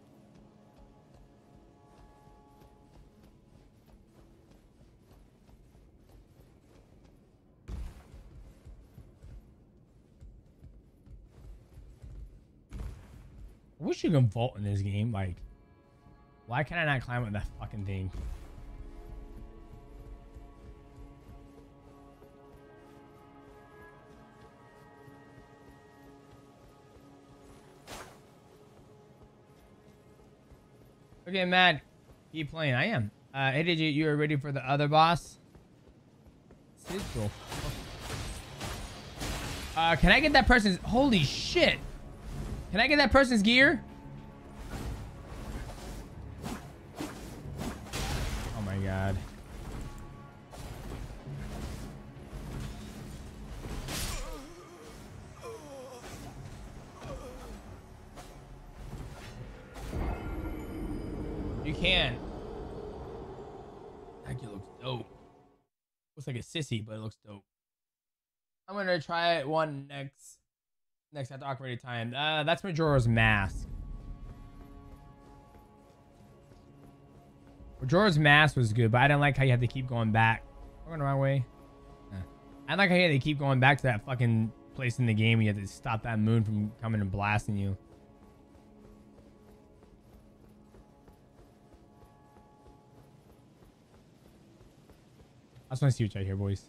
I wish you could vault in this game. Like, why can I not climb up that fucking thing? Okay, Matt. Keep playing. I am. Uh, hey, did you you are ready for the other boss? Sigil. Uh, can I get that person's? Holy shit! Can I get that person's gear? Sissy, but it looks dope. I'm gonna try it one next next after operated time. Uh, that's Majora's Mask. Majora's Mask was good, but I didn't like how you had to keep going back. I'm going the wrong way. I like how you had to keep going back to that fucking place in the game. You had to stop that moon from coming and blasting you. I just want to see what's right here, boys.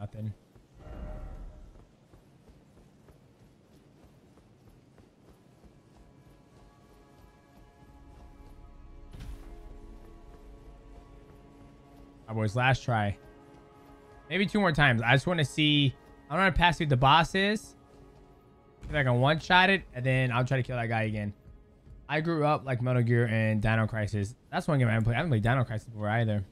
Nothing. My boys, last try. Maybe two more times. I just want to see. I want to pass through the bosses. If I can one-shot it, and then I'll try to kill that guy again. I grew up like Metal Gear and Dino Crisis. That's one game I haven't played. I haven't played Dino Crisis before either.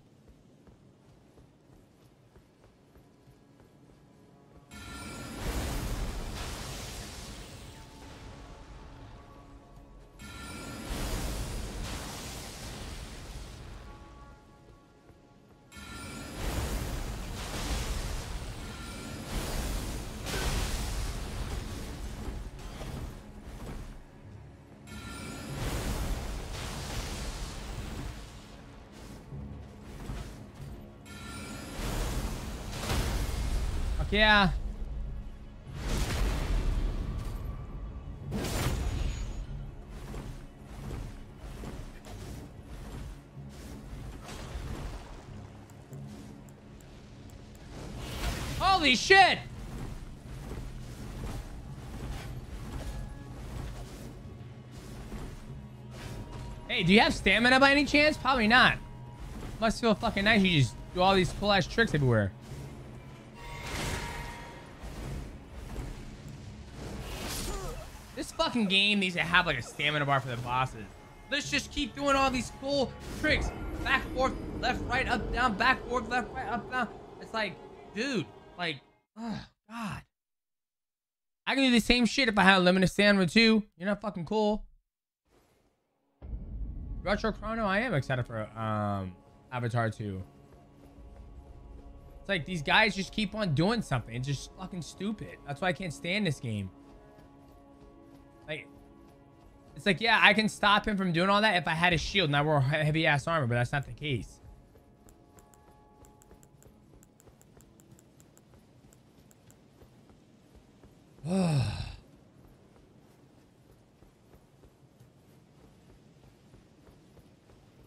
Yeah. Holy shit! Hey, do you have stamina by any chance? Probably not. Must feel fucking nice. You just do all these cool ass tricks everywhere. This fucking game needs to have like a stamina bar for the bosses. Let's just keep doing all these cool tricks. Back, forth, left, right, up, down, back, forth, left, right, up, down. It's like, dude, like, oh, God. I can do the same shit if I had a limited stamina too. You're not fucking cool. Retro Chrono, I am excited for um Avatar 2. It's like these guys just keep on doing something. It's just fucking stupid. That's why I can't stand this game. It's like, yeah, I can stop him from doing all that if I had a shield and I wore heavy ass armor, but that's not the case. [SIGHS]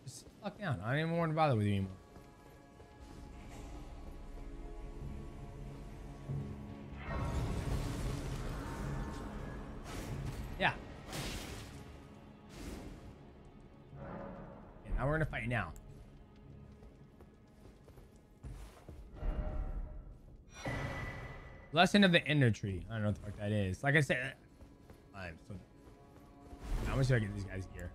Just fuck down. I don't even want to bother with you anymore. Yeah. Now we're gonna fight now. Lesson of the Tree. I don't know what the fuck that is. Like I said, I'm so. Gonna see if I get these guys gear.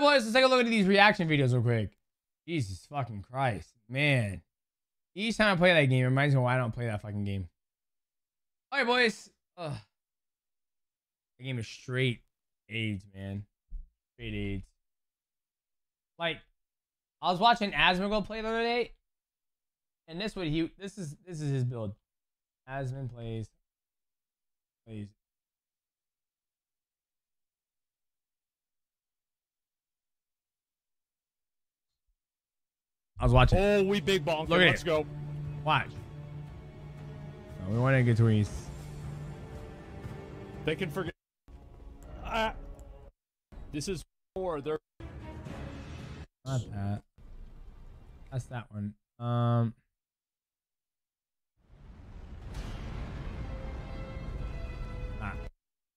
Right, boys, let's take a look at these reaction videos real quick. Jesus fucking Christ, man. Each time I play that game, it reminds me why I don't play that fucking game. All right, boys. Ugh. The game is straight AIDS, man. Straight AIDS. Like, I was watching Asmongold play the other day, and this what he this is this is his build. Asmon plays plays I was watching. Oh, we big bonk. Look at Let's it. go. Watch. No, we want to get to East. They can forget. Ah. This is four. They're Not that. That's that one. Um. ah.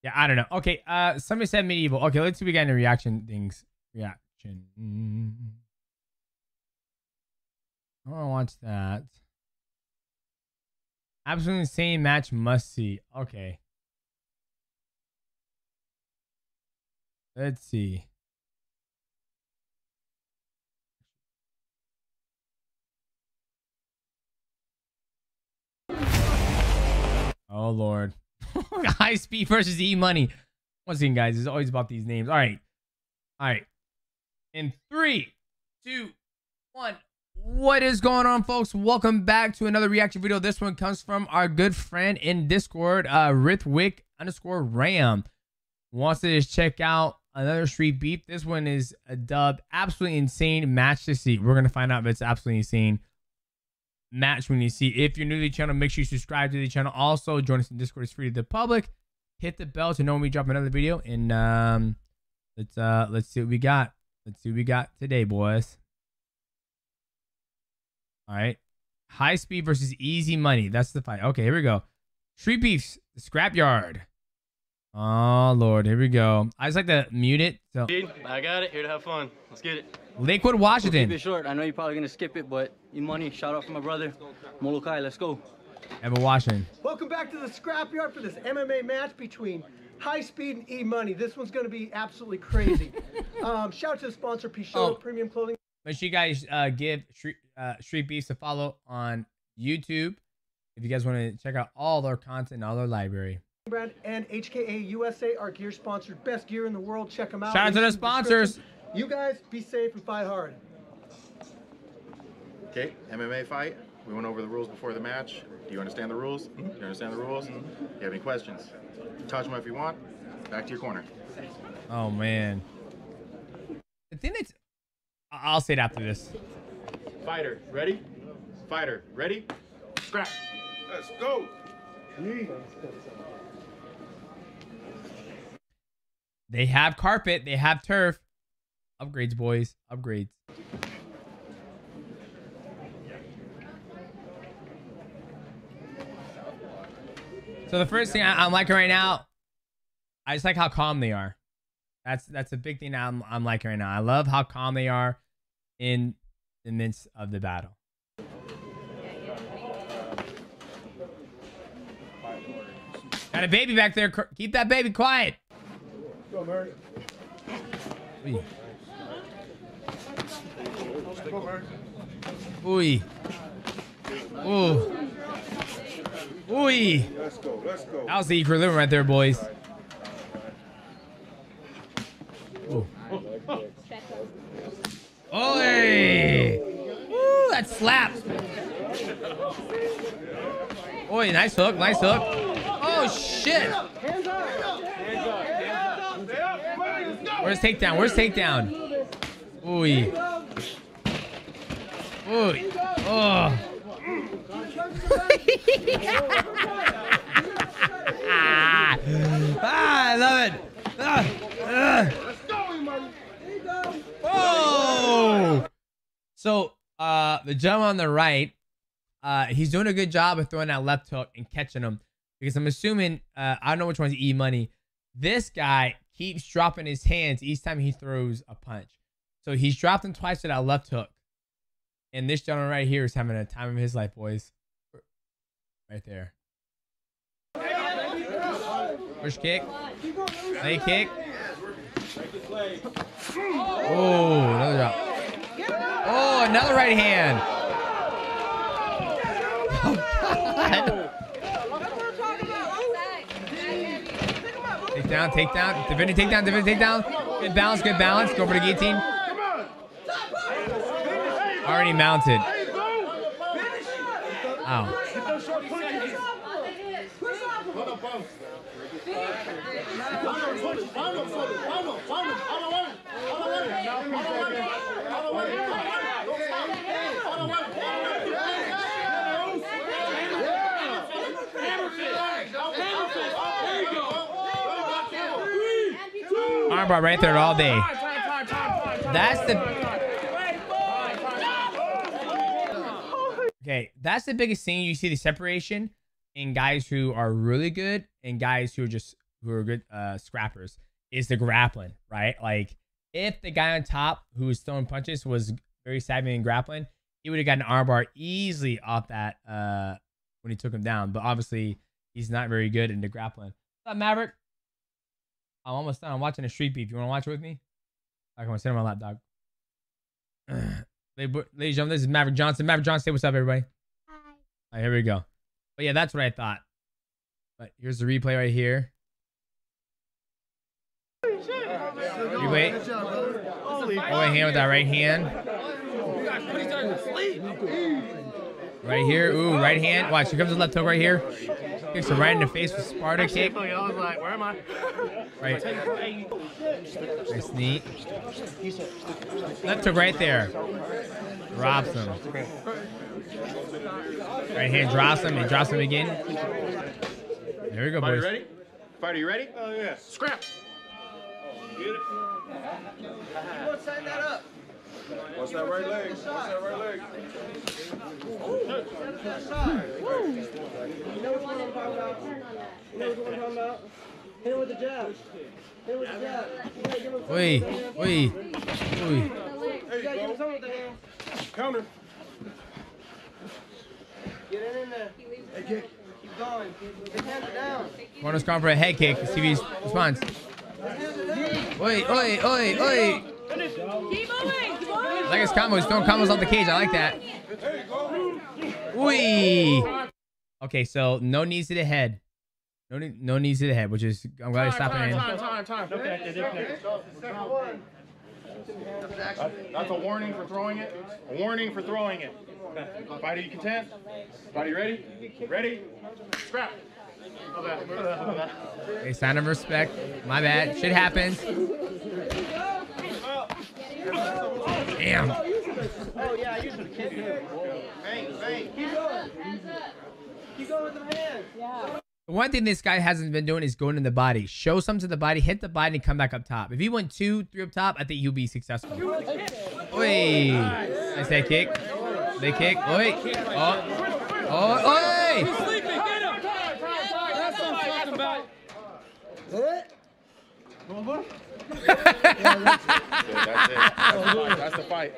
Yeah, I don't know. Okay, uh, somebody said medieval. Okay, let's see if we got any reaction things. Reaction. I want to watch that. Absolutely insane match must see. Okay. Let's see. Oh lord. [LAUGHS] High speed versus E money. Once again, guys, it's always about these names. All right. All right. In three, two, one. What is going on, folks? Welcome back to another reaction video. This one comes from our good friend in Discord, uh, Rithwick underscore Ram. Wants to just check out another street beef. This one is a dub. Absolutely insane match to see. We're gonna find out if it's absolutely insane match when you see. If you're new to the channel, make sure you subscribe to the channel. Also, join us in Discord. It's free to the public. Hit the bell to know when we drop another video. And um, let's uh let's see what we got. Let's see what we got today, boys. All right. High speed versus easy money. That's the fight. Okay, here we go. Street beefs, scrapyard. Oh Lord, here we go. I just like to mute it. So I got it. Here to have fun. Let's get it. Lakewood, We'll Washington. keep it short. I know you're probably gonna skip it, but E money. Shout out for my brother, Molokai. Let's go. Everett Washington. Welcome back to the scrapyard for this MMA match between High Speed and E Money. This one's going to be absolutely crazy. [LAUGHS] um, shout out to the sponsor, Pichot Oh. Premium Clothing Make sure you guys uh, give Street, uh, Street Beefs to follow on YouTube if you guys want to check out all their content all their library. Brand and HKA USA, are gear sponsor. Best gear in the world. Check them out. Shout out to the sponsors. You guys be safe and fight hard. Okay, MMA fight. We went over the rules before the match. Do you understand the rules? Mm-hmm. Do you understand the rules? You have any questions? Touch them if you want. Back to your corner. Oh man. The thing that's I'll say it after this. Fighter, ready? Fighter, ready? Scrap. Let's go. They have carpet, they have turf. Upgrades, boys. Upgrades. So the first thing I, I'm liking right now, I just like how calm they are. That's that's a big thing I'm I'm liking right now. I love how calm they are in the midst of the battle. Got a baby back there. Keep that baby quiet. Go, Murray. Ooh. Ooh. Ooh. Ooh. Let's go. Let's go. That was the equilibrium right there, boys. Ooh. Oi! Ooh, that slap. Oi, nice hook, nice hook. Oh, shit. Where's takedown? Where's takedown? Ooh. Ooh. Oh. [LAUGHS] ah, I love it. Ah. Ah. So, uh, the gentleman on the right, uh, he's doing a good job of throwing that left hook and catching him because I'm assuming, uh, I don't know which one's E money. This guy keeps dropping his hands each time he throws a punch. So he's dropped them twice with that left hook. And this gentleman right here is having a time of his life, boys. Right there. Push kick. Leg kick. Oh, another drop. Oh, another right hand. Take down, take down. Defending take down, defending take down. Good balance, good balance. Go for the guillotine. Already mounted. Ow. Right there all day. That's the Okay, that's the biggest thing. You see the separation in guys who are really good and guys who are just who are good uh scrappers is the grappling, right? Like if the guy on top who was throwing punches was very savvy in grappling, he would have gotten an armbar easily off that uh when he took him down. But obviously he's not very good in the grappling. What's up, Maverick? I'm almost done. I'm watching a street beef. You want to watch it with me? I can sit on my lap, dog. [SIGHS] Ladies and gentlemen, this is Maverick Johnson. Maverick Johnson, say what's up, everybody. Hi. All right, here we go. But yeah, that's what I thought. But here's the replay right here. Replay. Oh, right hand with that right hand. Right here. Ooh, right hand. Watch. Here comes the left hook right here. Kicks him right in the face with Sparta kick. I was like, where am I? Right. Nice neat. Left hook right there. Drops him. Right hand drops him and drops him again. There we go, Fighter boys. ready? Fighter, you ready? Oh, yeah. Scrap. sign that up. What's that right leg? What's that right leg? You know which one I'm talking about? You know which one I'm talking about? Hit him with the jab. Hit him with the jab. You gotta give him some Oi, with the hand. oi, oi. You gotta give him some with the hand. Counter. Get it in there. Hey, kick. Keep going. His hands are down. Corner's gone for a head kick. See if he responds. Oi, oi, oi, oi. Keep moving. Keep I like his combos. He's throwing combos off the cage. I like that. Oi. Okay, so no knees to the head. No, knee- no knees to the head, which is I'm glad he's stopping in. time, time, time. That's a warning for throwing it. A warning for throwing it. Fighter, you content? Fighter, you ready? Ready? Scrap. Okay, sign of respect. My bad. Shit happens. Damn. Oh, yeah, I used to kick him. Bang, bang. Keep going. Keep going with the hands. Yeah. The one thing this guy hasn't been doing is going to the body. Show some to the body, hit the body, and come back up top. If he went two, three up top, I think he'll be successful. Oi. Nice head kick. Leg kick. Oi. Oh. Oh. Oi. sleeping. Get him. That's what I'm talking about. [LAUGHS] That's the fight.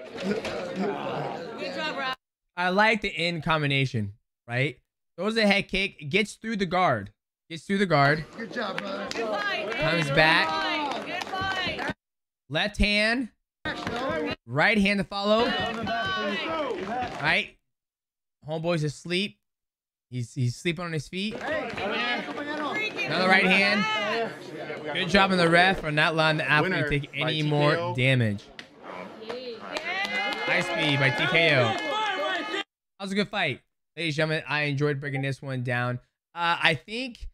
I like the in combination, right? Throws a head kick, gets through the guard. Gets through the guard. Good job, brother. Comes back. Good fight. Good fight. Left hand. Right hand to follow. Right. Homeboy's asleep. He's he's sleeping on his feet. Another right hand. Good job on the ref for not letting the athlete Winner take by any more damage. High speed by TKO. That was a good fight. Ladies and gentlemen, I enjoyed breaking this one down. Uh, I think,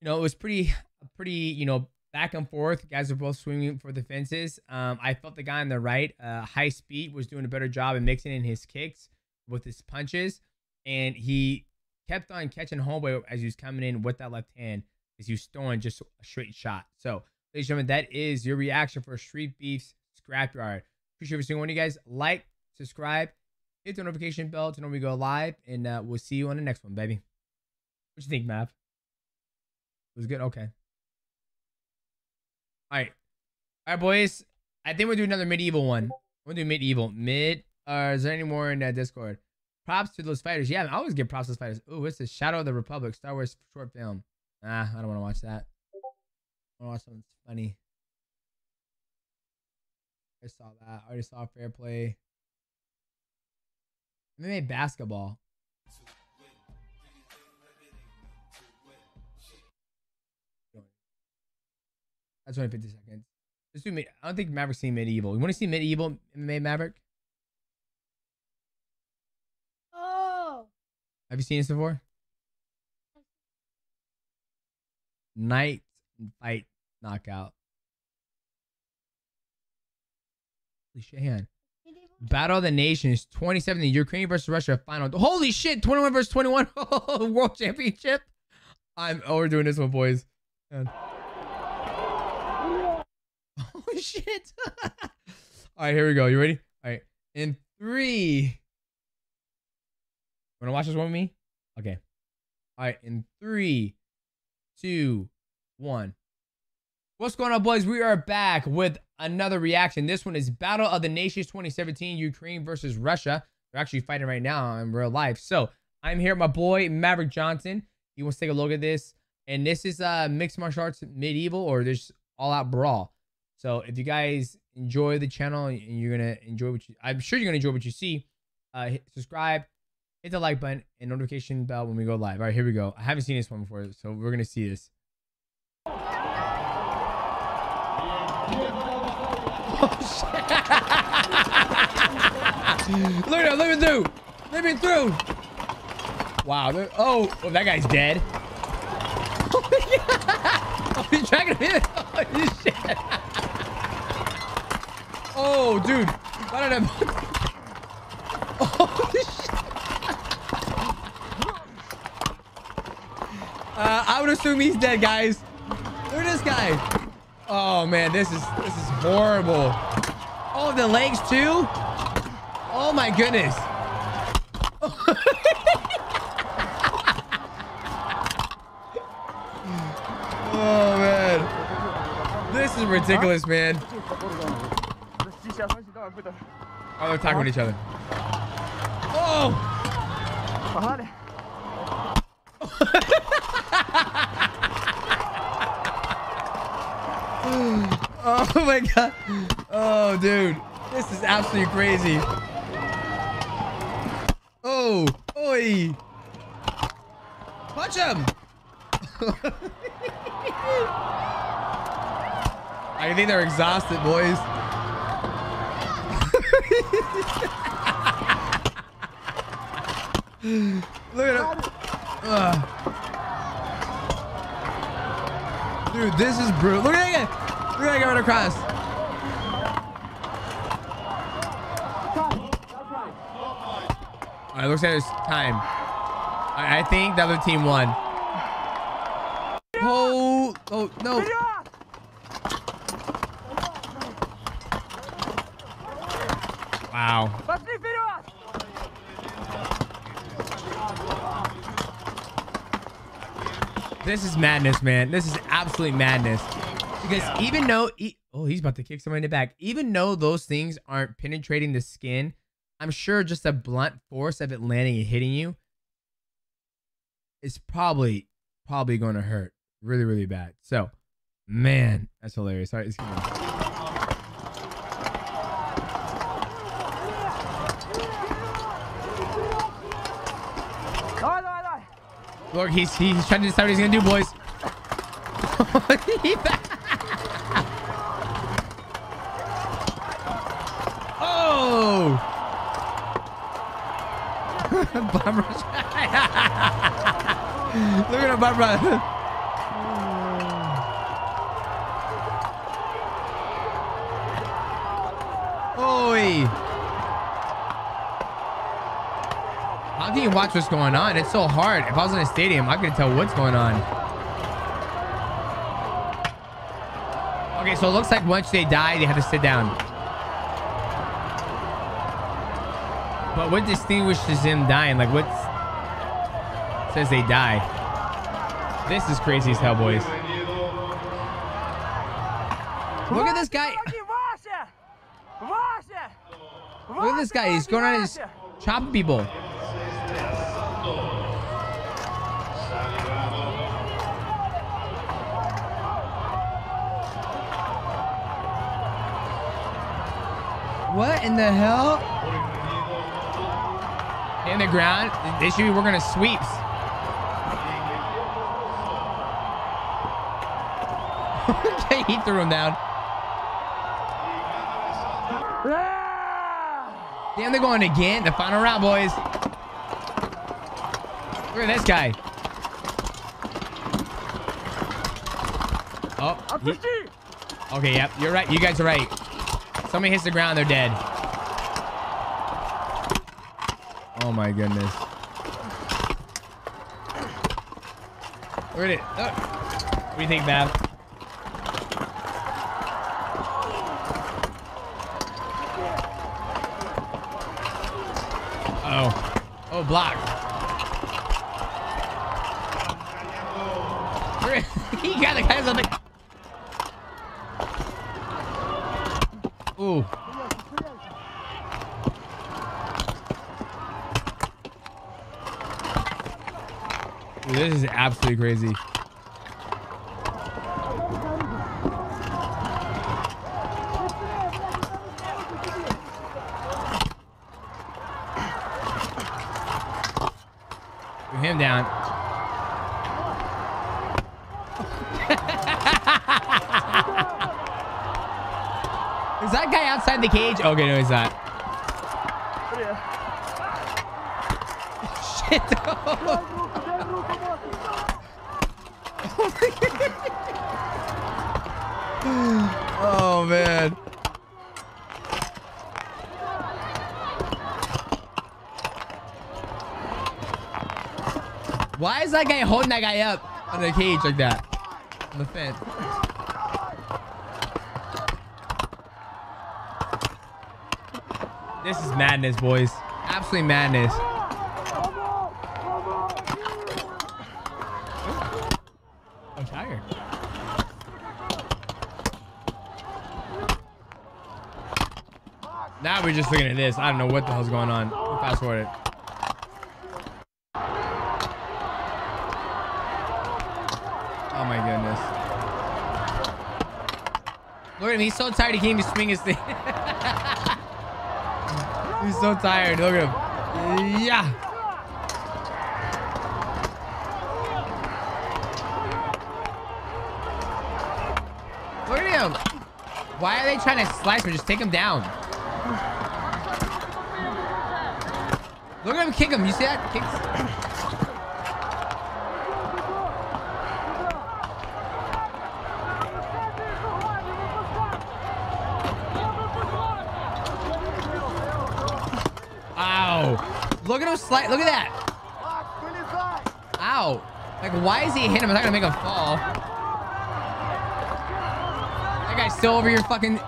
you know, it was pretty, pretty, you know, back and forth. Guys are both swinging for the fences. Um, I felt the guy on the right, uh, high speed, was doing a better job in mixing in his kicks with his punches. And he kept on catching homeboy as he was coming in with that left hand he was throwing just a straight shot. So, ladies and gentlemen, that is your reaction for Street Beefs Scrapyard. Appreciate every single one of you guys. Like, subscribe, hit the notification bell to know when we go live, and uh, we'll see you on the next one, baby. What you think, Mav? Was good? Okay. All right. All right, boys. I think we'll do another medieval one. We'll do medieval. Mid. Uh, is there any more in that Discord? Props to those fighters. Yeah, I always give props to those fighters. Ooh, what's this? Shadow of the Republic, Star Wars short film. Ah, I don't want to watch that. I want to watch something funny. I saw that. I already saw Fair Play. MMA basketball. That's only 50 seconds. Let's do mid- I don't think Maverick's seen medieval. You want to see medieval MMA Maverick? Oh. Have you seen this before? Night fight knockout. Holy shit. Battle of the Nations 2017 Ukraine versus Russia final. Holy shit, 21 versus 21 [LAUGHS] World Championship. I'm oh we're doing this one, boys. Man. [LAUGHS] Holy shit. [LAUGHS] All right, here we go. You ready? All right. In three. Wanna watch this one with me? Okay. All right, in three, two, one. What's going on, boys? We are back with another reaction. This one is Battle of the Nations 2017, Ukraine versus Russia. They're actually fighting right now in real life. So I'm here with my boy Maverick Johnson. He wants to take a look at this. And this is uh mixed martial arts medieval or there's all out brawl. So if you guys enjoy the channel and you're gonna enjoy what you I'm sure you're gonna enjoy what you see, uh subscribe, hit the like button and notification bell when we go live. All right, here we go. I haven't seen this one before, so we're gonna see this. Oh, [LAUGHS] look at let me through. Let me through. Wow. Oh, oh, that guy's dead. [LAUGHS] oh, he's dragging him in. [LAUGHS] Oh, shit. Oh, dude. I don't know. Oh, shit. Uh, I would assume he's dead, guys. Look at this guy. Oh man, this is this is horrible. Oh, the legs too. Oh my goodness. [LAUGHS] oh man, this is ridiculous, man. Oh, they're talking with each other. Oh. [LAUGHS] [LAUGHS] Oh my god. Oh, dude. This is absolutely crazy. Oh. Oi. Punch him. [LAUGHS] I think they're exhausted, boys. [LAUGHS] Look at him. Ugh. Dude, this is brutal. Look at that guy. At that guy right across. All right, looks like it's time. I, I think the other team won. Oh, oh, no. Wow. This is madness, man. This is absolute madness. Because even though, e- oh, he's about to kick someone in the back. Even though those things aren't penetrating the skin, I'm sure just the blunt force of it landing and hitting you is probably, probably going to hurt really, really bad. So, man, that's hilarious. All right, let's keep going. Look, he's he's trying to decide what he's gonna do, boys. [LAUGHS] He back- oh! [LAUGHS] Bum rush. [LAUGHS] Look at him, bum rush. Oi! How can you watch what's going on? It's so hard. If I was in a stadium, I could tell what's going on. Okay, so it looks like once they die, they have to sit down. But what distinguishes him dying? Like, what says they die? This is crazy as hell, boys. Look at this guy. Look at this guy. He's going on his chopping people. What in the hell? In the ground. They should be working on sweeps. okay, [LAUGHS] he threw him down. Damn, they're going again. The final round, boys. Look at this guy. Oh. he- okay, yep. You're right. You guys are right. Somebody hits the ground, they're dead. Oh my goodness. Look at it. Look. What do you think, Bab? Oh. Oh, block. [LAUGHS] He got the guy's on the. Ooh. Ooh, This is absolutely crazy. Him down. [LAUGHS] Is that guy outside the cage? Okay, no, he's not. Shit. oh man. Why is that guy holding that guy up on the cage like that? On the fence. This is madness, boys. Absolutely madness. I'm tired. We're just looking at this. I don't know what the hell's going on. Fast forward it. Oh my goodness. Look at him. He's so tired he can't even swing his thing. [LAUGHS] He's so tired. Look at him. Yeah. Look at him. Why are they trying to slice him? Just take him down. Look at him kick him. You see that? Kicks. Look at him slide. Look at that. Ow. Like, why is he hitting him? It's not going to make him fall. That guy's still over here fucking...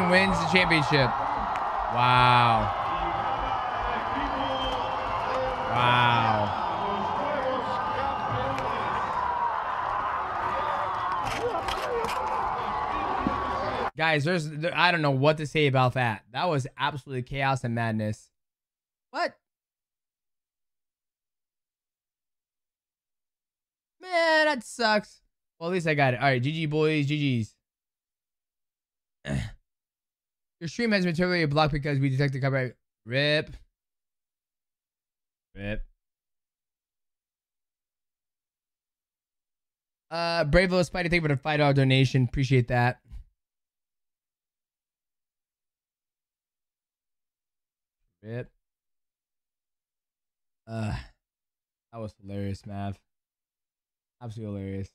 Wins the championship. Wow. Wow. Guys, there's there- I don't know what to say about that. That was absolutely chaos and madness. What? Man, that sucks. Well, at least I got it. All right, GG boys, GG's. Your stream has been temporarily blocked because we detected copyright. Rip. Rip. Uh, Brave Little Spidey, thank you for the five dollar donation. Appreciate that. Rip. Uh, that was hilarious, Mav. Absolutely hilarious.